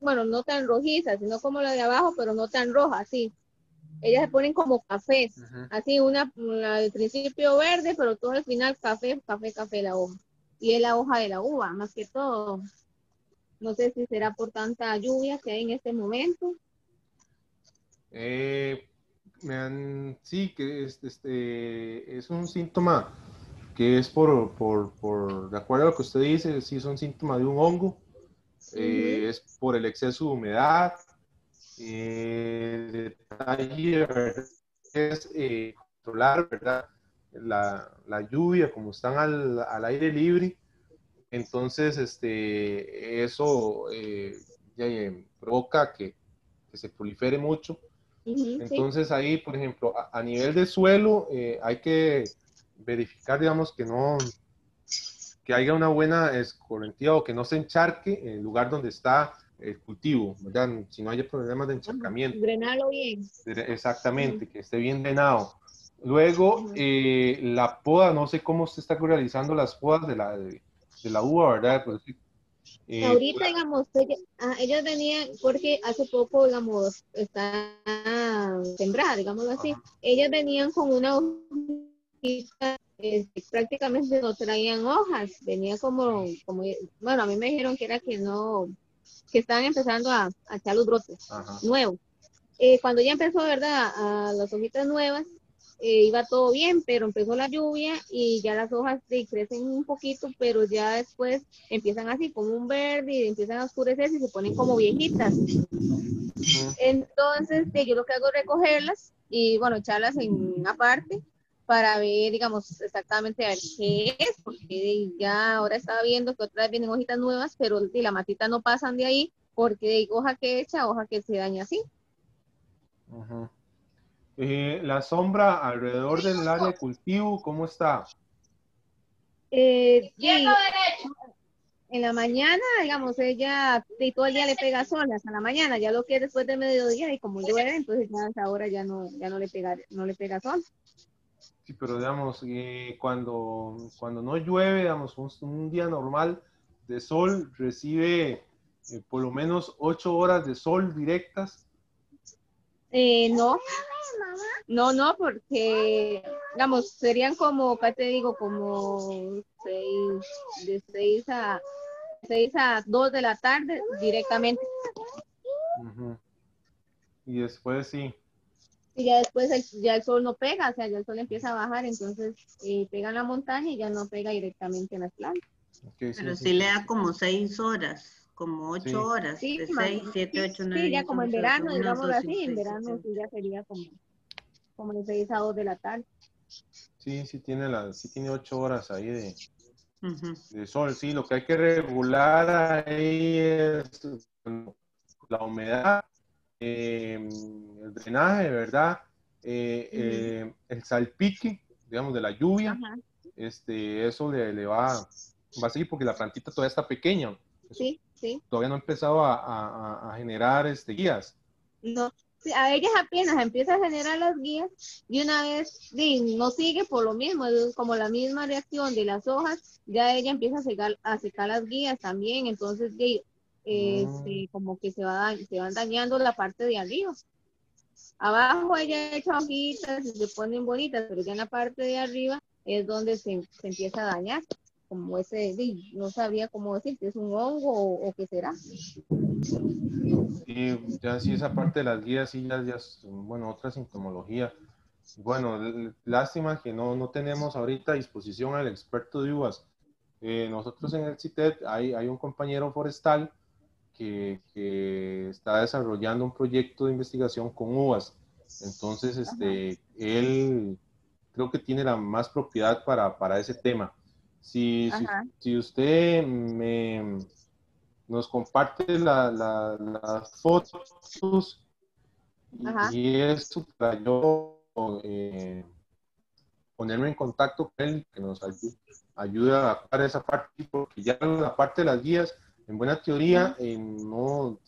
[SPEAKER 7] bueno, no tan rojizas, sino como la de abajo, pero no tan rojas, sí. Ellas se ponen como cafés, así una, una al principio verde, pero todo al final café, café, café la hoja. Y es la hoja de la uva, más que todo. No sé si será por tanta lluvia que hay en este momento.
[SPEAKER 1] Eh, me han, sí, que es, este, es un síntoma que es por, por, por, de acuerdo a lo que usted dice, sí es un síntoma de un hongo, eh, es por el exceso de humedad, eh, detalle es eh, controlar, ¿verdad? La, la, lluvia, como están al, al, aire libre, entonces este, eso eh, provoca que, que se prolifere mucho. Entonces ahí, por ejemplo, a, nivel de suelo, eh, hay que verificar, digamos, que no, que haya una buena escorrentía o que no se encharque en el lugar donde está el cultivo, ¿verdad? Si no haya problemas de encharcamiento.
[SPEAKER 7] Drenarlo bien.
[SPEAKER 1] Exactamente, que esté bien drenado. Luego, eh, la poda, no sé cómo se está realizando las podas de la, de, la uva, ¿verdad? Pues,
[SPEAKER 7] eh, Ahorita, digamos, ah, ellos, venían, porque hace poco, digamos, está sembrada, digamos así, ellas venían con una hojita, este, prácticamente no traían hojas, venía como, como, bueno, a mí me dijeron que era que no, que estaban empezando a, echar los brotes nuevos. eh, cuando ya empezó, ¿verdad? A las hojitas nuevas, eh, iba todo bien, pero empezó la lluvia y ya las hojas crecen un poquito, pero ya después empiezan así como un verde y empiezan a oscurecerse y se ponen como viejitas. Entonces, yo lo que hago es recogerlas y, bueno, echarlas en una parte para ver, digamos, exactamente a ver qué es, porque ya ahora estaba viendo que otra vez vienen hojitas nuevas, pero de la matita no pasan de ahí, porque de hoja que echa, hoja que se daña así.
[SPEAKER 1] Eh, la sombra alrededor del área de cultivo, ¿cómo está?
[SPEAKER 7] Eh, en la mañana, digamos, ella y todo el día le pega sol hasta la mañana, ya lo que es después del mediodía y como llueve, entonces ya ahora ya no, ya no le pega, no le pega sol.
[SPEAKER 1] Sí, pero digamos, eh, cuando, cuando no llueve, digamos, un, día normal de sol recibe eh, por lo menos ocho horas de sol directas.
[SPEAKER 7] Eh, no, no, no, porque, digamos, serían como, ¿qué te digo? Como seis, de seis a, seis a dos de la tarde directamente.
[SPEAKER 1] Y después sí.
[SPEAKER 7] Y ya después el, ya el sol no pega, o sea, ya el sol empieza a bajar, entonces eh, pega en la montaña y ya no pega directamente en las plantas.
[SPEAKER 2] Pero sí, le da como seis horas, como ocho horas,
[SPEAKER 7] sí,
[SPEAKER 2] de seis, siete, ocho, nueve.
[SPEAKER 7] Sí, ya como en verano, digamos así, en verano sí ya sería como como de 6 a 2 de la tarde.
[SPEAKER 1] Sí, sí tiene, la, sí tiene 8 horas ahí de, de sol. Sí, lo que hay que regular ahí es la humedad, eh, el drenaje, ¿verdad? Eh, eh, el salpique, digamos, de la lluvia. Este, eso le, le, va, va a seguir porque la plantita todavía está pequeña.
[SPEAKER 7] Sí, sí.
[SPEAKER 1] Todavía no ha empezado a, a, a generar este, guías.
[SPEAKER 7] No, a ellas apenas empieza a generar las guías y una vez no sigue por lo mismo, es como la misma reacción de las hojas, ya ella empieza a secar, a secar las guías también, entonces este, como que se, va, se van dañando la parte de arriba. Abajo ella echa hojitas y se ponen bonitas, pero ya en la parte de arriba es donde se, se empieza a dañar como ese, no sabía cómo decir, si es un hongo o, qué será.
[SPEAKER 1] Y ya sí, esa parte de las guías, sí, ya, ya bueno, otra sintomología. Bueno, lástima que no, no tenemos ahorita a disposición al experto de uvas. Eh, nosotros en el CITED hay, hay un compañero forestal que, que, está desarrollando un proyecto de investigación con uvas. Entonces, este, él creo que tiene la más propiedad para, para ese tema. Si, si, usted me, nos comparte las fotos y eso para yo eh, ponerme en contacto con él, que nos ayude, a adaptar esa parte, porque ya la parte de las guías, en buena teoría, eh, no,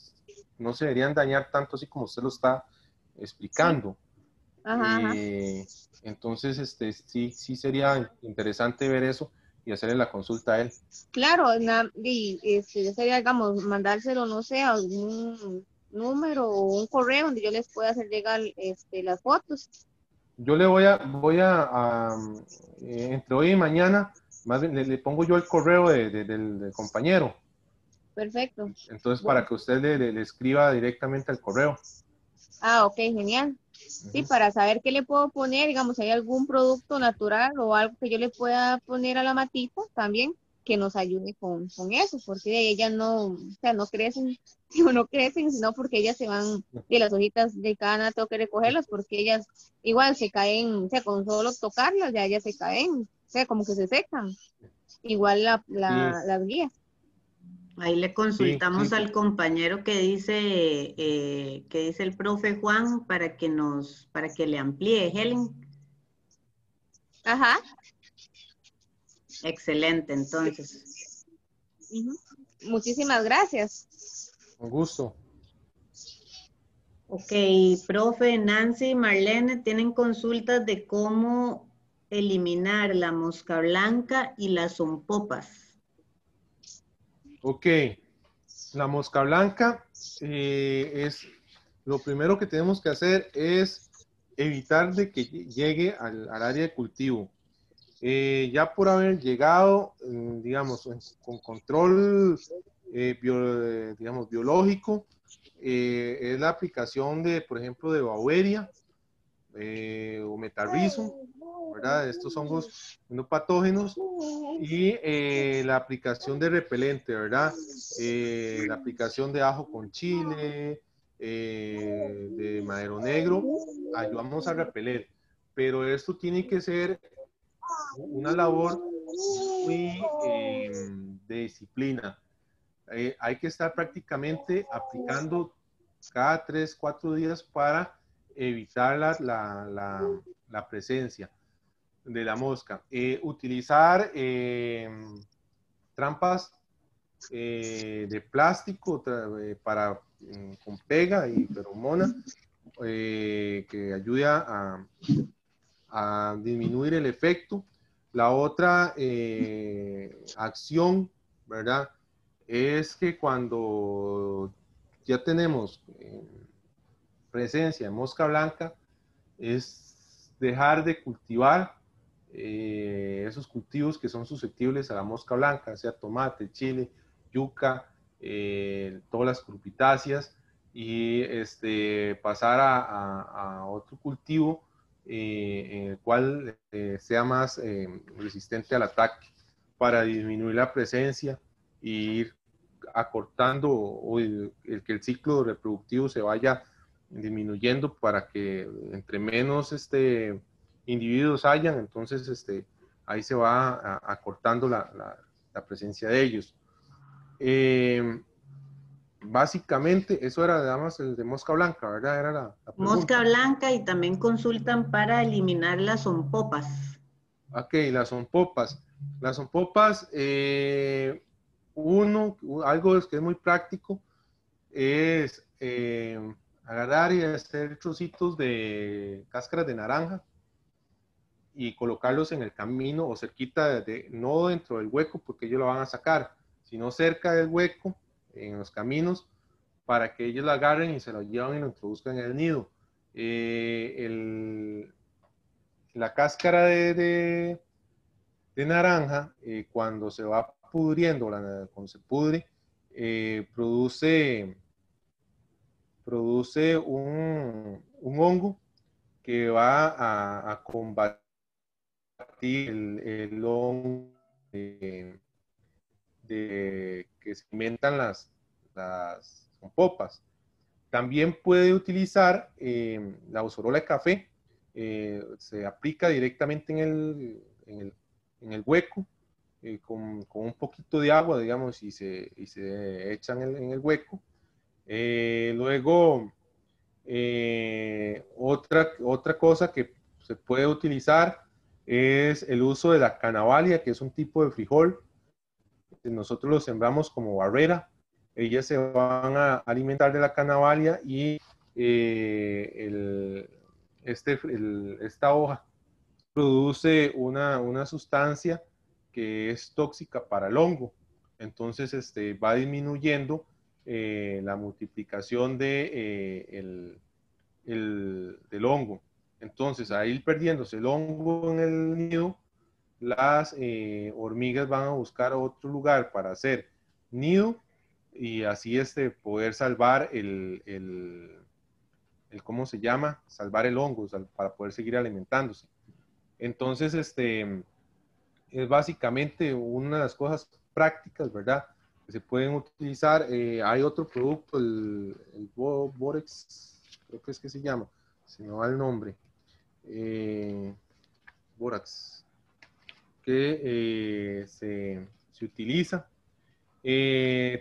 [SPEAKER 1] no se deberían dañar tanto así como usted lo está explicando. Eh, entonces, este, sí, sí sería interesante ver eso y hacerle la consulta a él.
[SPEAKER 7] Claro, y este, sería, digamos, mandárselo, no sé, algún número o un correo donde yo les pueda hacer llegar este, las fotos.
[SPEAKER 1] Yo le voy a, voy a, eh, entre hoy y mañana, más bien le, pongo yo el correo del, compañero.
[SPEAKER 7] Perfecto.
[SPEAKER 1] Entonces, para que usted le, le, escriba directamente al correo.
[SPEAKER 7] Ah, ok, genial. Sí, para saber qué le puedo poner, digamos, hay algún producto natural o algo que yo le pueda poner a la matita también que nos ayude con, con eso, porque ellas no, o sea, no crecen, no crecen, sino porque ellas se van, de las hojitas de cana tengo que recogerlas porque ellas igual se caen, o sea, con solo tocarlas ya ellas se caen, o sea, como que se secan, igual la, las guías.
[SPEAKER 2] Ahí le consultamos al compañero que dice, eh, que dice el profe Juan para que nos, para que le amplíe, Helen.
[SPEAKER 7] Ajá.
[SPEAKER 2] Excelente, entonces.
[SPEAKER 7] Muchísimas gracias.
[SPEAKER 1] Un gusto.
[SPEAKER 2] Ok, profe, Nancy, Marlene, tienen consultas de cómo eliminar la mosca blanca y las zompopas.
[SPEAKER 1] Ok, la mosca blanca eh, es lo primero que tenemos que hacer es evitar de que llegue al, área de cultivo. Eh, ya por haber llegado, mm, digamos, con control eh, biológico, es la aplicación de, por ejemplo, de Baueria o Metarrhizo, Estos hongos no patógenos y eh, la aplicación de repelente, ¿verdad? la aplicación de ajo con chile, de madero negro, ayudamos a repeler, pero esto tiene que ser una labor muy de disciplina. Eh, hay que estar prácticamente aplicando cada tres, cuatro días para evitar la, la, presencia de la mosca. Eh, utilizar eh, trampas de plástico para, mm, con pega y feromona que ayude a, a, disminuir el efecto. La otra acción, ¿verdad? es que cuando ya tenemos eh, presencia de mosca blanca, es dejar de cultivar eh, esos cultivos que son susceptibles a la mosca blanca, sea tomate, chile, yuca, eh, todas las crupitáceas, y este, pasar a, otro cultivo en el cual sea más resistente al ataque para disminuir la presencia ir acortando o el, que el ciclo reproductivo se vaya disminuyendo para que entre menos este, individuos hayan, entonces este, ahí se va acortando la, la, presencia de ellos. Eh, básicamente, eso era el de mosca blanca, ¿verdad? Era la,
[SPEAKER 2] mosca blanca y también consultan para eliminar las zompopas.
[SPEAKER 1] Ok, las zompopas. Las zompopas, eh, uno, algo que es muy práctico, es eh, agarrar y hacer trocitos de cáscaras de naranja y colocarlos en el camino o cerquita, de, no dentro del hueco porque ellos lo van a sacar, sino cerca del hueco, en los caminos, para que ellos lo agarren y se lo lleven y lo introduzcan en el nido. Eh, la cáscara de, de, naranja, eh, cuando se va pudriendo, cuando se pudre, eh, produce, produce un, hongo que va a, combatir el, de, que se alimentan las, popas. También puede utilizar eh, la osorola de café, eh, se aplica directamente en el, en el, en el hueco eh, con, un poquito de agua, digamos, y se, y se echan en, el hueco. Eh, luego, eh, otra, otra cosa que se puede utilizar es el uso de la canavalia, que es un tipo de frijol. Nosotros lo sembramos como barrera. Ellas se van a alimentar de la canavalia y el, este, el, esta hoja produce una, una sustancia que es tóxica para el hongo. Entonces, este, va disminuyendo eh, la multiplicación de, eh, el, del hongo. Entonces, a ir perdiéndose el hongo en el nido, las eh, hormigas van a buscar otro lugar para hacer nido y así este, poder salvar el, el, el, ¿cómo se llama? Salvar el hongo para poder seguir alimentándose. Entonces, este, es básicamente una de las cosas prácticas, ¿verdad? Que se pueden utilizar. Eh, hay otro producto, el, Borex, creo que es que se llama, si no va el nombre. Eh, Borax, que eh, se, se, utiliza.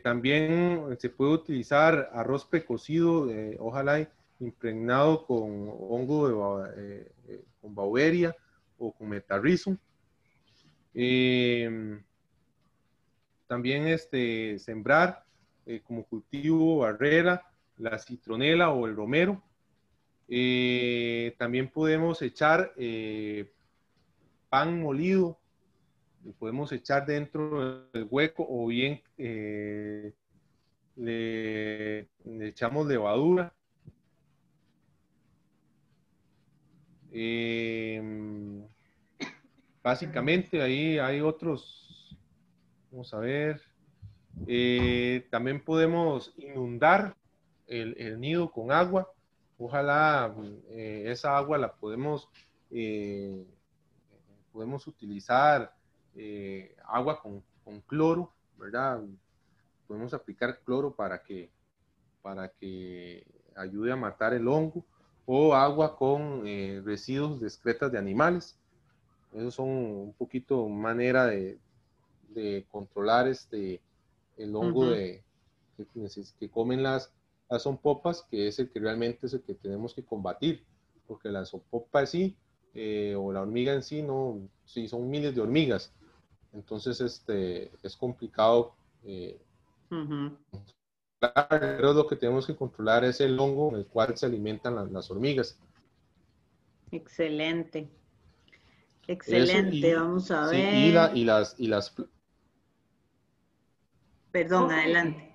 [SPEAKER 1] también se puede utilizar arroz precocido, ojalá impregnado con hongo de, con baueria o con metarrhizo Em, también este, sembrar eh, como cultivo barrera la citronela o el romero. Eh, también podemos echar eh, pan molido, podemos echar dentro del hueco o bien le, echamos levadura. Em, Básicamente ahí hay otros, vamos a ver, eh, también podemos inundar el, nido con agua. Ojalá eh, esa agua la podemos, eh, podemos utilizar agua con, con, cloro, ¿verdad? Podemos aplicar cloro para que, para que ayude a matar el hongo o agua con residuos de excretas de animales. Esos son un poquito manera de, de controlar este, el hongo de, que, comen las popas que es el que realmente es el que tenemos que combatir, porque la zompopa sí, eh, o la hormiga en sí, no, sí, son miles de hormigas. Entonces, este, es complicado. Eh, Pero lo que tenemos que controlar es el hongo en el cual se alimentan las, hormigas.
[SPEAKER 2] Excelente. Excelente, vamos a ver.
[SPEAKER 1] y, y, las, y las
[SPEAKER 2] Perdón, adelante.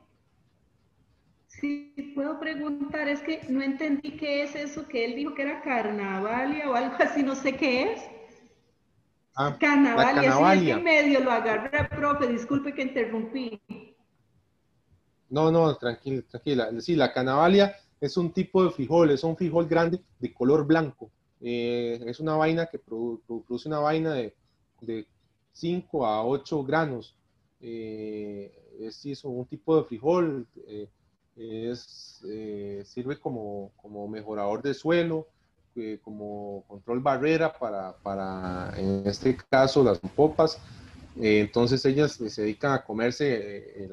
[SPEAKER 8] Sí, puedo preguntar, es que no entendí qué es eso que él dijo que era carnavalia o algo así, no sé qué es. Ah, carnavalia, sí, en medio lo agarré, profe, disculpe que interrumpí.
[SPEAKER 1] No, no, tranquila, tranquila. Sí, la canavalia es un tipo de frijol, es un frijol grande de color blanco. Eh, es una vaina que produce una vaina de, de 5 a 8 granos. Eh, es, un tipo de frijol, eh, es, eh, sirve como, como, mejorador de suelo, eh, como control barrera para, para, en este caso, las popas. entonces ellas se dedican a comerse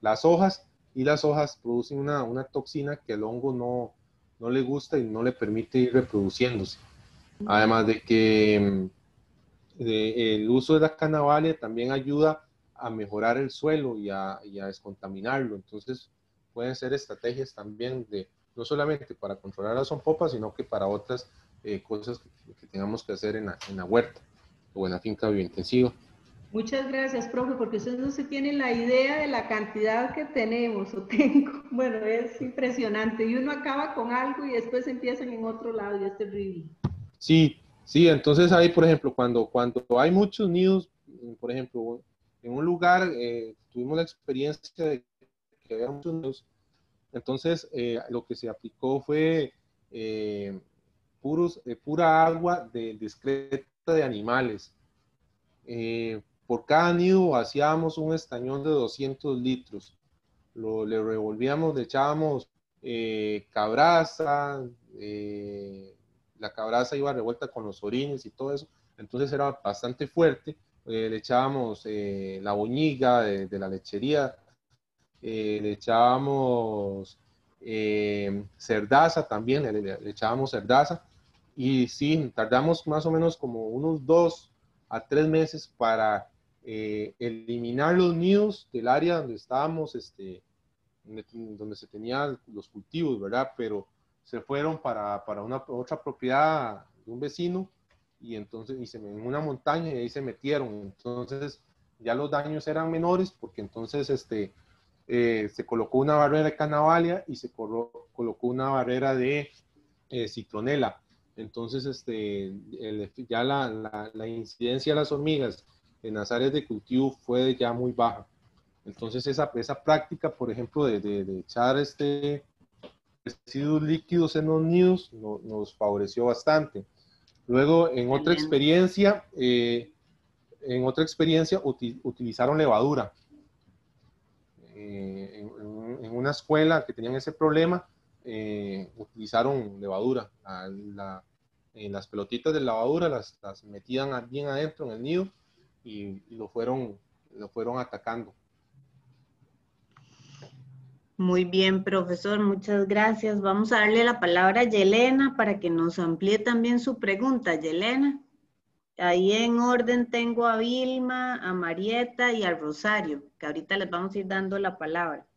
[SPEAKER 1] las hojas y las hojas producen una, una, toxina que el hongo no, no le gusta y no le permite ir reproduciéndose. Además de que mm, el uso de la canavalia también ayuda a mejorar el suelo y a, y a, descontaminarlo. Entonces, pueden ser estrategias también de, no solamente para controlar las popas, sino que para otras eh, cosas que, tengamos que hacer en la, en la, huerta o en la finca biointensiva.
[SPEAKER 8] Muchas gracias, profe, porque ustedes no se tienen la idea de la cantidad que tenemos o tengo. Bueno, es impresionante. Y uno acaba con algo y después empiezan en otro lado y es terrible.
[SPEAKER 1] Sí, sí, entonces ahí, por ejemplo, cuando, cuando hay muchos nidos, por ejemplo, en un lugar eh, tuvimos la experiencia de que había muchos entonces eh, lo que se aplicó fue eh, puros, pura agua de discreta de animales. por cada nido hacíamos un estañón de 200 litros. Lo, le revolvíamos, le echábamos cabraza, la cabraza iba revuelta con los orines y todo eso, entonces era bastante fuerte eh, le echábamos eh, la boñiga de, la lechería, eh, le echábamos cerdaza también, le, echábamos cerdaza y sí, tardamos más o menos como unos dos a tres meses para eliminar los nidos del área donde estábamos, este, donde se tenían los cultivos, ¿verdad? Pero se fueron para, para una otra propiedad de un vecino y entonces y se, en una montaña y ahí se metieron. Entonces ya los daños eran menores porque entonces este, eh, se colocó una barrera de canavalia y se colocó una barrera de eh, citronela. Entonces este, ya la, la, incidencia de las hormigas en las áreas de cultivo fue ya muy baja. Entonces esa, esa práctica, por ejemplo, de, de, echar este residuos líquidos en los nidos nos favoreció bastante. Luego, en otra experiencia, eh, en otra experiencia utilizaron levadura. Una escuela que tenían ese problema, eh, utilizaron levadura. en las pelotitas de lavadura las, metían bien adentro en el nido y, lo, fueron, lo fueron atacando.
[SPEAKER 2] Muy bien, profesor, muchas gracias. Vamos a darle la palabra a Yelena para que nos amplíe también su pregunta. Yelena, ahí en orden tengo a Vilma, a Marieta y a Rosario, que ahorita les vamos a ir dando la palabra.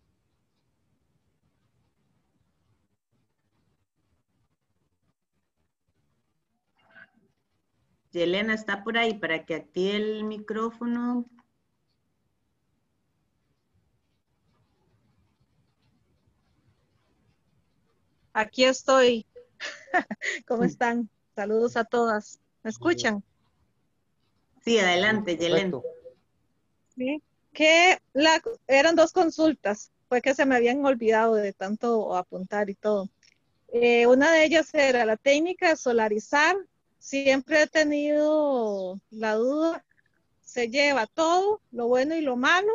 [SPEAKER 2] Yelena está por ahí para que active el micrófono.
[SPEAKER 9] Aquí estoy. ¿Cómo están? Saludos a todas. ¿Me escuchan?
[SPEAKER 2] Sí, adelante, Yelena.
[SPEAKER 9] Sí, que la, eran dos consultas. fue que se me habían olvidado de tanto apuntar y todo. Eh, una de ellas era la técnica de solarizar. Siempre he tenido la duda, se lleva todo, lo bueno y lo malo,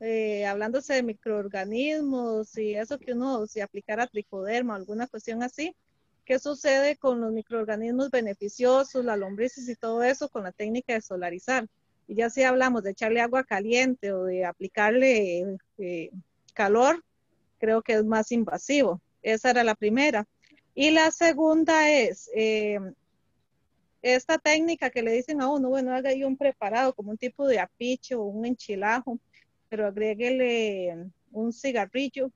[SPEAKER 9] eh, hablándose de microorganismos y eso que uno, si aplicara tricoderma o alguna cuestión así, ¿qué sucede con los microorganismos beneficiosos, las lombrices y todo eso con la técnica de solarizar? Y ya si hablamos de echarle agua caliente o de aplicarle eh, calor, creo que es más invasivo. Esa era la primera. Y la segunda es eh, esta técnica que le dicen a uno, bueno, haga ahí un preparado como un tipo de apiche o un enchilajo, pero agréguele un cigarrillo.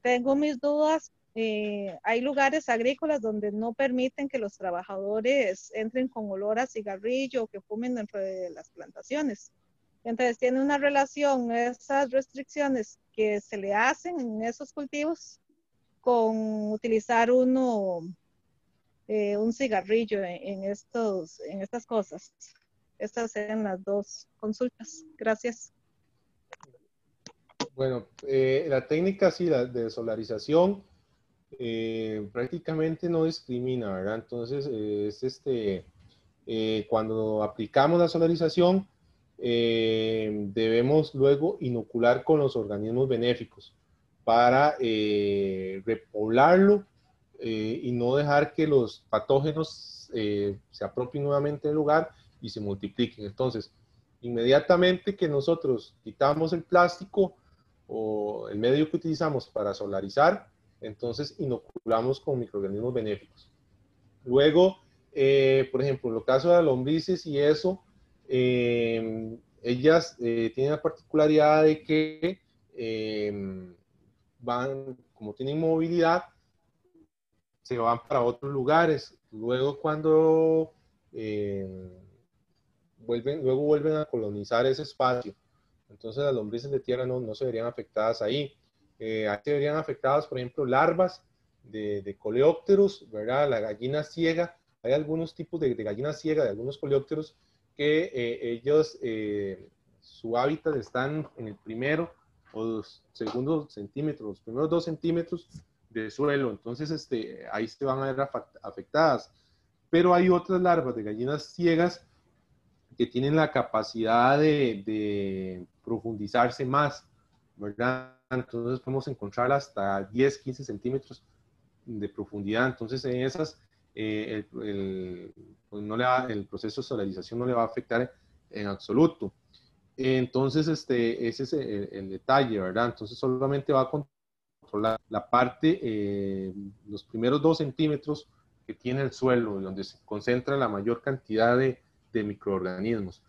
[SPEAKER 9] Tengo mis dudas. Eh, hay lugares agrícolas donde no permiten que los trabajadores entren con olor a cigarrillo o que fumen dentro de las plantaciones. Entonces, tiene una relación esas restricciones que se le hacen en esos cultivos con utilizar uno eh, un cigarrillo en, estos, en estas cosas. Estas serían las dos consultas. Gracias.
[SPEAKER 1] Bueno, eh, la técnica sí, la de solarización, eh, prácticamente no discrimina, ¿verdad? Entonces, es este, cuando aplicamos la solarización, debemos luego inocular con los organismos benéficos para eh, repoblarlo eh, y no dejar que los patógenos eh, se apropien nuevamente del lugar y se multipliquen. Entonces, inmediatamente que nosotros quitamos el plástico o el medio que utilizamos para solarizar, entonces inoculamos con microorganismos benéficos. Luego, por ejemplo, en el caso de las lombrices y eso, ellas tienen la particularidad de que van, como tienen movilidad, se van para otros lugares. Luego cuando eh, vuelven, luego vuelven a colonizar ese espacio. Entonces las lombrices de tierra no, no se verían afectadas ahí. Eh, ahí se verían afectadas, por ejemplo, larvas de, de coleópteros, ¿verdad? La gallina ciega. Hay algunos tipos de, de gallina ciega, de algunos coleópteros, que eh, ellos, eh, su hábitat están en el primero o los segundos centímetros, los primeros dos centímetros de suelo. Entonces, este, ahí se van a ver afectadas. Pero hay otras larvas de gallinas ciegas que tienen la capacidad de, profundizarse más, ¿verdad? Entonces podemos encontrar hasta 10, 15 centímetros de profundidad. Entonces, en esas, eh, el, pues no le el proceso de solarización no le va a afectar en absoluto. Entonces, este, ese es el, detalle, ¿verdad? Entonces, solamente va a la parte, eh, los primeros dos centímetros que tiene el suelo, donde se concentra la mayor cantidad de, microorganismos.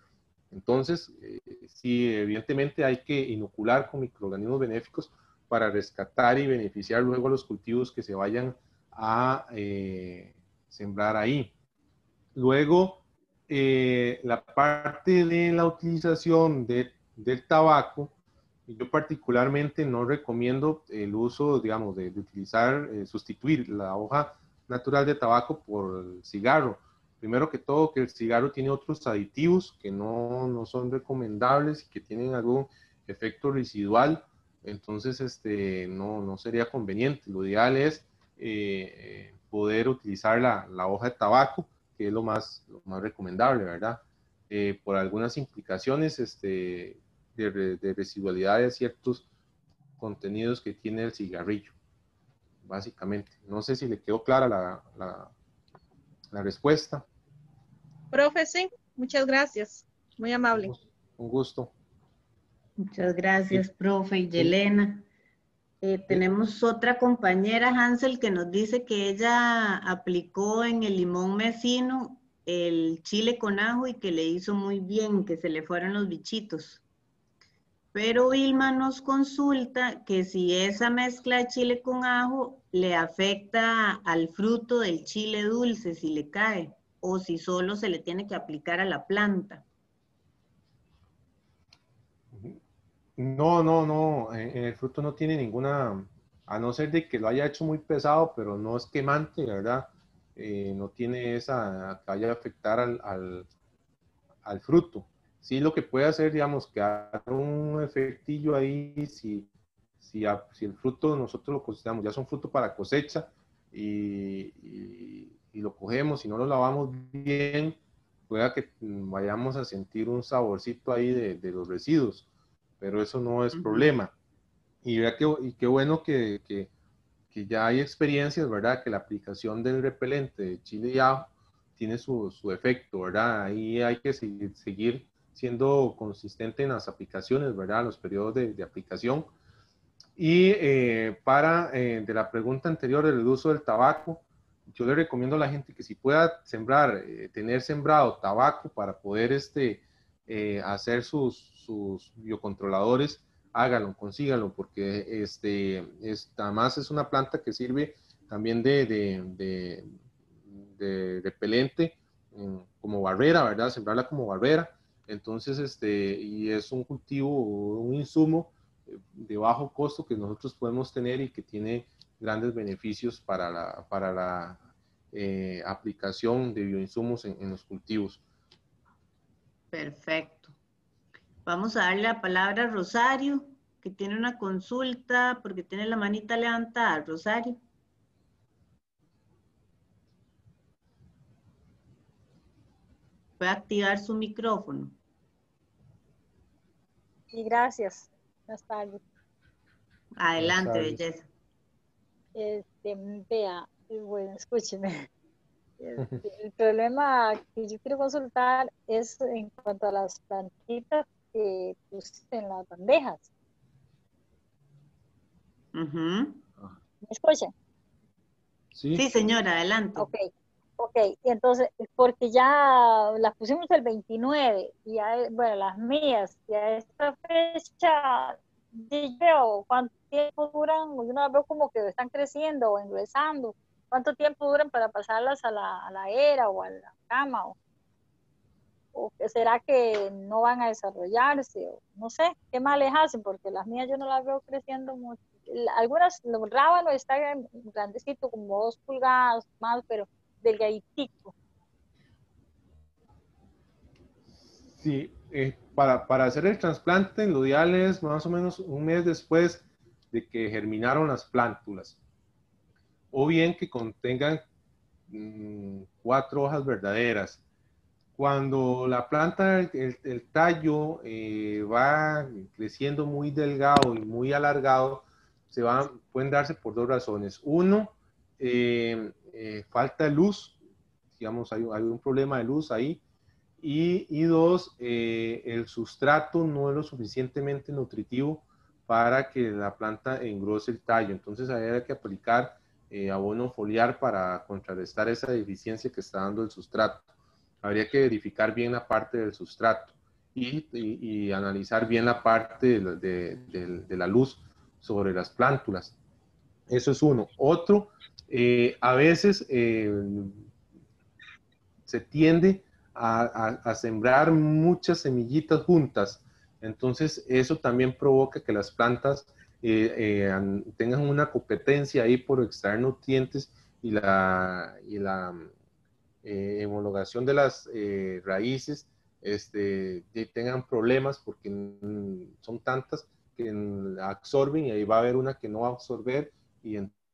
[SPEAKER 1] Entonces, eh, sí, evidentemente hay que inocular con microorganismos benéficos para rescatar y beneficiar luego los cultivos que se vayan a eh, sembrar ahí. Luego, eh, la parte de la utilización de, del tabaco, yo particularmente no recomiendo el uso, digamos, de, utilizar, eh, sustituir la hoja natural de tabaco por el cigarro. Primero que todo, que el cigarro tiene otros aditivos que no, no son recomendables y que tienen algún efecto residual, entonces este, no, no sería conveniente. Lo ideal es eh, poder utilizar la, la hoja de tabaco que es lo más, lo más recomendable, ¿verdad? Eh, por algunas implicaciones este, de, de, residualidad de ciertos contenidos que tiene el cigarrillo, básicamente. No sé si le quedó clara la, la, la respuesta.
[SPEAKER 9] Profe, sí, muchas gracias. Muy amable.
[SPEAKER 1] Un gusto.
[SPEAKER 2] Muchas gracias, profe y Yelena. Eh, tenemos otra compañera, Hansel, que nos dice que ella aplicó en el limón mesino el chile con ajo y que le hizo muy bien, que se le fueron los bichitos. Pero Vilma nos consulta que si esa mezcla de chile con ajo le afecta al fruto del chile dulce, si le cae, o si solo se le tiene que aplicar a la planta.
[SPEAKER 1] No, no, no, en, el fruto no tiene ninguna, a no ser de que lo haya hecho muy pesado, pero no es quemante, ¿verdad? Eh, no tiene esa, que vaya a afectar al, al, fruto. Sí, lo que puede hacer, digamos, que haga un efectillo ahí, si, si, si el fruto nosotros lo consideramos, ya son fruto para cosecha y, y, lo cogemos y no lo lavamos bien, pueda que vayamos a sentir un saborcito ahí de, de los residuos, pero eso no es problema. Y, vea que, y qué bueno que, que, que, ya hay experiencias, ¿verdad? Que la aplicación del repelente de chile y ajo tiene su, su efecto, ¿verdad? Ahí hay que seguir, seguir siendo consistente en las aplicaciones, ¿verdad? Los periodos de, de aplicación. Y eh, para, eh, de la pregunta anterior del uso del tabaco, yo le recomiendo a la gente que si pueda sembrar, eh, tener sembrado tabaco para poder este, hacer sus, sus, biocontroladores, hágalo, consígalo, porque este, es, además es una planta que sirve también de, de, de, de repelente como barrera, ¿verdad? Sembrarla como barrera. Entonces, este, y es un cultivo, un insumo eh, de bajo costo que nosotros podemos tener y que tiene grandes beneficios para la, para la eh, aplicación de bioinsumos en, los cultivos.
[SPEAKER 2] Perfecto. Vamos a darle la palabra a Rosario, que tiene una consulta porque tiene la manita levantada. Rosario. Puede activar su micrófono.
[SPEAKER 10] Y gracias. Buenas tardes.
[SPEAKER 2] Adelante, belleza.
[SPEAKER 10] Este, vea, bueno, escúcheme. Este, el problema que yo quiero consultar es en cuanto a las plantitas que pusiste en las bandejas. ¿Me escuchan?
[SPEAKER 2] Sí. sí, señora, adelante.
[SPEAKER 10] Ok, ok, y entonces, porque ya las pusimos el 29, y ya, bueno, las mías, y a esta fecha, yo cuánto tiempo duran, yo no veo como que están creciendo o engruesando, cuánto tiempo duran para pasarlas a la, la era o a la cama, o, o será que no van a desarrollarse, o no sé, qué más les hacen, porque las mías yo no las veo creciendo mucho. Algunas, el rábano está grandecito, como dos pulgadas más, pero delgaditico.
[SPEAKER 1] Sí, eh, para, para, hacer el trasplante, lo ideal es más o menos un mes después de que germinaron las plántulas. O bien que contengan mm, cuatro hojas verdaderas. Cuando la planta, el, tallo eh, va creciendo muy delgado y muy alargado, se van, pueden darse por dos razones. Uno, eh, falta de luz, digamos, hay, un problema de luz ahí y, dos, eh, el sustrato no es lo suficientemente nutritivo para que la planta engrose el tallo. Entonces hay que aplicar eh, abono foliar para contrarrestar esa deficiencia que está dando el sustrato. Habría que verificar bien la parte del sustrato y, analizar bien la parte de, la luz sobre las plántulas. Eso es uno. Otro, eh, a veces se tiende a, sembrar muchas semillitas juntas. Entonces, eso también provoca que las plantas eh, eh, tengan una competencia ahí por extraer nutrientes y la, y la eh, homologación de las raíces este, tengan problemas porque son tantas que absorben y ahí va a haber una que no va a absorber y entonces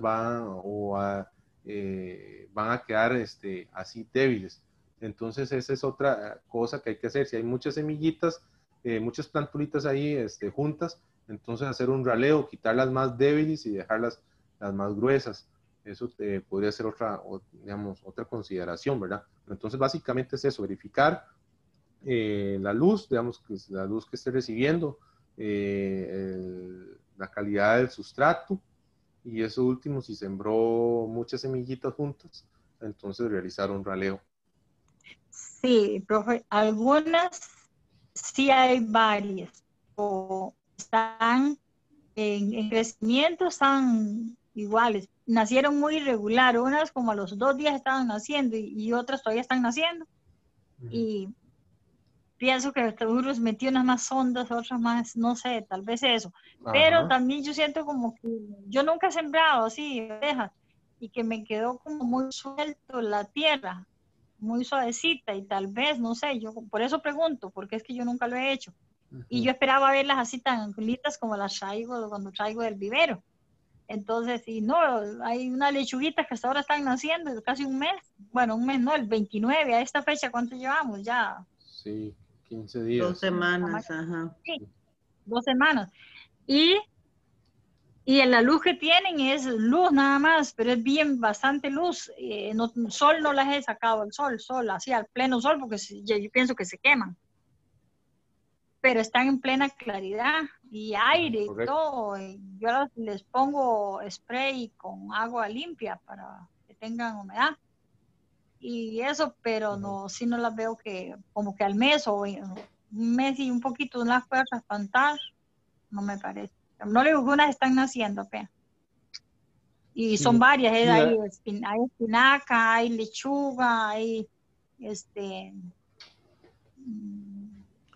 [SPEAKER 1] va o a eh, van a quedar este, así débiles. Entonces esa es otra cosa que hay que hacer. Si hay muchas semillitas, eh, muchas plantulitas ahí este, juntas, entonces hacer un raleo, quitar las más débiles y dejarlas las más gruesas. Eso eh, podría ser otra, digamos, otra consideración, ¿verdad? Entonces básicamente es eso, verificar la luz, digamos, la luz que esté recibiendo, la calidad del sustrato, y eso último, si sembró muchas semillitas juntas, entonces realizar un raleo.
[SPEAKER 10] Sí, profe, algunas sí hay varias, o están en, crecimiento, están iguales, nacieron muy irregular, unas como a los dos días estaban naciendo y, otras todavía están naciendo. Y pienso que Taurus metió unas más ondas, otras más, no sé, tal vez eso. Pero también yo siento como que yo nunca he sembrado así ovejas y que me quedó como muy suelto la tierra, muy suavecita y tal vez, no sé, yo por eso pregunto, porque es que yo nunca lo he hecho. Y yo esperaba verlas así tan lindas como las traigo cuando traigo del vivero. Entonces, y no, hay unas lechuguitas que hasta ahora están naciendo, casi un mes. Bueno, un mes no, el 29, a esta fecha, ¿cuánto llevamos? Ya.
[SPEAKER 1] Sí, 15 días.
[SPEAKER 2] Dos semanas, ajá.
[SPEAKER 10] Sí, dos semanas. Y, y la luz que tienen es luz nada más, pero es bien bastante luz. Eh, no, sol no las he sacado el sol, sol, así al pleno sol, porque yo pienso que se queman pero están en plena claridad y aire y todo. yo les pongo spray con agua limpia para que tengan humedad. Y eso, pero no, si no las veo que como que al mes o un mes y un poquito no las puedo espantar, no me parece. No le digo que unas están naciendo, pero. Y son varias, ¿eh? hay, espinaca, hay lechuga, hay este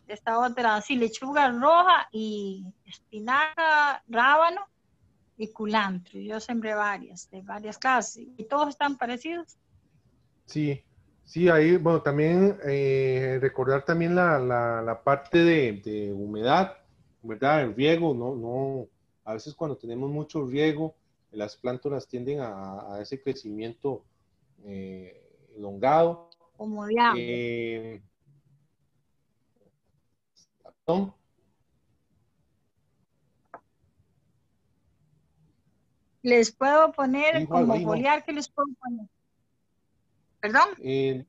[SPEAKER 10] esta otra, sí, lechuga roja y espinaca, rábano y culantro. Yo sembré varias, de varias clases. ¿Y todos están parecidos?
[SPEAKER 1] Sí, sí, ahí, bueno, también eh, recordar también la, la, parte de, humedad, ¿verdad? El riego, no, no, a veces cuando tenemos mucho riego, las plántulas tienden a, ese crecimiento eh, elongado.
[SPEAKER 10] Como de eh, les puedo poner como foliar, ¿qué les puedo poner? ¿Perdón?
[SPEAKER 1] Eh,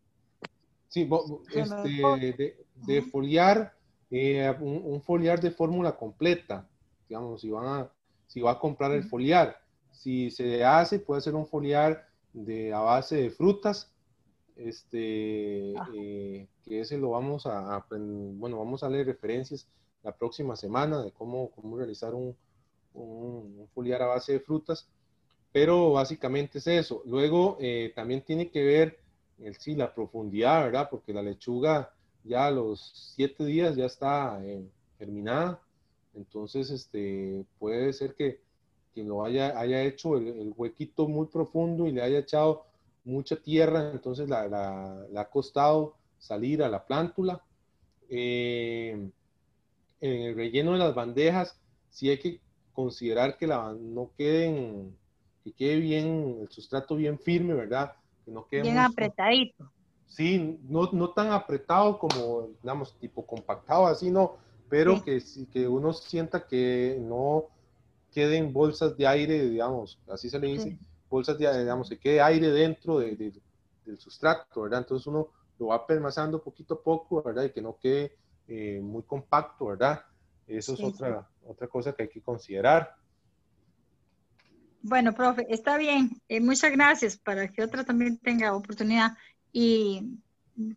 [SPEAKER 1] sí, este, de, foliar, eh, un, foliar de fórmula completa, digamos, si, van a, si va a comprar el foliar. Si se hace, puede ser un foliar de, a base de frutas, este, ah. eh, que ese lo vamos a, aprender, bueno, vamos a leer referencias la próxima semana de cómo, cómo realizar un, un, foliar a base de frutas, pero básicamente es eso. Luego eh, también tiene que ver el, sí, la profundidad, ¿verdad? Porque la lechuga ya a los siete días ya está eh, terminada, entonces este, puede ser que quien lo haya, haya hecho el, huequito muy profundo y le haya echado mucha tierra, entonces la, ha costado salir a la plántula. Eh, en el relleno de las bandejas, sí hay que considerar que no queden, que quede bien, el sustrato bien firme, ¿verdad? Que no quede
[SPEAKER 10] bien apretadito.
[SPEAKER 1] Sí, no, no tan apretado como, digamos, tipo compactado, así no, pero que, que uno sienta que no queden bolsas de aire, digamos, así se le dice, bolsas de, digamos, que quede aire dentro de, del sustrato, ¿verdad? Entonces uno lo va permasando poquito a poco, ¿verdad? Y que no quede eh, muy compacto, ¿verdad? Eso es otra, otra cosa que hay que considerar.
[SPEAKER 10] Bueno, profe, está bien. Eh, muchas gracias para que otra también tenga oportunidad. Y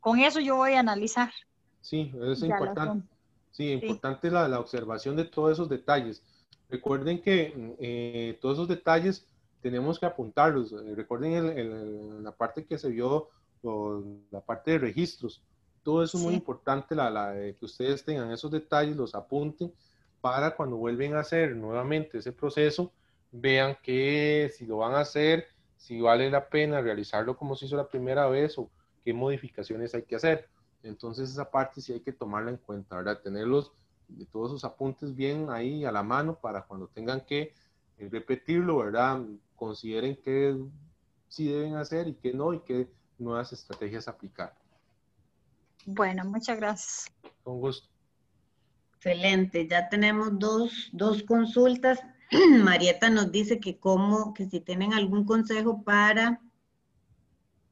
[SPEAKER 10] con eso yo voy a analizar.
[SPEAKER 1] Sí, es importante. Sí, importante La, la, observación de todos esos detalles. Recuerden que eh, todos esos detalles tenemos que apuntarlos. recuerden la parte que se vio, la parte de registros. Todo eso es muy importante, la, la, que ustedes tengan esos detalles, los apunten para cuando vuelven a hacer nuevamente ese proceso, vean que si lo van a hacer, si vale la pena realizarlo como se hizo la primera vez o qué modificaciones hay que hacer. Entonces esa parte sí hay que tomarla en cuenta, ¿verdad? Tenerlos de todos esos apuntes bien ahí a la mano para cuando tengan que eh, repetirlo, ¿verdad? Consideren qué sí deben hacer y qué no y qué nuevas estrategias aplicar.
[SPEAKER 10] Bueno, muchas gracias.
[SPEAKER 1] Con gusto.
[SPEAKER 2] Excelente, ya tenemos dos, dos consultas. Marieta nos dice que cómo, que si tienen algún consejo para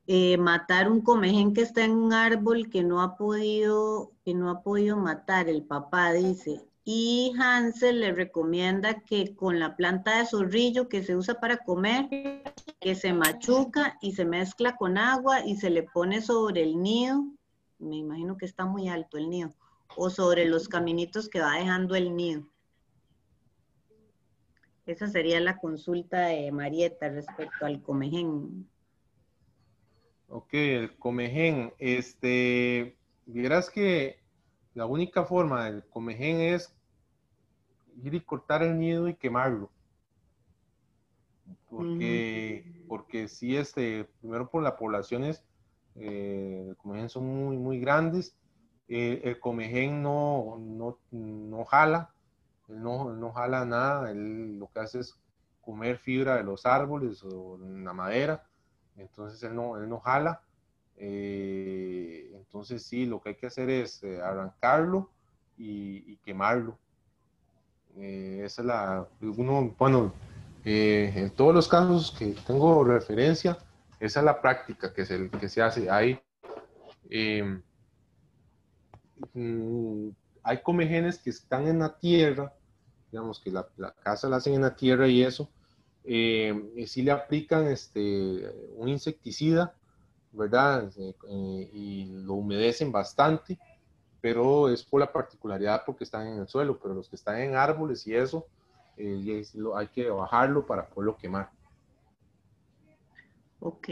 [SPEAKER 2] eh, matar un comején que está en un árbol que no ha podido, que no ha podido matar, el papá dice. Y Hansel le recomienda que con la planta de zorrillo que se usa para comer, que se machuca y se mezcla con agua y se le pone sobre el nido me imagino que está muy alto el nido, o sobre los caminitos que va dejando el nido. Esa sería la consulta de Marieta respecto al comején.
[SPEAKER 1] Ok, el comején. Este, vieras que la única forma del comején es ir y cortar el nido y quemarlo. Porque, porque si este, primero por las poblaciones eh, como ven, son muy, muy grandes. Eh, el comején no, no, no jala, no, no jala nada, él lo que hace es comer fibra de los árboles o la madera, entonces él no, él no jala. Eh, entonces sí, lo que hay que hacer es eh, arrancarlo y, quemarlo. esa es la, uno, bueno, en todos los casos que tengo referencia, esa es la práctica que se, que se hace. Hay, eh, mm, hay comegenes que están en la tierra, digamos que la, casa la hacen en la tierra y eso, eh, y si le aplican este, un insecticida, ¿verdad? Eh, y lo humedecen bastante, pero es por la particularidad porque están en el suelo, pero los que están en árboles y eso, hay que bajarlo para poderlo quemar.
[SPEAKER 2] Ok.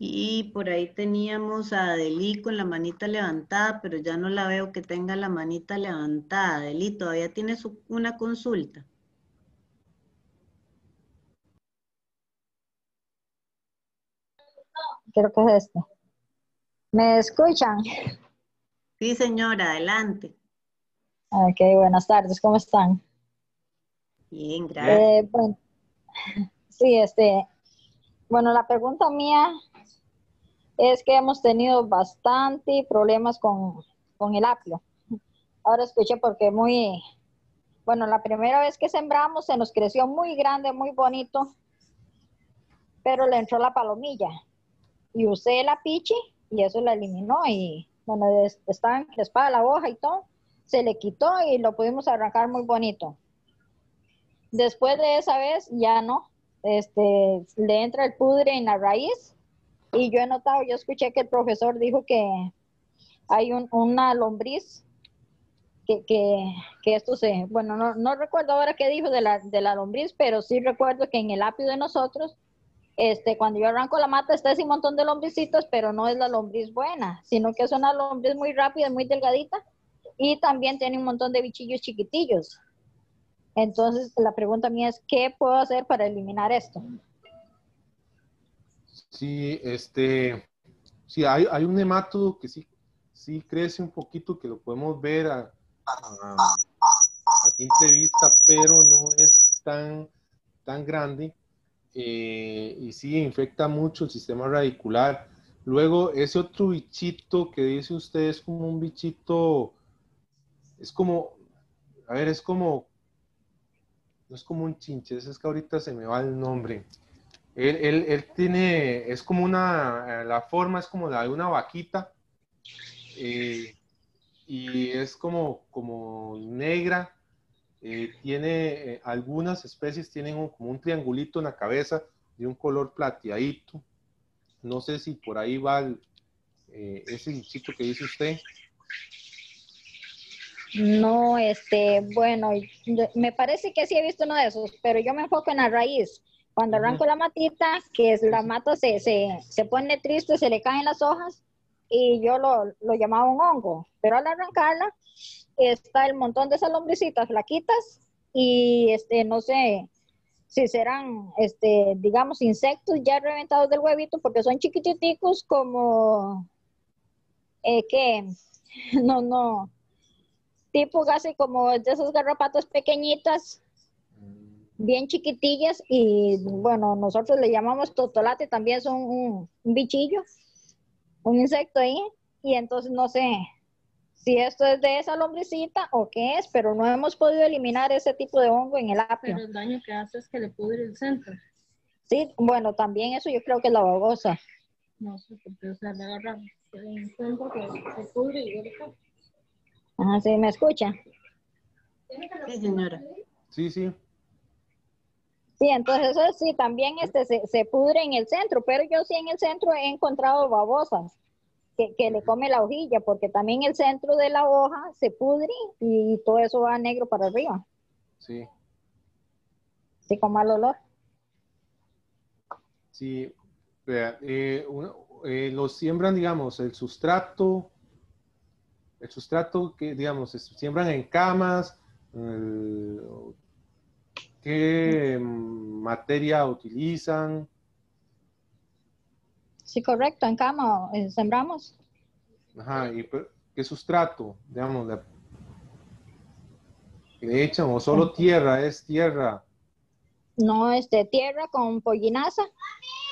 [SPEAKER 2] Y por ahí teníamos a Adeli con la manita levantada, pero ya no la veo que tenga la manita levantada. Adeli, ¿todavía tienes una consulta?
[SPEAKER 11] Creo que es este. ¿Me escuchan?
[SPEAKER 2] Sí, señora, adelante.
[SPEAKER 11] Ok, buenas tardes, ¿cómo están?
[SPEAKER 2] Bien, gracias. Eh,
[SPEAKER 11] sí, este, bueno, la pregunta mía es que hemos tenido bastante problemas con, el apio. Ahora escuché porque muy, bueno, la primera vez que sembramos se nos creció muy grande, muy bonito, pero le entró la palomilla y usé la pichi y eso la eliminó y bueno, estaba encrespada la hoja y todo, se le quitó y lo pudimos arrancar muy bonito. Después de esa vez ya no, este, le entra el pudre en la raíz y yo he notado, yo escuché que el profesor dijo que hay una lombriz que, esto se, bueno, no, no, recuerdo ahora qué dijo de la, de lombriz, pero sí recuerdo que en el apio de nosotros, este, cuando yo arranco la mata está ese montón de lombricitos, pero no es la lombriz buena, sino que es una lombriz muy rápida, muy delgadita y también tiene un montón de bichillos chiquitillos. Entonces, la pregunta mía es, ¿qué puedo hacer para eliminar esto?
[SPEAKER 1] Sí, este, sí, hay, hay un nematodo que sí, sí crece un poquito, que lo podemos ver a, simple vista, pero no es tan, tan grande. Eh, y sí, infecta mucho el sistema radicular. Luego, ese otro bichito que dice usted es como un bichito, es como, a ver, es como, no es como un chinche, es que ahorita se me va el nombre. Él, él, tiene, es como una, la forma es como la de una vaquita eh, y es como, como negra. Eh, tiene, eh, algunas especies tienen como un triangulito en la cabeza de un color plateadito. No sé si por ahí va ese bichito que dice usted.
[SPEAKER 11] No, este, bueno, me parece que sí he visto uno de esos, pero yo me enfoco en la raíz. Cuando arranco la matita, que es la mata se, se, pone triste, se le caen las hojas y yo lo, lo, llamaba un hongo. Pero al arrancarla, está el montón de esas lombricitas flaquitas y este, no sé si serán, este, digamos, insectos ya reventados del huevito porque son chiquititicos como, eh, que, no, no, tipo casi como de esas garrapatas pequeñitas, bien chiquitillas y bueno, nosotros le llamamos totolate, también son un, bichillo, un insecto ahí y entonces no sé si esto es de esa lombricita o qué es, pero no hemos podido eliminar ese tipo de hongo en el apio.
[SPEAKER 8] Pero el daño que hace es que le pudre el centro.
[SPEAKER 11] Sí, bueno, también eso yo creo que es la babosa.
[SPEAKER 8] No sé, porque o sea, le agarra el centro que se pudre y
[SPEAKER 11] Ajá, sí, ¿me escucha?
[SPEAKER 2] Sí, señora.
[SPEAKER 1] Sí, sí.
[SPEAKER 11] Sí, entonces eso sí, también este se, pudre en el centro, pero yo sí en el centro he encontrado babosas que, le come la hojilla, porque también el centro de la hoja se pudre y todo eso va negro para arriba.
[SPEAKER 1] Sí.
[SPEAKER 11] Sí, con mal olor.
[SPEAKER 1] Sí, eh, eh, los siembran, digamos, el sustrato, el sustrato que, digamos, se siembran en camas, ¿qué materia utilizan?
[SPEAKER 11] Sí, correcto, en cama eh, sembramos.
[SPEAKER 1] Ajá, ¿y qué sustrato? Digamos, le, le echan o solo tierra, es tierra.
[SPEAKER 11] No, este, tierra con pollinaza.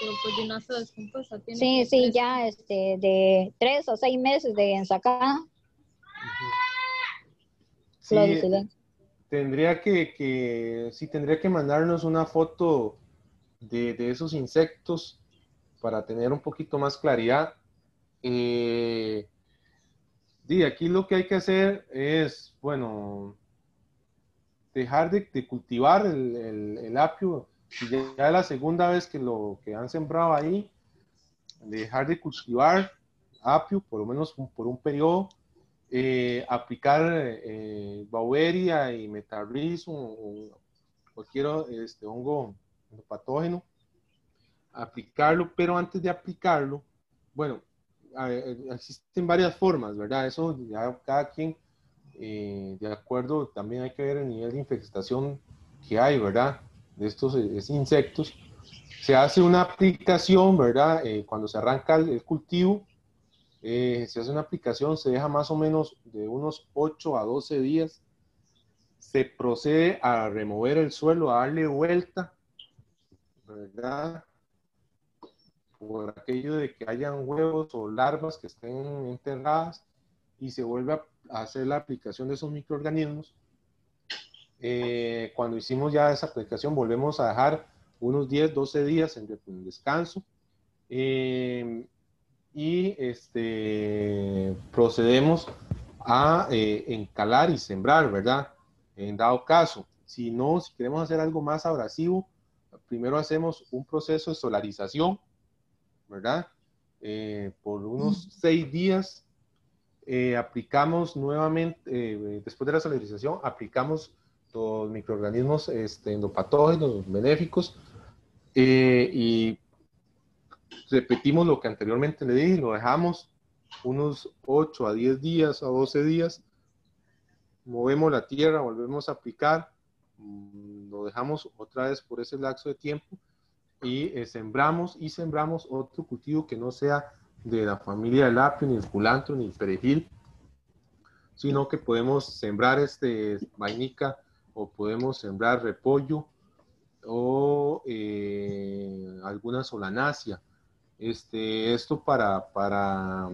[SPEAKER 3] Pero pollinaza descompuesta. ¿tiene
[SPEAKER 11] sí, sí, ya este, de tres a seis meses de ensacada.
[SPEAKER 1] Sí, tendría que, tendría que mandarnos una foto de, esos insectos para tener un poquito más claridad. Eh, aquí lo que hay que hacer es, bueno, dejar de, cultivar el, apio. Si ya, es la segunda vez que lo que han sembrado ahí, dejar de cultivar apio, por lo menos por un periodo, eh, aplicar eh, baueria y metarrizo o, cualquier este, hongo patógeno, aplicarlo, pero antes de aplicarlo, bueno, existen varias formas, ¿verdad? Eso ya cada quien, eh, de acuerdo, también hay que ver el nivel de infestación que hay, ¿verdad? De estos insectos. Se hace una aplicación, ¿verdad? cuando se arranca el cultivo, eh, se hace una aplicación, se deja más o menos de unos 8 a 12 días. Se procede a remover el suelo, a darle vuelta, ¿verdad? Por aquello de que hayan huevos o larvas que estén enterradas y se vuelve a hacer la aplicación de esos microorganismos. Eh, cuando hicimos ya esa aplicación, volvemos a dejar unos 10, 12 días en, descanso. Eh, y este, procedemos a eh, encalar y sembrar, ¿verdad? En dado caso, si no, si queremos hacer algo más abrasivo, primero hacemos un proceso de solarización, ¿verdad? Eh, por unos seis días eh, aplicamos nuevamente, después de la solarización, aplicamos los microorganismos este, endopatógenos benéficos y repetimos lo que anteriormente le dije, lo dejamos unos 8 a 10 días a 12 días, movemos la tierra, volvemos a aplicar, mm, lo dejamos otra vez por ese lapso de tiempo y eh, sembramos y sembramos otro cultivo que no sea de la familia del apio, ni el culantro, ni el perejil, sino que podemos sembrar este vainica o podemos sembrar repollo o eh, alguna solanácea este, esto para, para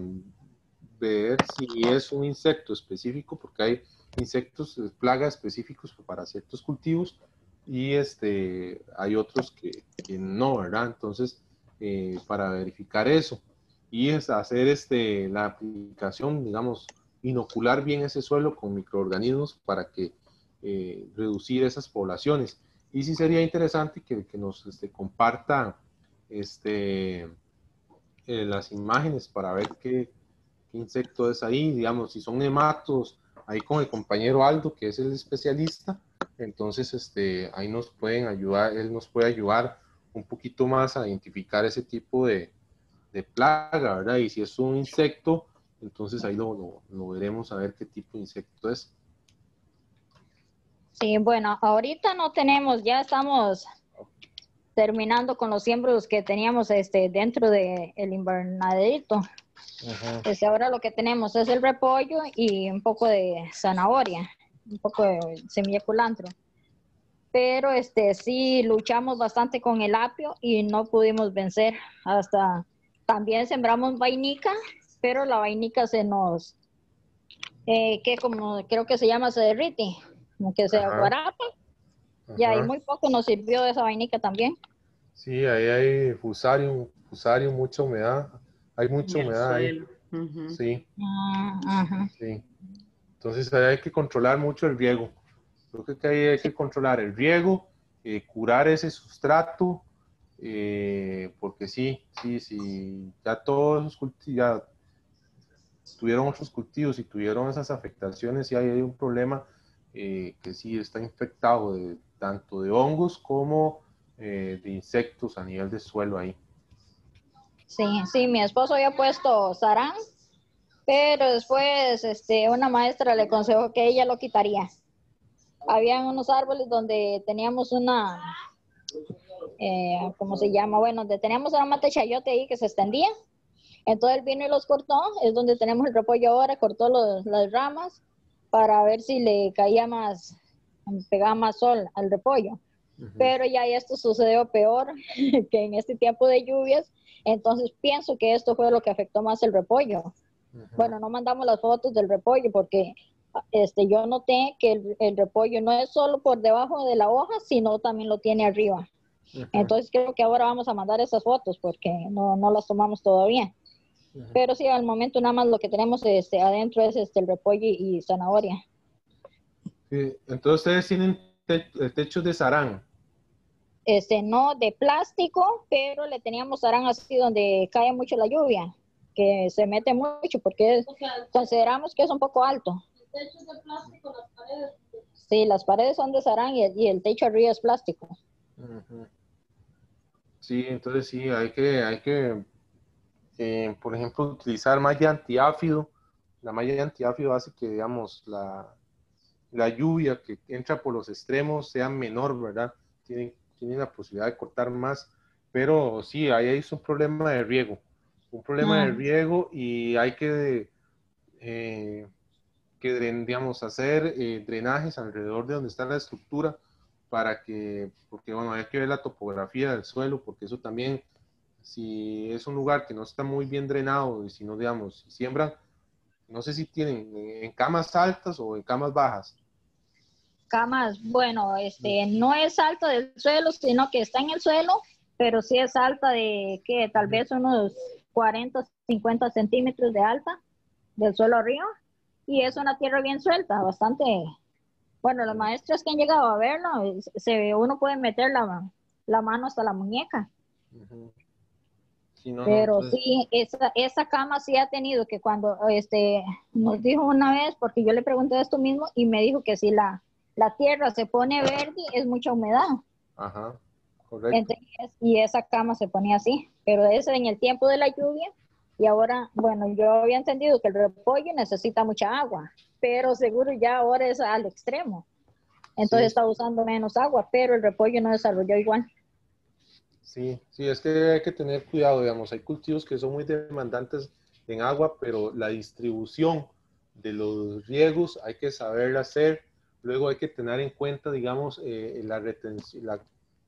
[SPEAKER 1] ver si es un insecto específico, porque hay insectos, eh, plagas específicos para ciertos cultivos y este, hay otros que, no, ¿verdad? Entonces, eh, para verificar eso y es hacer este, la aplicación, digamos, inocular bien ese suelo con microorganismos para que eh, reducir esas poblaciones. Y sí sería interesante que, que nos este, comparta este, eh, las imágenes para ver qué, insecto es ahí, digamos, si son hematos, ahí con el compañero Aldo, que es el especialista, entonces este, ahí nos pueden ayudar, él nos puede ayudar un poquito más a identificar ese tipo de, plaga, ¿verdad? Y si es un insecto, entonces ahí lo, veremos a ver qué tipo de insecto es.
[SPEAKER 11] Sí, bueno, ahorita no tenemos, ya estamos terminando con los siembros que teníamos este, dentro del el invernadero. Pues ahora lo que tenemos es el repollo y un poco de zanahoria, un poco de semilla culantro. Pero este sí luchamos bastante con el apio y no pudimos vencer. Hasta también sembramos vainica, pero la vainica se nos, eh, que como creo que se llama, se derrite, como que se aguarapa. Y ahí muy poco nos sirvió de esa vainica también.
[SPEAKER 1] Sí, ahí hay fusario, fusario, mucha humedad. Hay mucha humedad ahí. Sí.
[SPEAKER 11] Ah,
[SPEAKER 1] sí. Entonces ahí hay que controlar mucho el riego. Creo que ahí hay que controlar el riego, eh, curar ese sustrato, eh, porque sí, sí, sí, ya todos esos cultivos, ya tuvieron otros cultivos y tuvieron esas afectaciones y ahí hay un problema eh, que sí está infectado de, tanto de hongos como eh, de insectos a nivel de suelo ahí.
[SPEAKER 11] Sí, sí, mi esposo había puesto sarán, pero después este, una maestra le aconsejó que ella lo quitaría. Habían unos árboles donde teníamos una, eh, ¿cómo se llama? Bueno, donde teníamos una mate chayote ahí que se extendía Entonces él vino y los cortó, es donde tenemos el repollo ahora, cortó las ramas para ver si le caía más, pegaba más sol al repollo. Pero ya esto sucedió peor que en este tiempo de lluvias, entonces pienso que esto fue lo que afectó más el repollo. Bueno, no mandamos las fotos del repollo porque este, yo noté que el, repollo no es solo por debajo de la hoja, sino también lo tiene arriba. Entonces creo que ahora vamos a mandar esas fotos porque no, no las tomamos todavía. Pero sí, al momento nada más lo que tenemos este, adentro es este, el repollo y, zanahoria.
[SPEAKER 1] Entonces ustedes tienen el techo de sarán.
[SPEAKER 11] Este, no de plástico, pero le teníamos sarán así donde cae mucho la lluvia, que se mete mucho porque consideramos que es un poco alto. ¿El techo es de plástico, las paredes? Sí, las paredes son de sarán y, el techo arriba es plástico.
[SPEAKER 1] Sí, entonces sí, hay que, hay que eh, por ejemplo, utilizar malla antiáfido. La malla antiáfido hace que, digamos, la, la lluvia que entra por los extremos sea menor, ¿verdad? Tienen, tienen la posibilidad de cortar más, pero sí, ahí hay un problema de riego, un problema de ah. riego y hay que, eh, que digamos, hacer eh, drenajes alrededor de donde está la estructura para que, porque bueno, hay que ver la topografía del suelo, porque eso también si es un lugar que no está muy bien drenado y si no, digamos, siembran, no sé si tienen en camas altas o en camas bajas.
[SPEAKER 11] Camas, bueno, este, no es alto del suelo, sino que está en el suelo, pero sí es alta de que tal vez unos 40, 50 centímetros de alta del suelo arriba. Y es una tierra bien suelta, bastante. Bueno, los maestros que han llegado a verlo, se, uno puede meter la, la mano hasta la muñeca. Pero sí, esa, esa cama sí ha tenido que cuando este, nos dijo una vez, porque yo le pregunté esto mismo y me dijo que si la, la tierra se pone verde es mucha humedad. Ajá, correcto. y esa cama se ponía así, pero eso en el tiempo de la lluvia y ahora, bueno, yo había entendido que el repollo necesita mucha agua, pero seguro ya ahora es al extremo. Entonces está usando menos agua, pero el repollo no desarrolló igual.
[SPEAKER 1] Sí, sí, es que hay que tener cuidado, digamos, hay cultivos que son muy demandantes en agua, pero la distribución de los riegos hay que saber hacer. Luego hay que tener en cuenta, digamos, eh, la,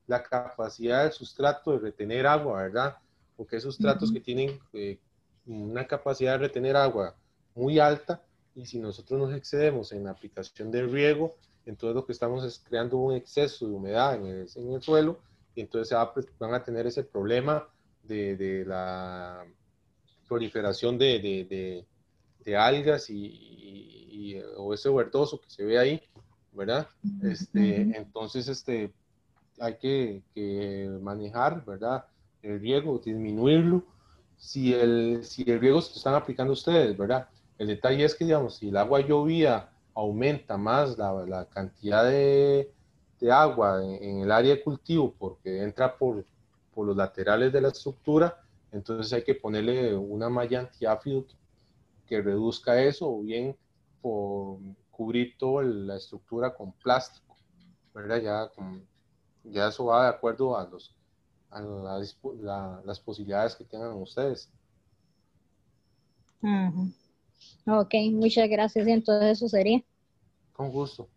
[SPEAKER 1] la, capacidad del sustrato de retener agua, ¿verdad? Porque esos sustratos que tienen eh, una capacidad de retener agua muy alta y si nosotros nos excedemos en la aplicación del riego, entonces lo que estamos es creando un exceso de humedad en el, en el suelo y entonces pues, van a tener ese problema de, la proliferación de, algas y, o ese verdoso que se ve ahí, ¿verdad? Este, entonces, este, hay que, manejar, ¿verdad? El riego, disminuirlo. Si el, si el riego se están aplicando ustedes, ¿verdad? El detalle es que, digamos, si el agua llovía aumenta más la, la cantidad de, de agua en, el área de cultivo porque entra por, por, los laterales de la estructura, entonces hay que ponerle una malla antiáfido que, reduzca eso o bien por cubrir toda la estructura con plástico, ¿verdad? Ya, ya eso va de acuerdo a, los, a las posibilidades que tengan ustedes.
[SPEAKER 11] Ok, muchas gracias. Entonces eso sería.
[SPEAKER 1] Con gusto.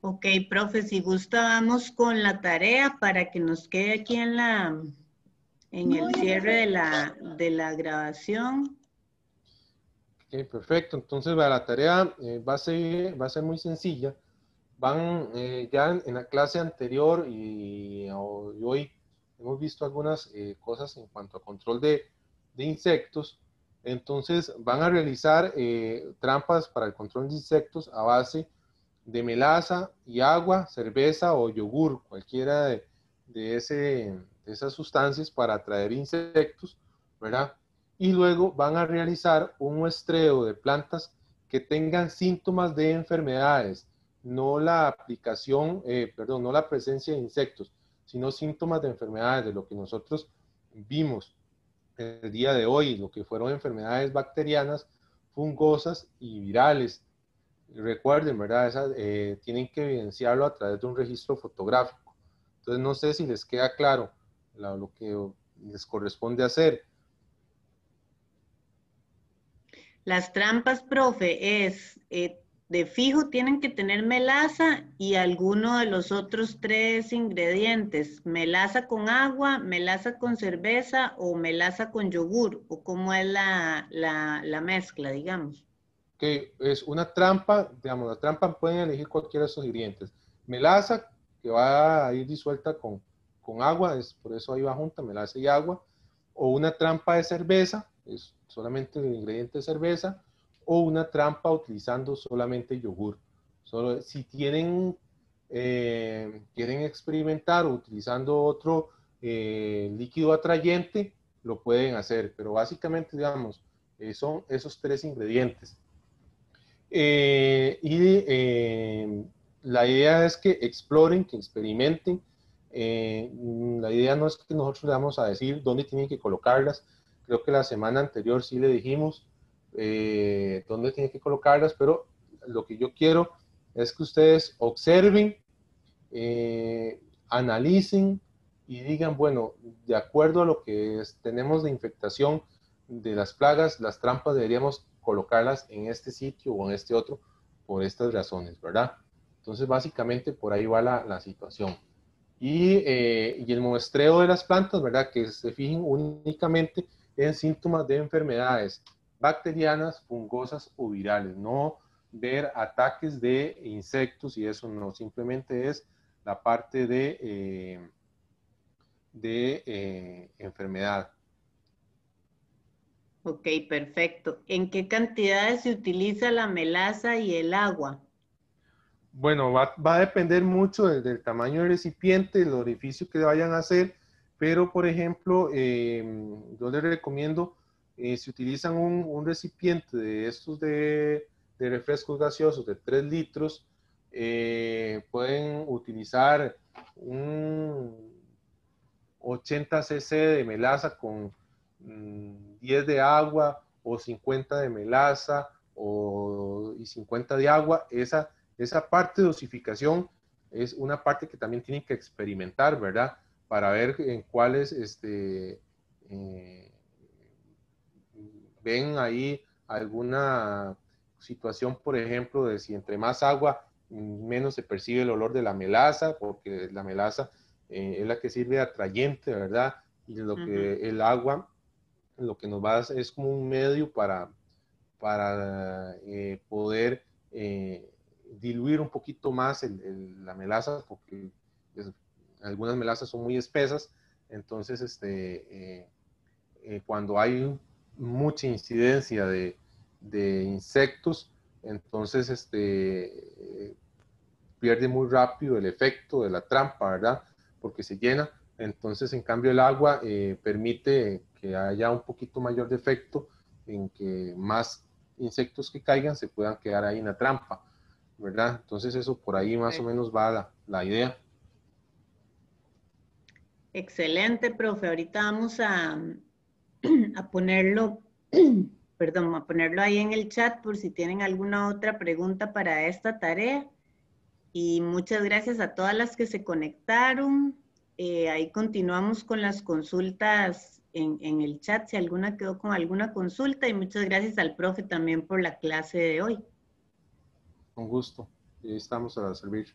[SPEAKER 2] Ok, profe, si gusta vamos con la tarea para que nos quede aquí en la en el cierre de la, de la grabación.
[SPEAKER 1] Perfecto. Entonces, la tarea eh, va, a ser, va a muy sencilla. Van eh, ya en, la clase anterior y, hoy hemos visto algunas eh, cosas en cuanto a control de, de insectos. Entonces, van a realizar trampas para el control de insectos a base de melaza y agua, cerveza o yogur, cualquiera de, ese, esas sustancias para atraer insectos, ¿verdad? Y luego van a realizar un muestreo de plantas que tengan síntomas de enfermedades, no la aplicación, eh, perdón, no la presencia de insectos, sino síntomas de enfermedades, de lo que nosotros vimos el día de hoy, lo que fueron enfermedades bacterianas, fungosas y virales recuerden, ¿verdad? Eh, tienen que evidenciarlo a través de un registro fotográfico. Entonces, no sé si les queda claro lo, que, les corresponde hacer.
[SPEAKER 2] Las trampas, profe, es eh, de fijo tienen que tener melaza y alguno de los otros tres ingredientes, melaza con agua, melaza con cerveza o melaza con yogur, o cómo es la, la, mezcla, digamos.
[SPEAKER 1] Que es una trampa, digamos, la trampa pueden elegir cualquiera de esos ingredientes. Melaza, que va a ir disuelta con, con agua, es, por eso ahí va junta, melaza y agua, o una trampa de cerveza, es solamente el ingrediente de cerveza, o una trampa utilizando solamente yogur. Solo, si tienen, eh, quieren experimentar utilizando otro eh, líquido atrayente, lo pueden hacer, pero básicamente, digamos, eh, son esos tres ingredientes. y la idea es que exploren, que experimenten. la idea no es que nosotros le vamos a decir dónde tienen que colocarlas. Creo que la semana anterior sí le dijimos, eh, dónde tienen que colocarlas, pero lo que yo quiero es que ustedes observen, eh, analicen y digan, bueno, de acuerdo a lo que tenemos de infectación de las plagas, las trampas deberíamos colocarlas en este sitio o en este otro por estas razones, ¿verdad? Entonces, básicamente por ahí va la, situación. Y, eh, y, el muestreo de las plantas, ¿verdad? Que se fijen únicamente en síntomas de enfermedades bacterianas, fungosas o virales, no ver ataques de insectos y eso no, simplemente es la parte de, eh, de eh, enfermedad.
[SPEAKER 2] Ok, perfecto. ¿En qué cantidades se utiliza la melaza y el agua?
[SPEAKER 1] Bueno, va, a depender mucho del, tamaño del recipiente, el orificio que vayan a hacer, pero por ejemplo, eh, yo les recomiendo eh, si utilizan un, recipiente de estos de, refrescos gaseosos de 3 litros, eh, pueden utilizar un 80 cc de melaza con 10 mm, de agua o 50 de melaza o, y 50 de agua. Esa, esa parte de dosificación es una parte que también tienen que experimentar, ¿verdad? Para ver en cuáles este, eh, ven ahí alguna situación, por ejemplo, de si entre más agua, menos se percibe el olor de la melaza, porque la melaza eh, es la que sirve de atrayente, ¿verdad? Y lo que el agua, lo que nos va a hacer es como un medio para, para eh, poder diluir un poquito más la melaza, porque algunas melazas son muy espesas, entonces este, cuando hay mucha incidencia de, insectos, entonces este, pierde muy rápido el efecto de la trampa, ¿verdad? Porque se llena. Entonces, en cambio, el agua eh, permite que haya un poquito mayor de efecto en que más insectos que caigan se puedan quedar ahí en la trampa, ¿verdad? Entonces, eso por ahí más o menos va la, la idea.
[SPEAKER 2] Excelente, profe. Ahorita vamos a, a ponerlo, perdón, a ponerlo ahí en el chat por si tienen alguna otra pregunta para esta tarea. Y muchas gracias a todas las que se conectaron. Eh, ahí continuamos con las consultas en, en, el chat, si alguna quedó con alguna consulta. Y muchas gracias al profe también por la clase de hoy.
[SPEAKER 1] Con gusto. Estamos a servir.